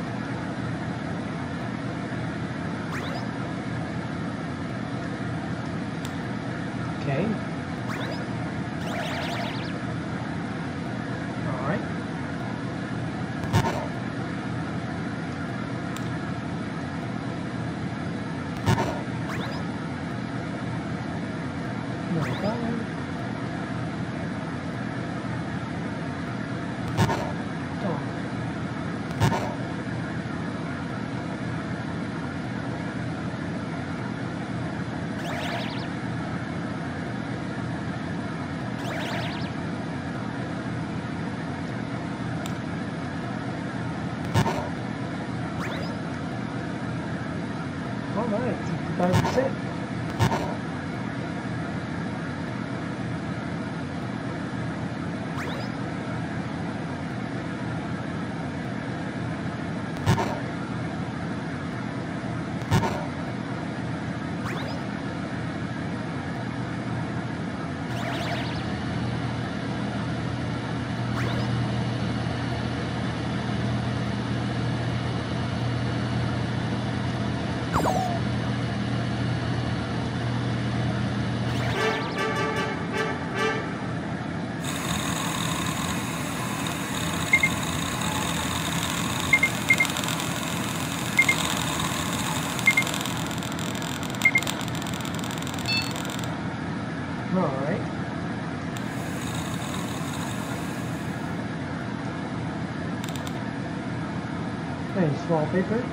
Wallpaper.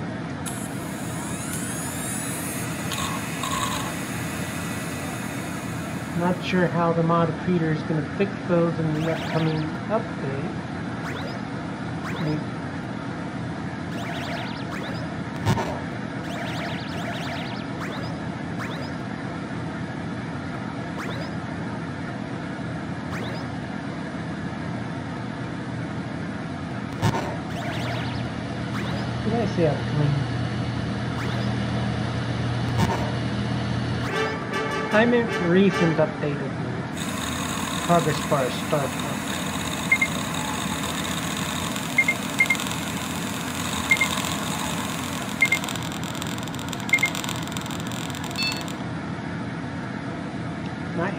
Not sure how the mod creator is going to fix those in the upcoming update. I meant recent updated progress bar start. Nice.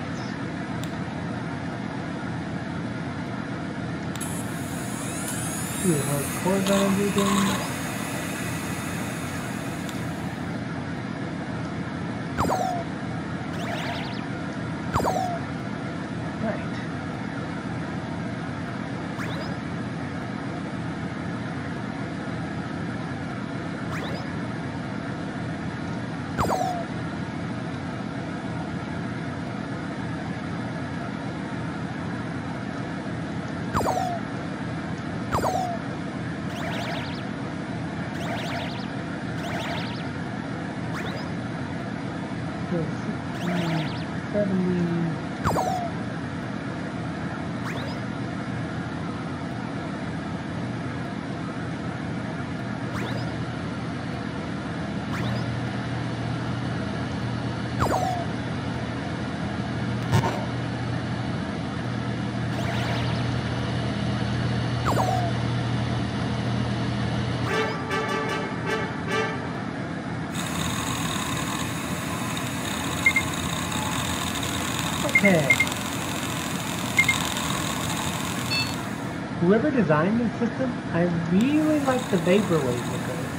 See the hardcore that I'm doing. Right. So 60, 70. Okay. Whoever designed this system, I really like the vaporwave look of it.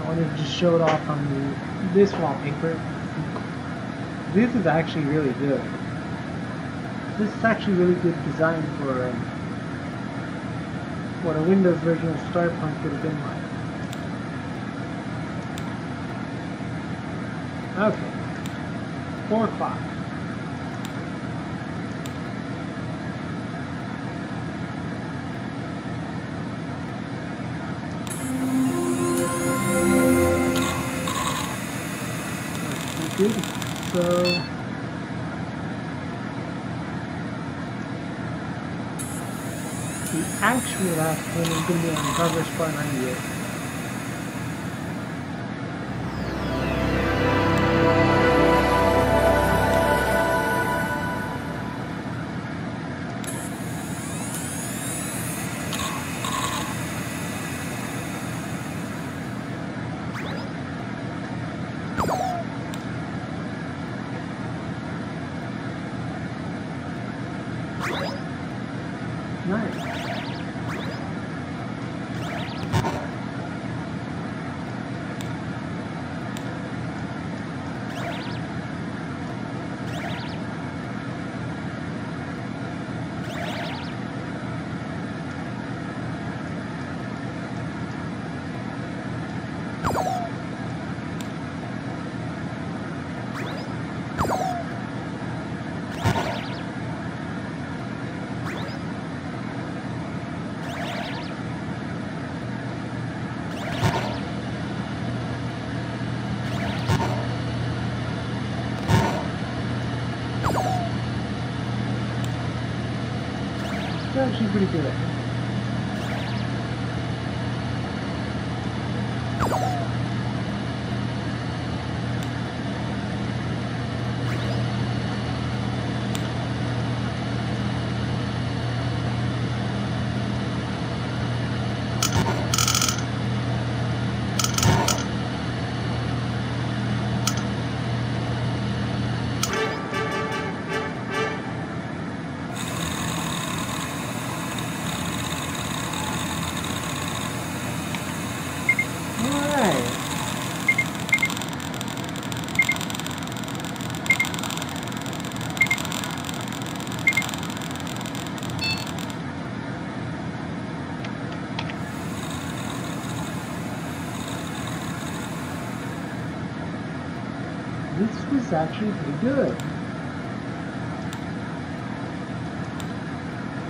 I wanted to just show it off on the, this wallpaper. This is actually really good. This is actually really good design for um, what a Windows version of Starpunk would have been like. Okay. Four o'clock. Actual last one is going to be on Progress It's actually pretty good.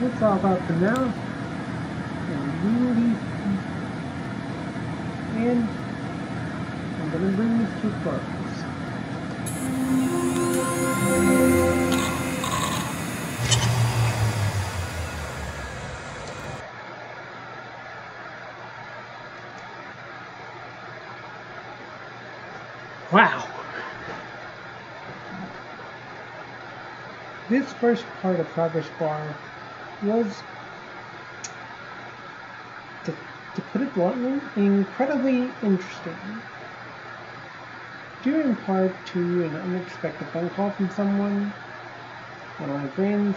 That's all about for now. First part of Progress Bar was, to, to put it bluntly, incredibly interesting. Due in part to an unexpected phone call from someone, one of my friends,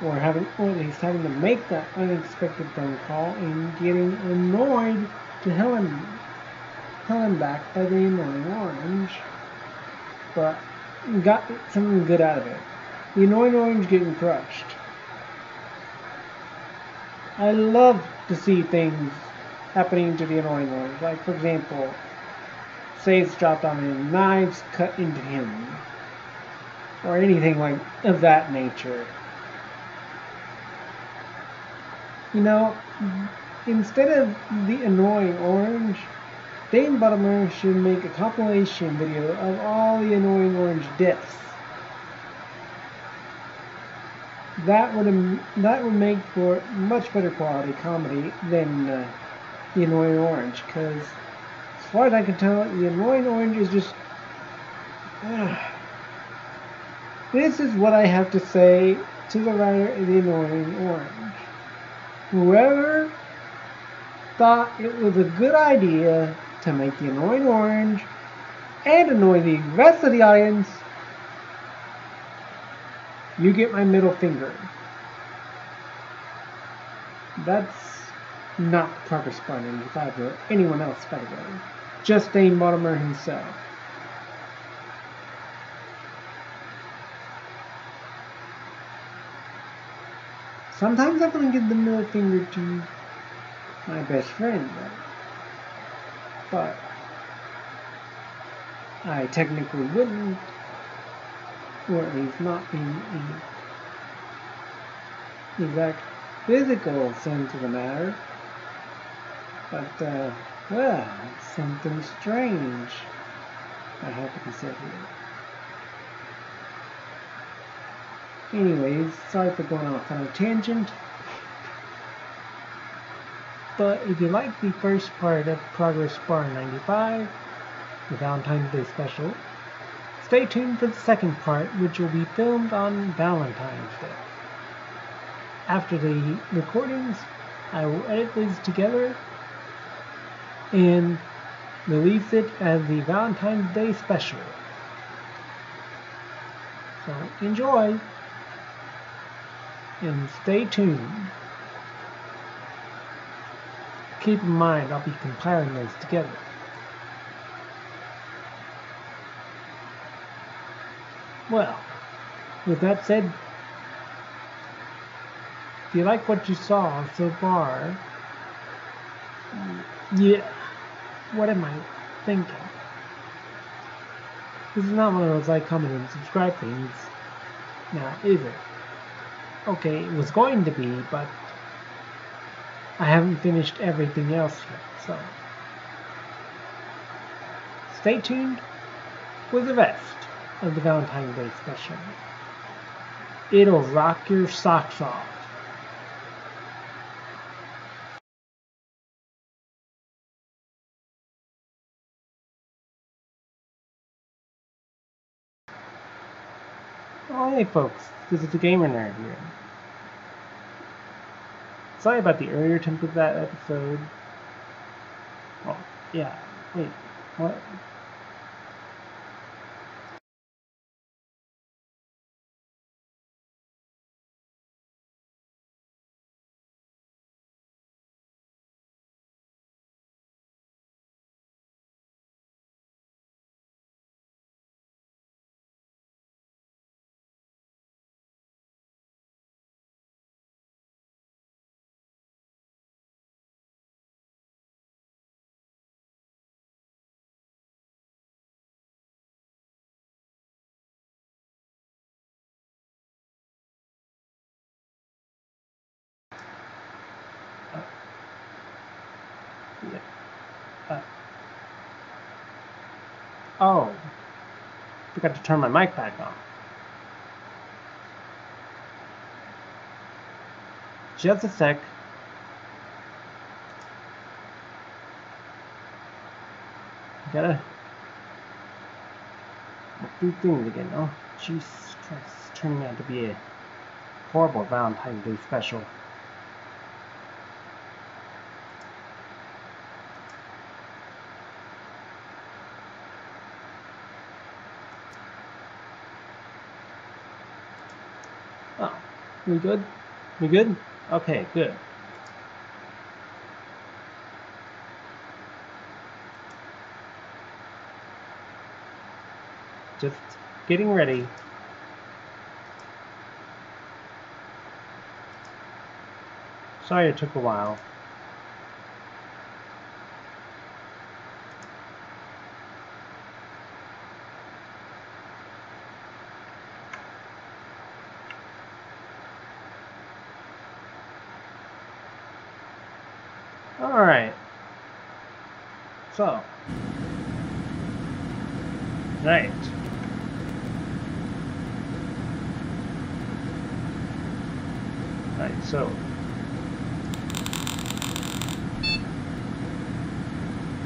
or having, or at least having to make that unexpected phone call and getting annoyed to hell and hell and back by the annoying orange, but got something good out of it. The annoying orange getting crushed. I love to see things happening to the annoying orange. Like, for example, say it's dropped on him, knives cut into him, or anything like of that nature. You know, instead of the annoying orange, Dane Boedigheimer should make a compilation video of all the annoying orange deaths. That would that would make for much better quality comedy than uh, the annoying orange, because as far as I can tell, the annoying orange is just. Uh, this is what I have to say to the writer of the annoying orange. Whoever thought it was a good idea to make the annoying orange and annoy the rest of the audience, you get my middle finger. That's not Progressbar95 or anyone else, by the way. Just Dane Boedigheimer himself. Sometimes I'm to give the middle finger to my best friend, but I technically wouldn't, or at least not in the exact physical sense of the matter. But, uh, well, something strange I have to here. Anyways, sorry for going off on a tangent. But if you like the first part of Progress Bar 95, the Valentine's Day special, stay tuned for the second part, which will be filmed on Valentine's Day. After the recordings, I will edit these together and release it as the Valentine's Day special. So enjoy and stay tuned. Keep in mind I'll be compiling those together. Well, with that said, if you like what you saw so far, yeah, what am I thinking? This is not one of those like, comment, and subscribe things. Now, is it? Okay, it was going to be, but I haven't finished everything else yet, so stay tuned for the rest of the Valentine's Day special. It'll rock your socks off. Oh, hey folks, this is the Gamer Nerd here. Sorry about the earlier attempt of that episode. Oh, yeah, wait, what? Oh. Forgot to turn my mic back on. Just a sec. Gotta do things again. Oh, Jesus Christ. It's turning out to be a horrible Valentine's Day special. Oh, we good? We good? Okay, good. Just getting ready. Sorry it took a while.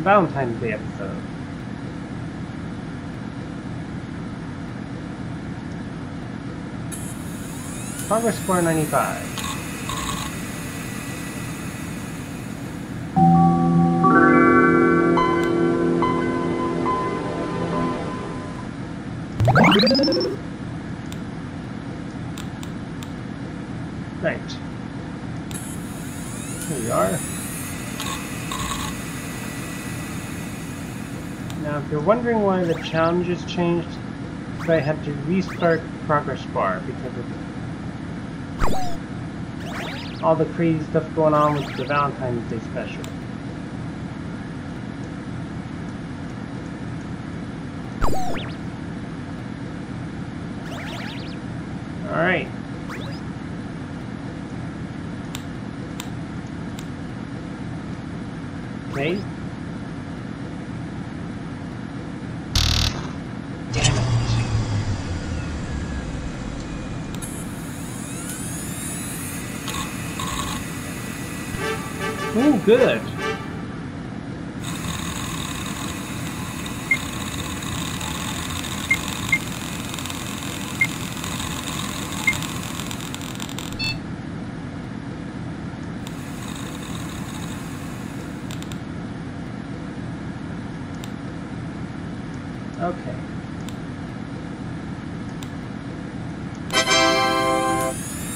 Valentine's Day episode. Progressbar95. Wondering why the challenges changed, I had to restart Progressbar because of all the crazy stuff going on with the Valentine's Day special. Alright. Okay. Good. Okay.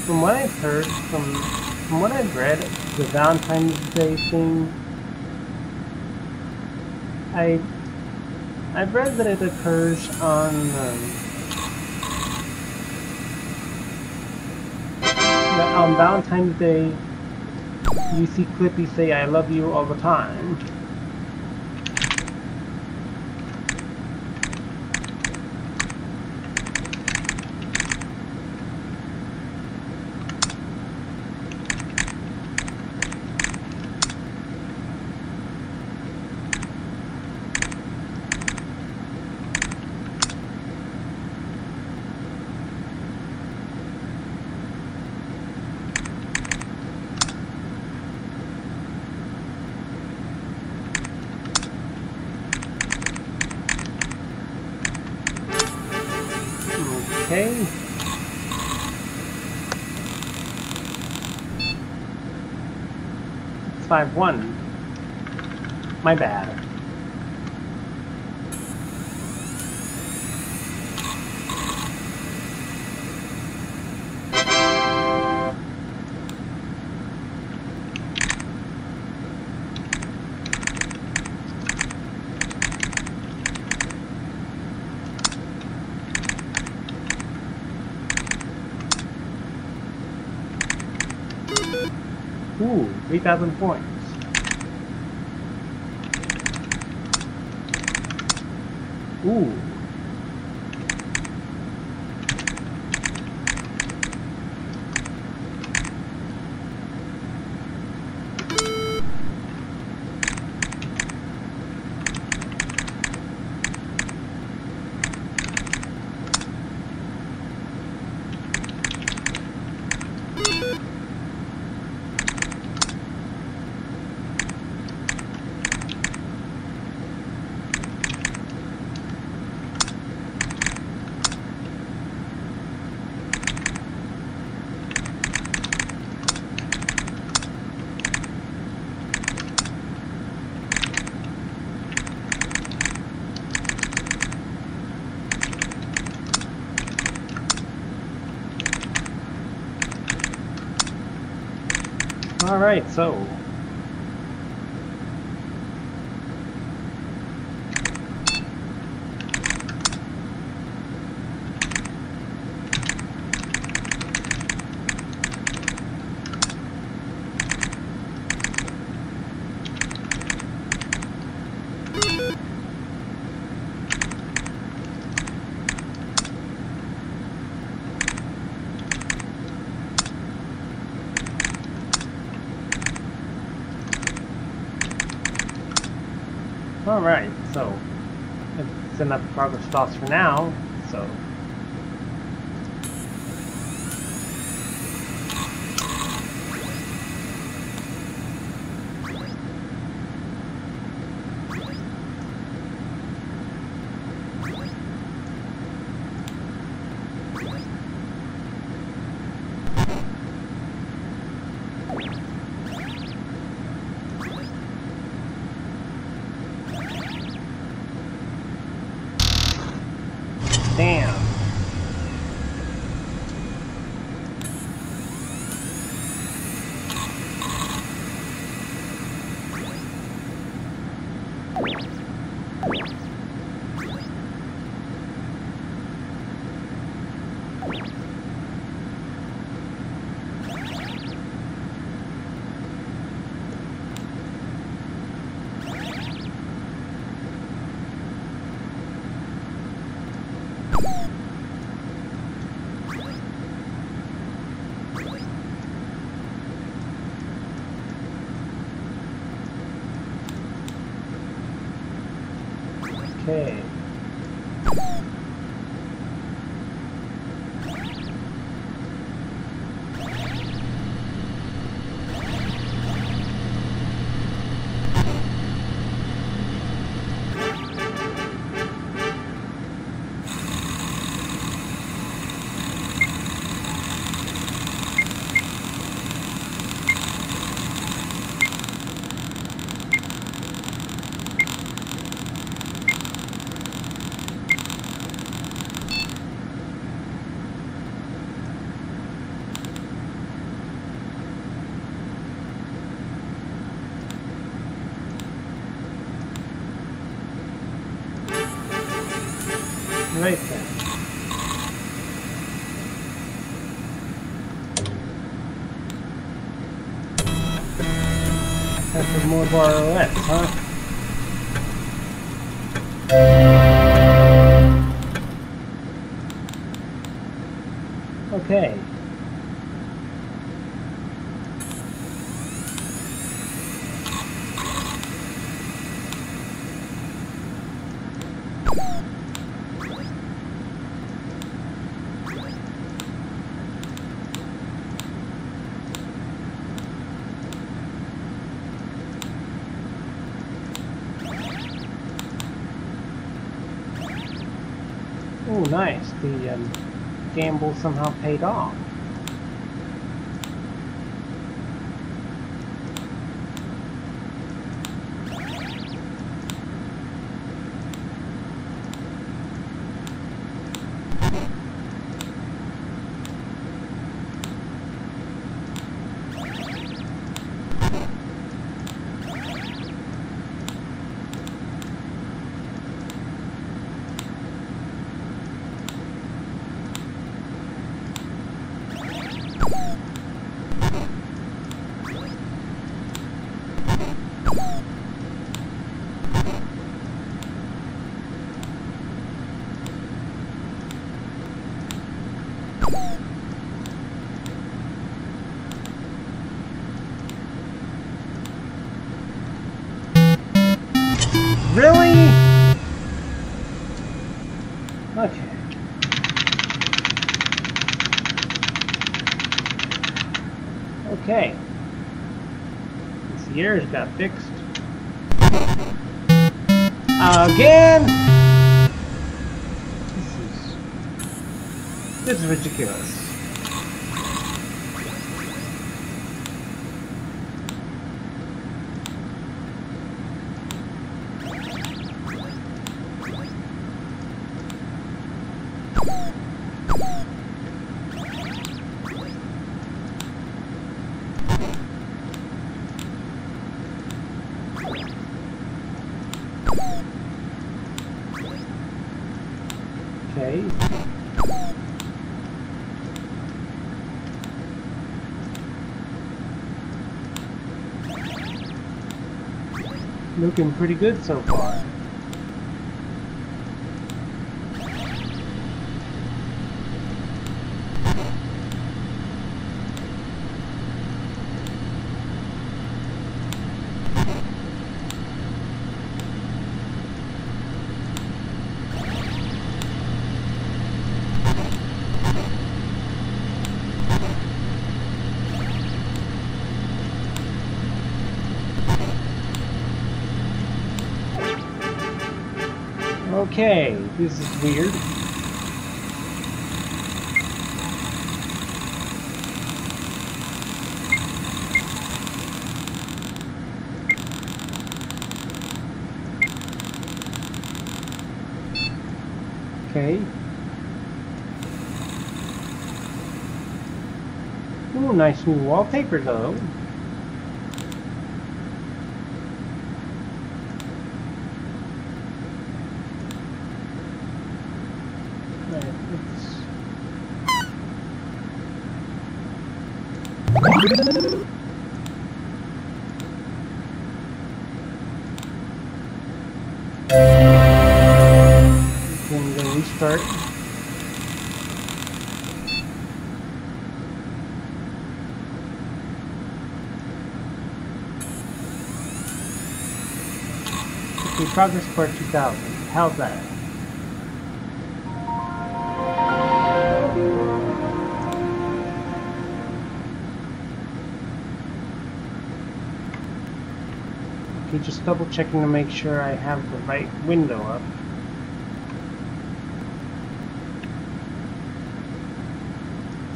From what I've heard, from from what I've read, the Valentine's Day thing, I I've read that it occurs on um, on Valentine's Day. You see Clippy say "I love you" all the time. Five one. My bad. 3,000 points. Ooh. All right, so Alright, so it's enough progress dots for now, Time for more borrowettes, gamble somehow paid off. Really? Okay. Okay. Year's got fixed. Again? This is... This is ridiculous. Looking pretty good so far. Okay, this is weird. Okay. Ooh, nice new wallpaper though. Progress part 2000. How's that? Okay, just double checking to make sure I have the right window up.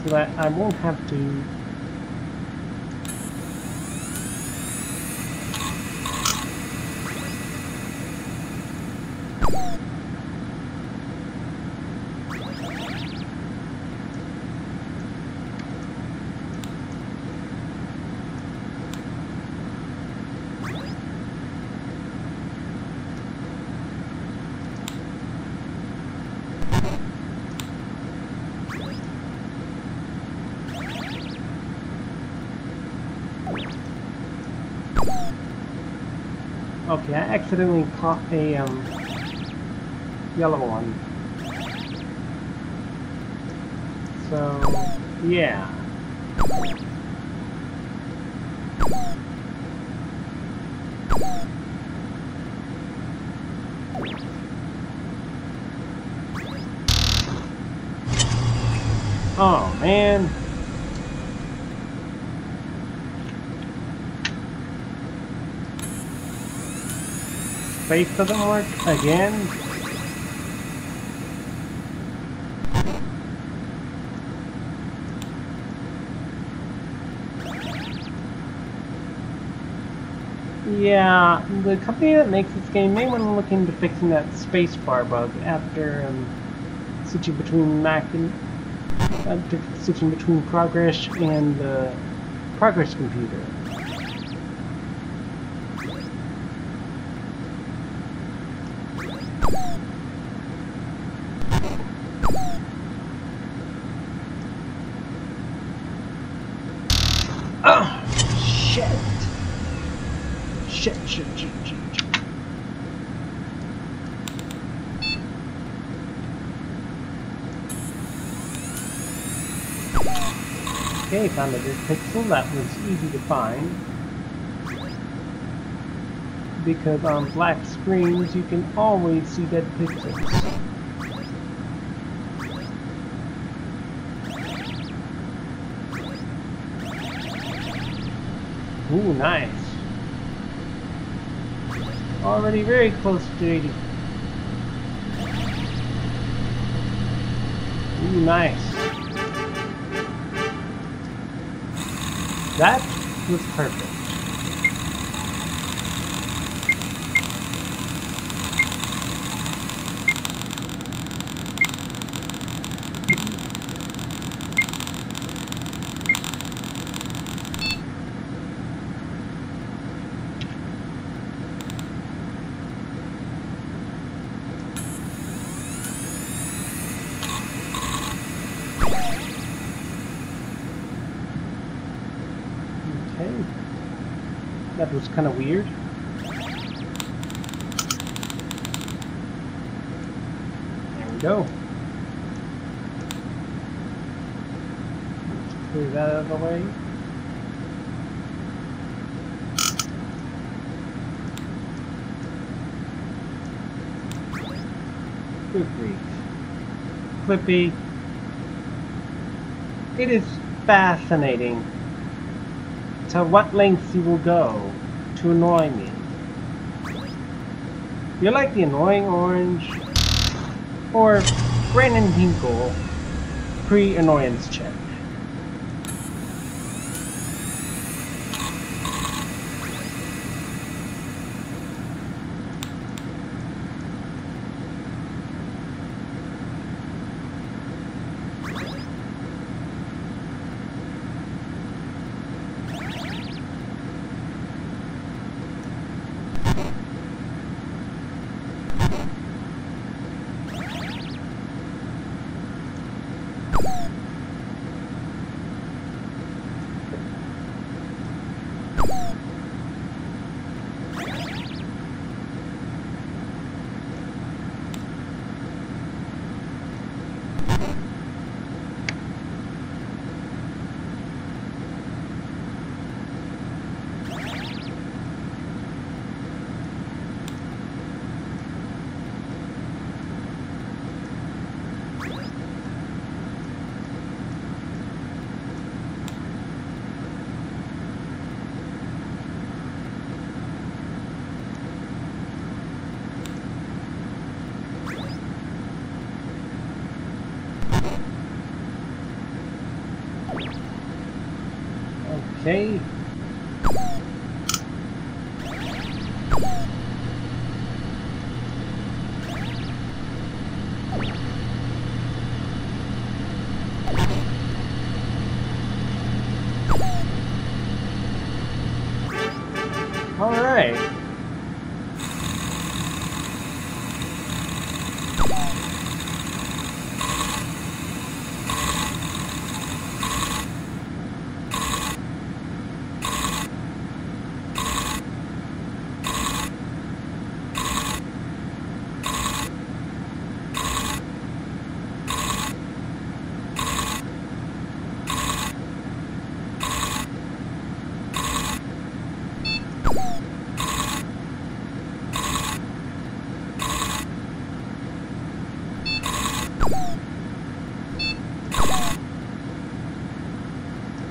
So that I won't have to Okay, I accidentally caught a um, yellow one. So, yeah. Oh, man. Space doesn't work again? Yeah, the company that makes this game may want to look into fixing that spacebar bug after um, switching between Mac and after switching between Progress and the Progress computer. Oh, shit. Shit, shit, shit, shit, shit. Okay, found a pixel. That was easy to find. Because on black screens, you can always see dead pixels. Ooh, nice. Already very close to 80. Ooh, nice. That was perfect. kind of weird. There we go. Move clear that out of the way. Good grief. Clippy. It is fascinating to what lengths you will go to annoy me. You're like the annoying orange or Brandon Hinkle pre-annoyance check.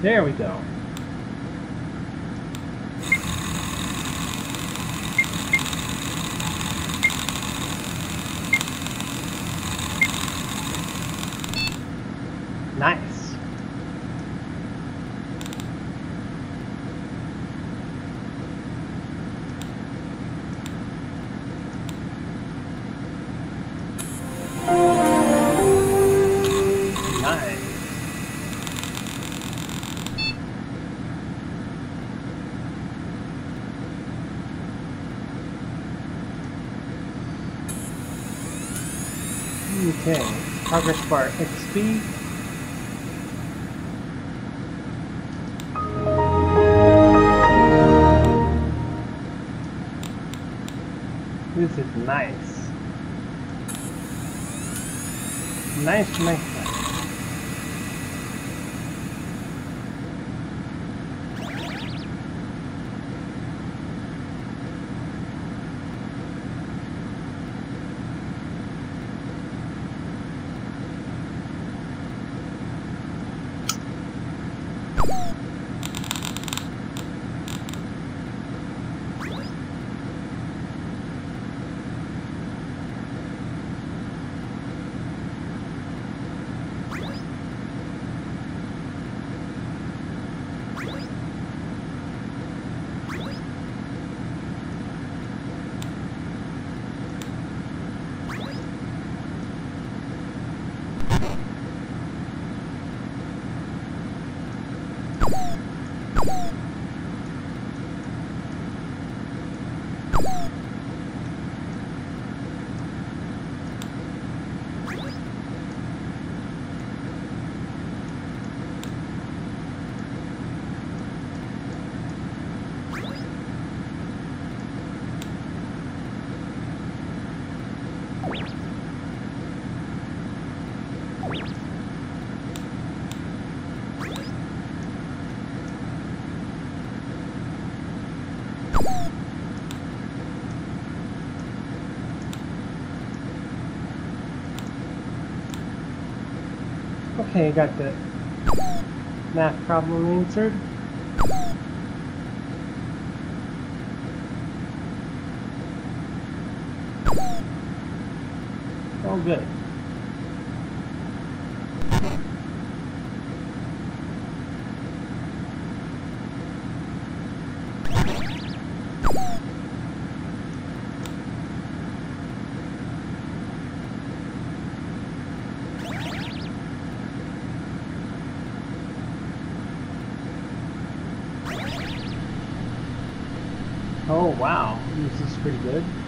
There we go. Nice. Nice. Okay, progress bar XP. This is nice. Nice, nice, Okay, got the math problem answered. All good. Oh, wow. This is pretty good.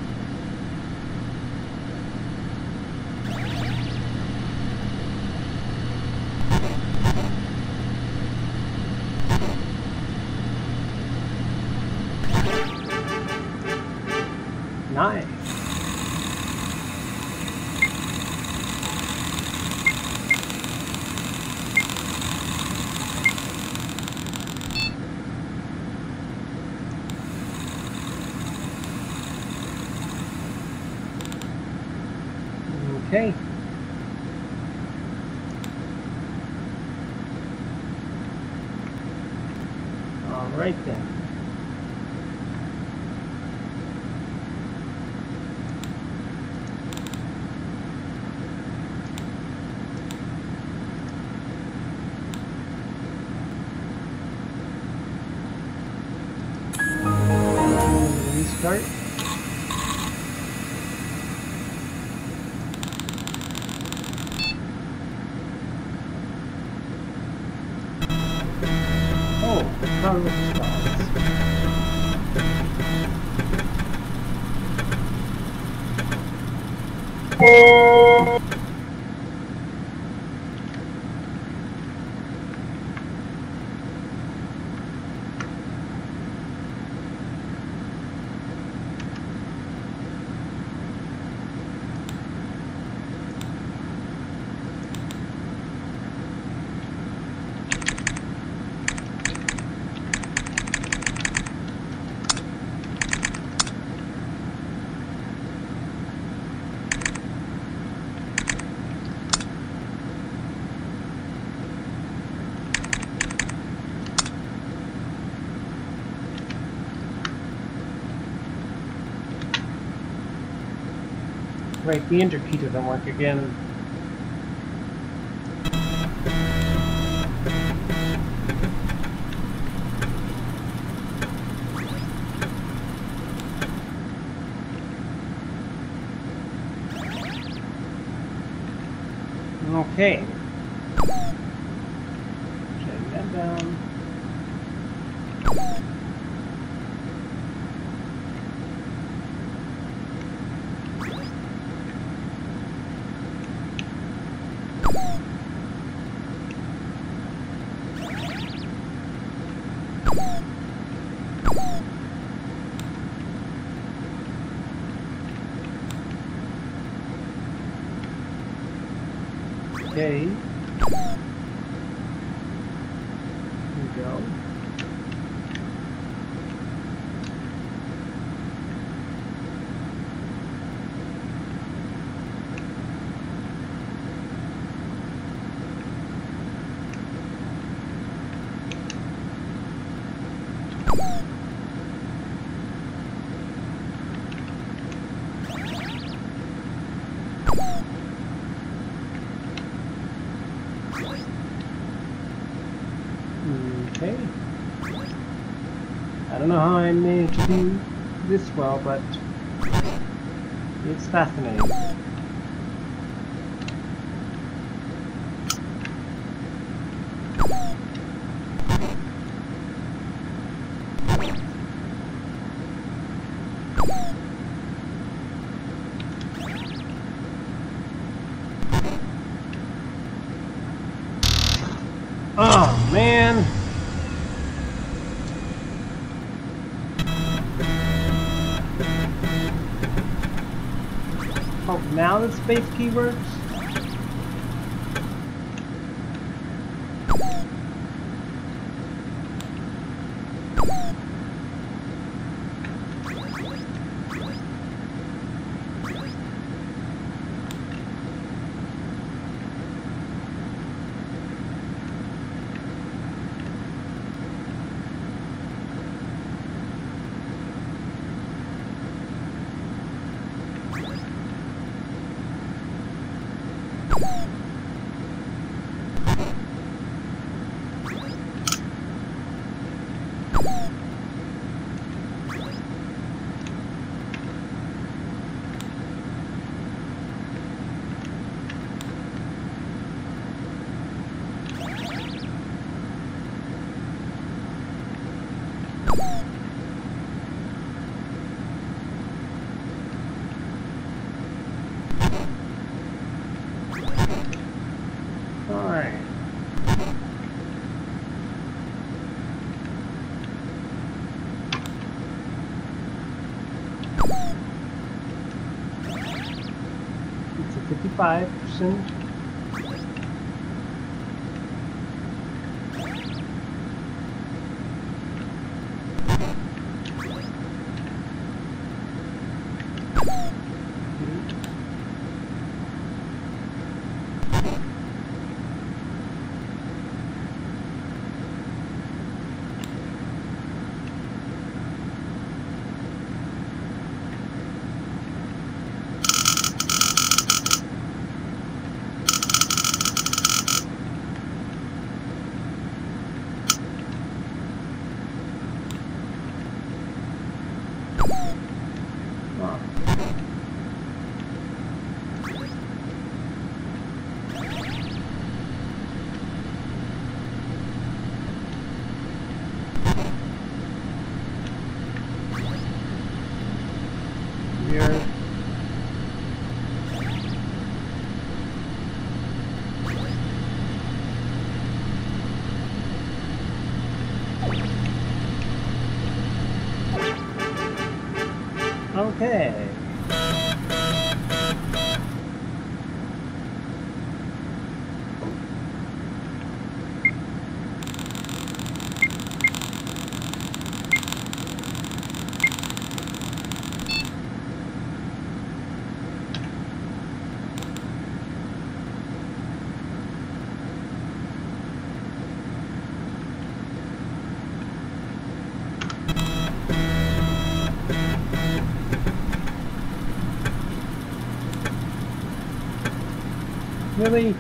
Right, the key doesn't work again. Okay. Shutting that down. Okay. Here we go. Okay. I don't know how I managed to do this well, but it's fascinating. Oh, man. Oh, now the space key works? Alright. It's a 55% Wow. Really?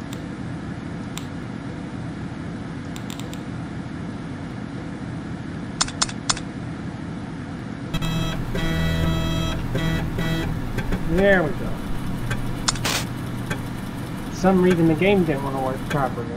There we go. For some reason the game didn't want to work properly.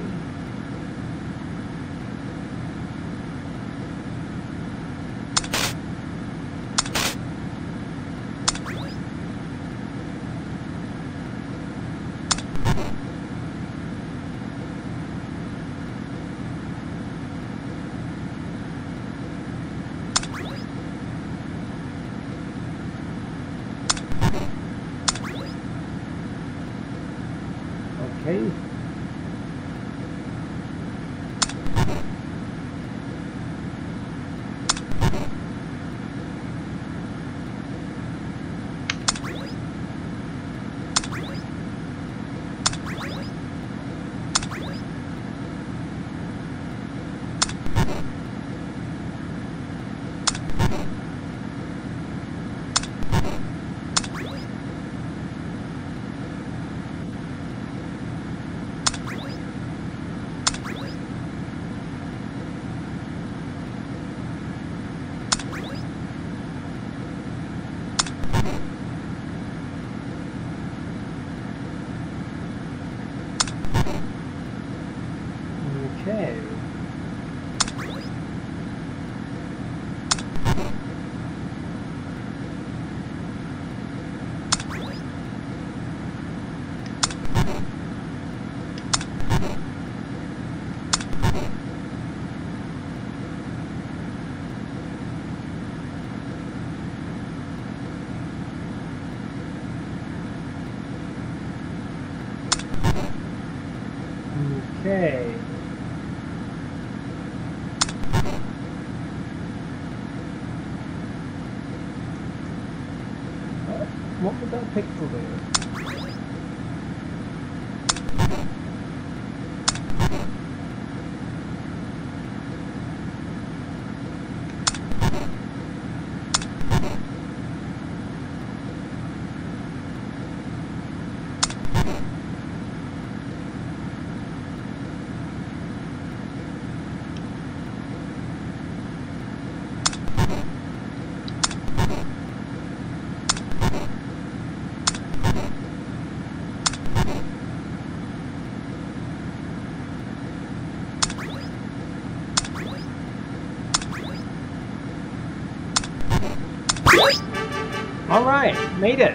Alright, made it.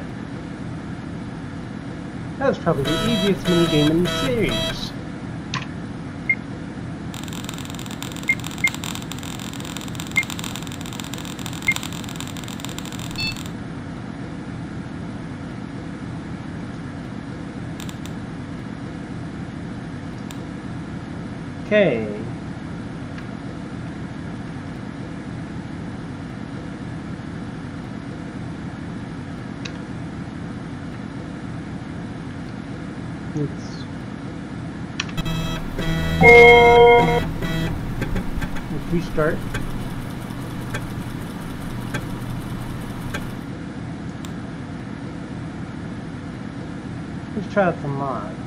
That was probably the easiest minigame in the series. Okay. Let's let's. Let's try out some mods.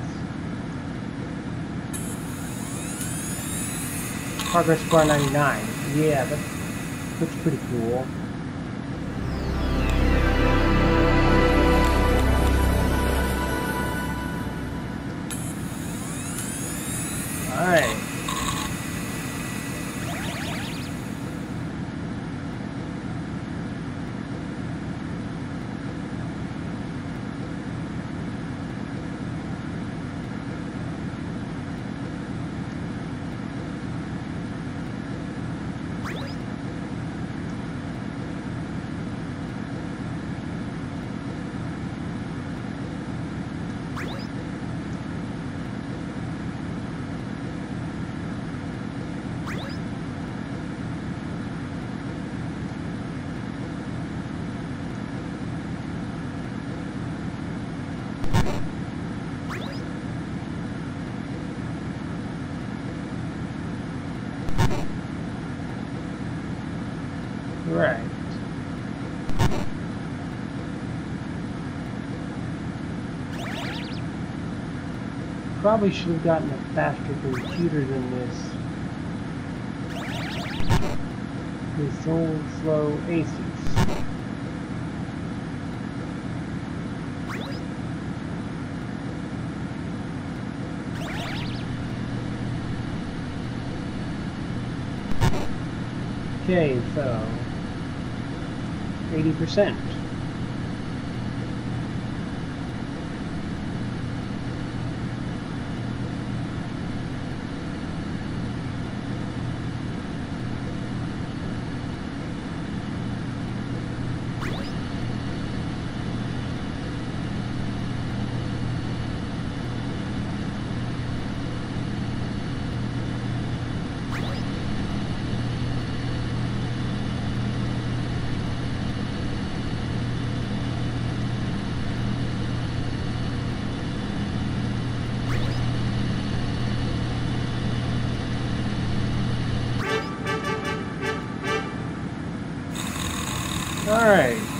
Progress bar 99. Yeah, that looks pretty cool. Probably should have gotten a faster computer than this. This old slow Asus. Okay, so 80%. Alright. Alright.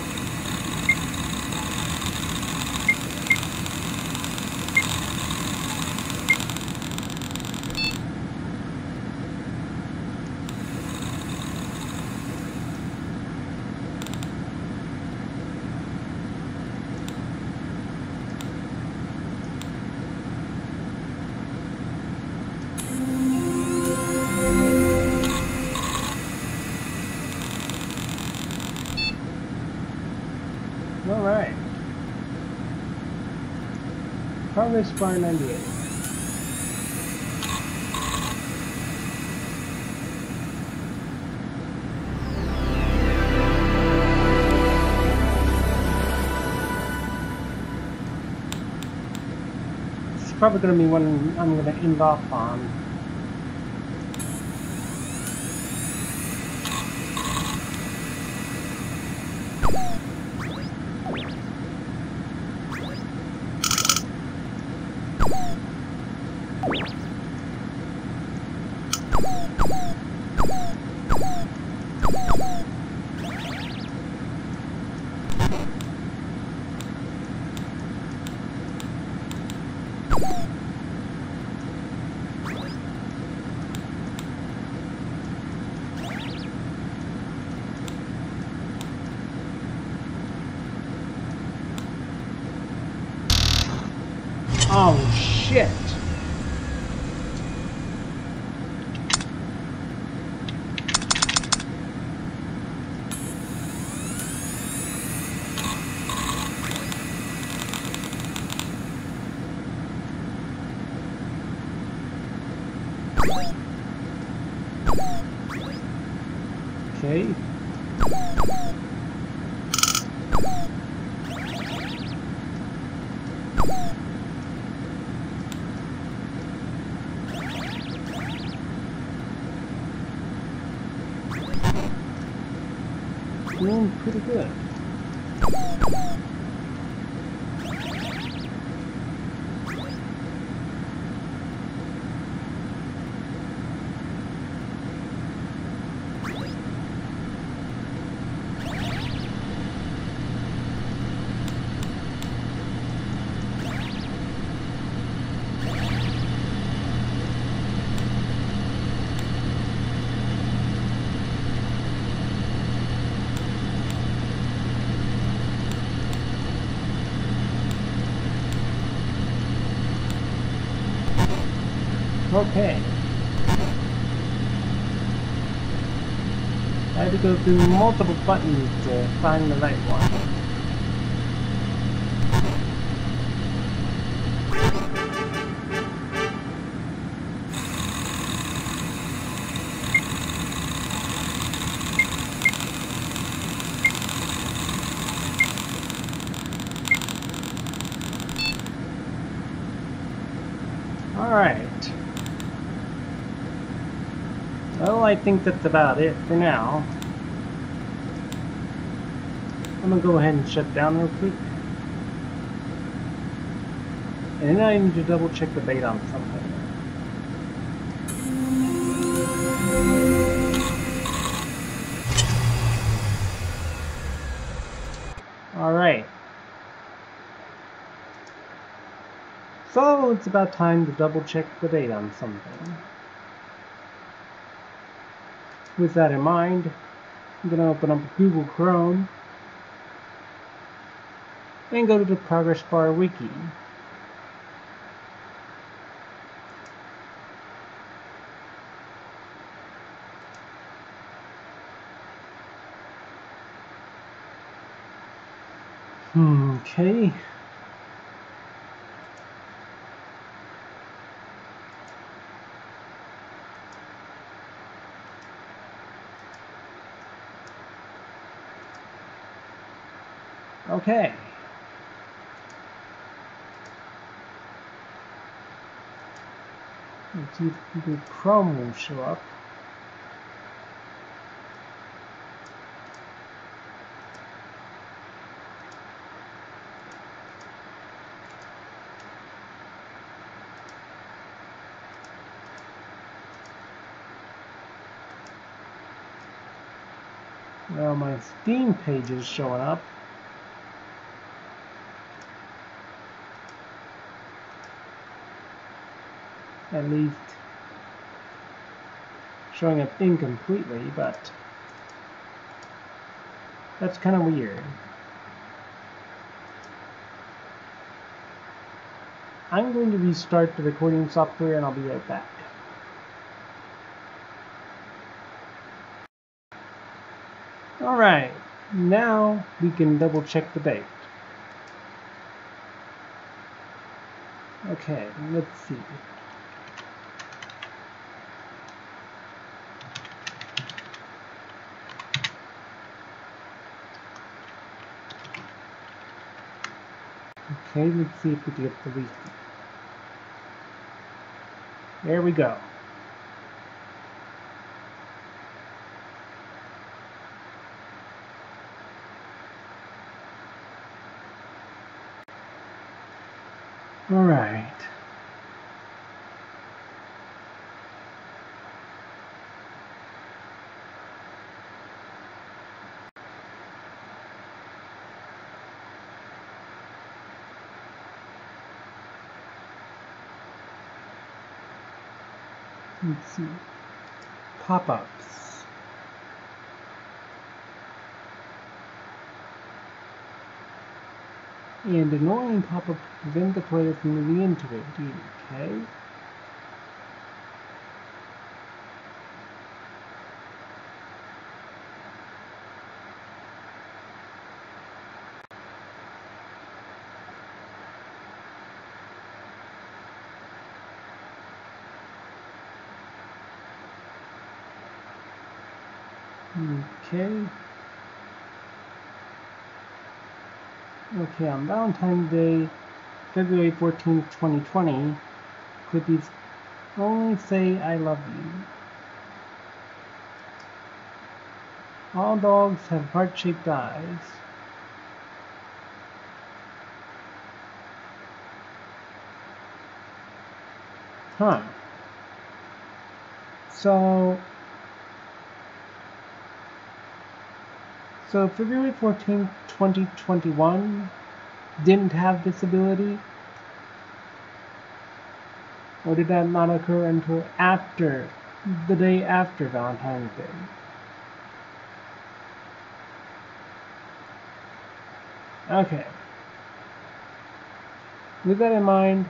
Bar 98. It's probably going to be one I'm going to end off on. Pretty good. Okay. I had to go through multiple buttons to find the right one. Alright. Well, I think that's about it for now. I'm gonna go ahead and shut down real quick. And then I need to double check the bait on something. Alright. So it's about time to double check the bait on something. With that in mind, I'm going to open up Google Chrome and go to the Progressbar Wiki. Okay. Okay. Let's see if Google Chrome will show up. Well, my Steam page is showing up. At least showing up incompletely, but that's kind of weird. I'm going to restart the recording software and I'll be right back. Alright, now we can double check the bait. Okay, let's see. Okay, let's see if we can get the leaf. There we go. All right. Let's see. Pop-ups. And annoying pop-up prevent the player from moving into it. Okay. Okay. Okay, on Valentine's Day, February 14th, 2020, Clippies only say I love you. All dogs have heart-shaped eyes. Huh. So, so February 14th, 2021 didn't have this ability? Or did that not occur until after, the day after Valentine's Day? Okay. With that in mind,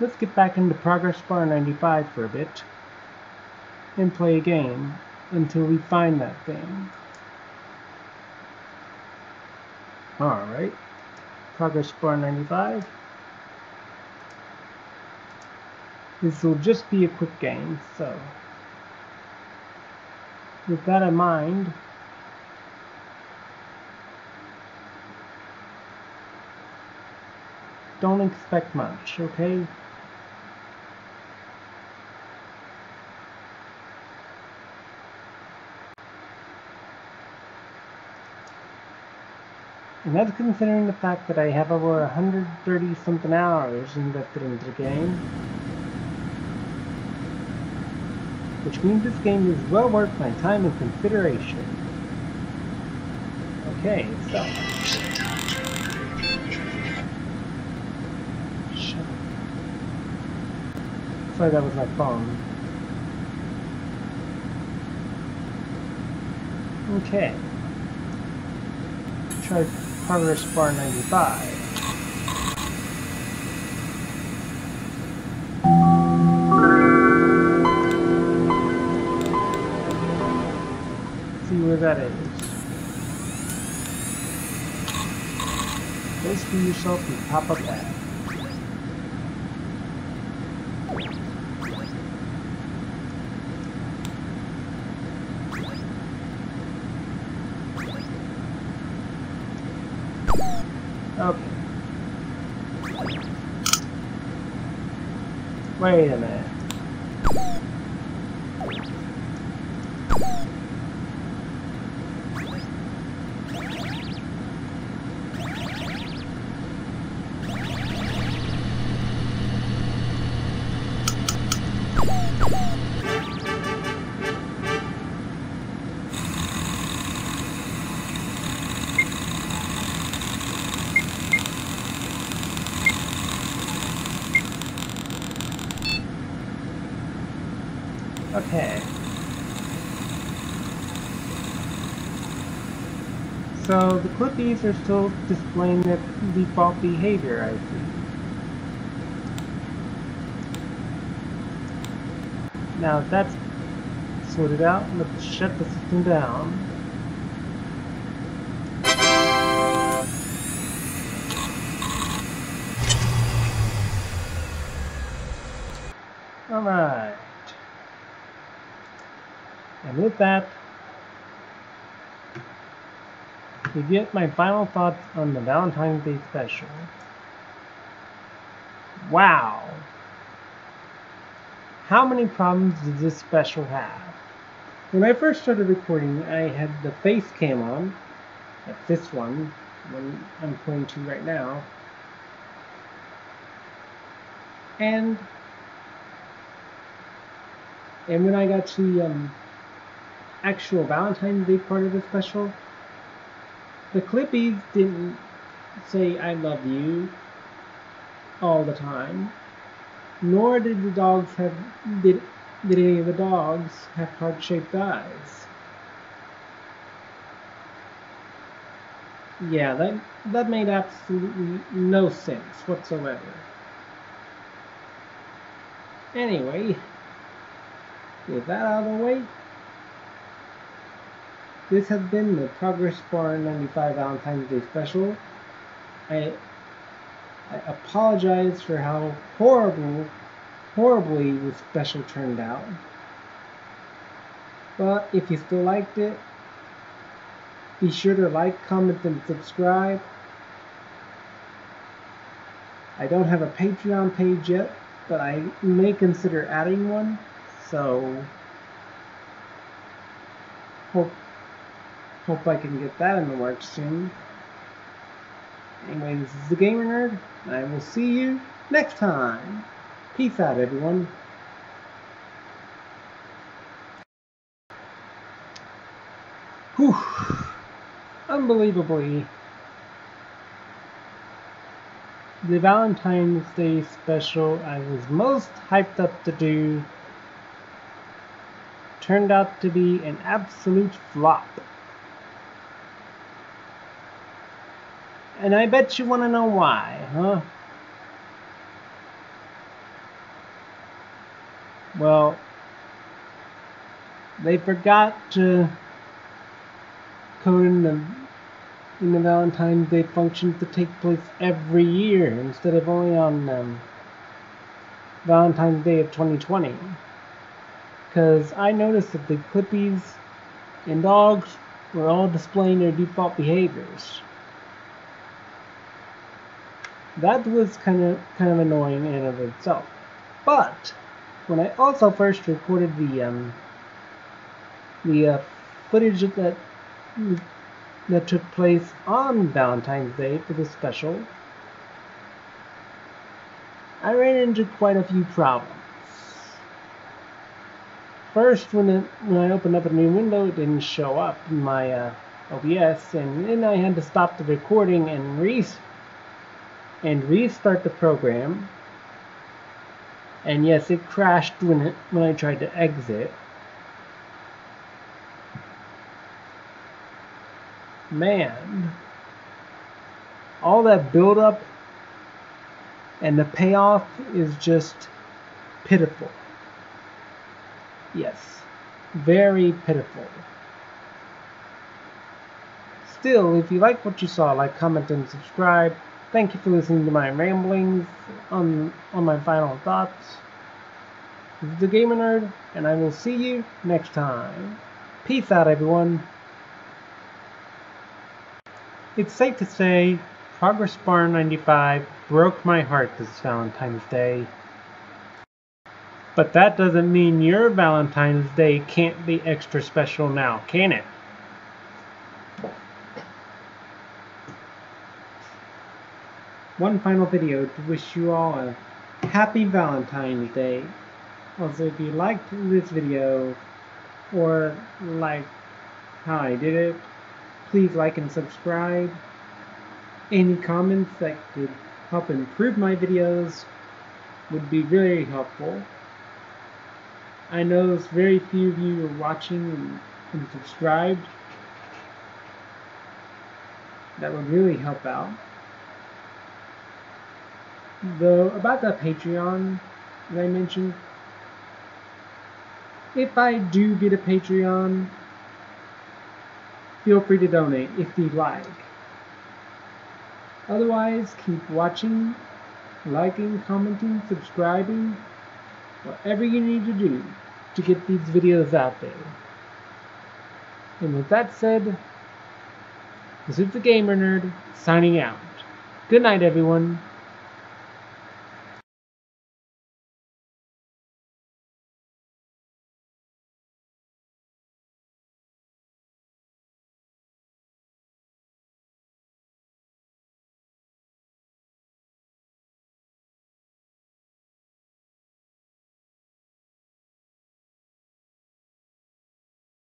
let's get back into Progressbar95 for a bit and play a game until we find that thing. Alright, Progressbar95. This will just be a quick game, so with that in mind, don't expect much, okay? And that's considering the fact that I have over 130 something hours invested into the game. Which means this game is well worth my time and consideration. Okay, so... Sorry, that was my phone. Okay. Try Progress Bar 95. See where that is. Rescue yourself and pop up that. Okay. Wait The Clippies are still displaying their default behavior, I see. Now that's sorted out, let's shut the system down. Alright. And with that, you get my final thoughts on the Valentine's Day special. Wow! How many problems does this special have? When I first started recording, I had the face cam on, like this one, when I'm pointing to right now, and and when I got to um, actual Valentine's Day part of the special, the Clippies didn't say I love you all the time, nor did the dogs have did did any of the dogs have heart-shaped eyes. Yeah, that that made absolutely no sense whatsoever. Anyway, with that out of the way, this has been the Progress Bar 95 Valentine's Day special. I I apologize for how horrible, horribly the special turned out. But if you still liked it, be sure to like, comment, and subscribe. I don't have a Patreon page yet, but I may consider adding one. So hope hope I can get that in the works soon. Anyway, this is the Gamer Nerd, and I will see you next time. Peace out, everyone. Whew. Unbelievably, the Valentine's Day special I was most hyped up to do turned out to be an absolute flop. And I bet you want to know why, huh? Well, they forgot to code in the in the Valentine's Day function to take place every year instead of only on um, Valentine's Day of 2020. Because I noticed that the Clippies and dogs were all displaying their default behaviors. That was kind of kind of annoying in and of itself. But when I also first recorded the um, the uh, footage that that took place on Valentine's Day for the special, I ran into quite a few problems. First, when it, when I opened up a new window, it didn't show up in my uh, OBS, and then I had to stop the recording and re and restart the program. And yes, it crashed when it, when I tried to exit. man, all that buildup and the payoff is just pitiful. Yes, very pitiful. Still, if you like what you saw, like, comment, and subscribe. Thank you for listening to my ramblings on, on my final thoughts. The Gamer Nerd, and I will see you next time. Peace out, everyone. It's safe to say Progressbar95 broke my heart this Valentine's Day. But that doesn't mean your Valentine's Day can't be extra special now, can it? One final video to wish you all a happy Valentine's Day. Also, if you liked this video or like how I did it, Please like and subscribe. Any comments that could help improve my videos would be very helpful. I know very few of you are watching and, and subscribed. That would really help out. Though, about the Patreon that I mentioned, if I do get a Patreon, feel free to donate if you'd like. Otherwise, keep watching, liking, commenting, subscribing, whatever you need to do to get these videos out there. And with that said, this is the Gamer Nerd signing out. Good night, everyone.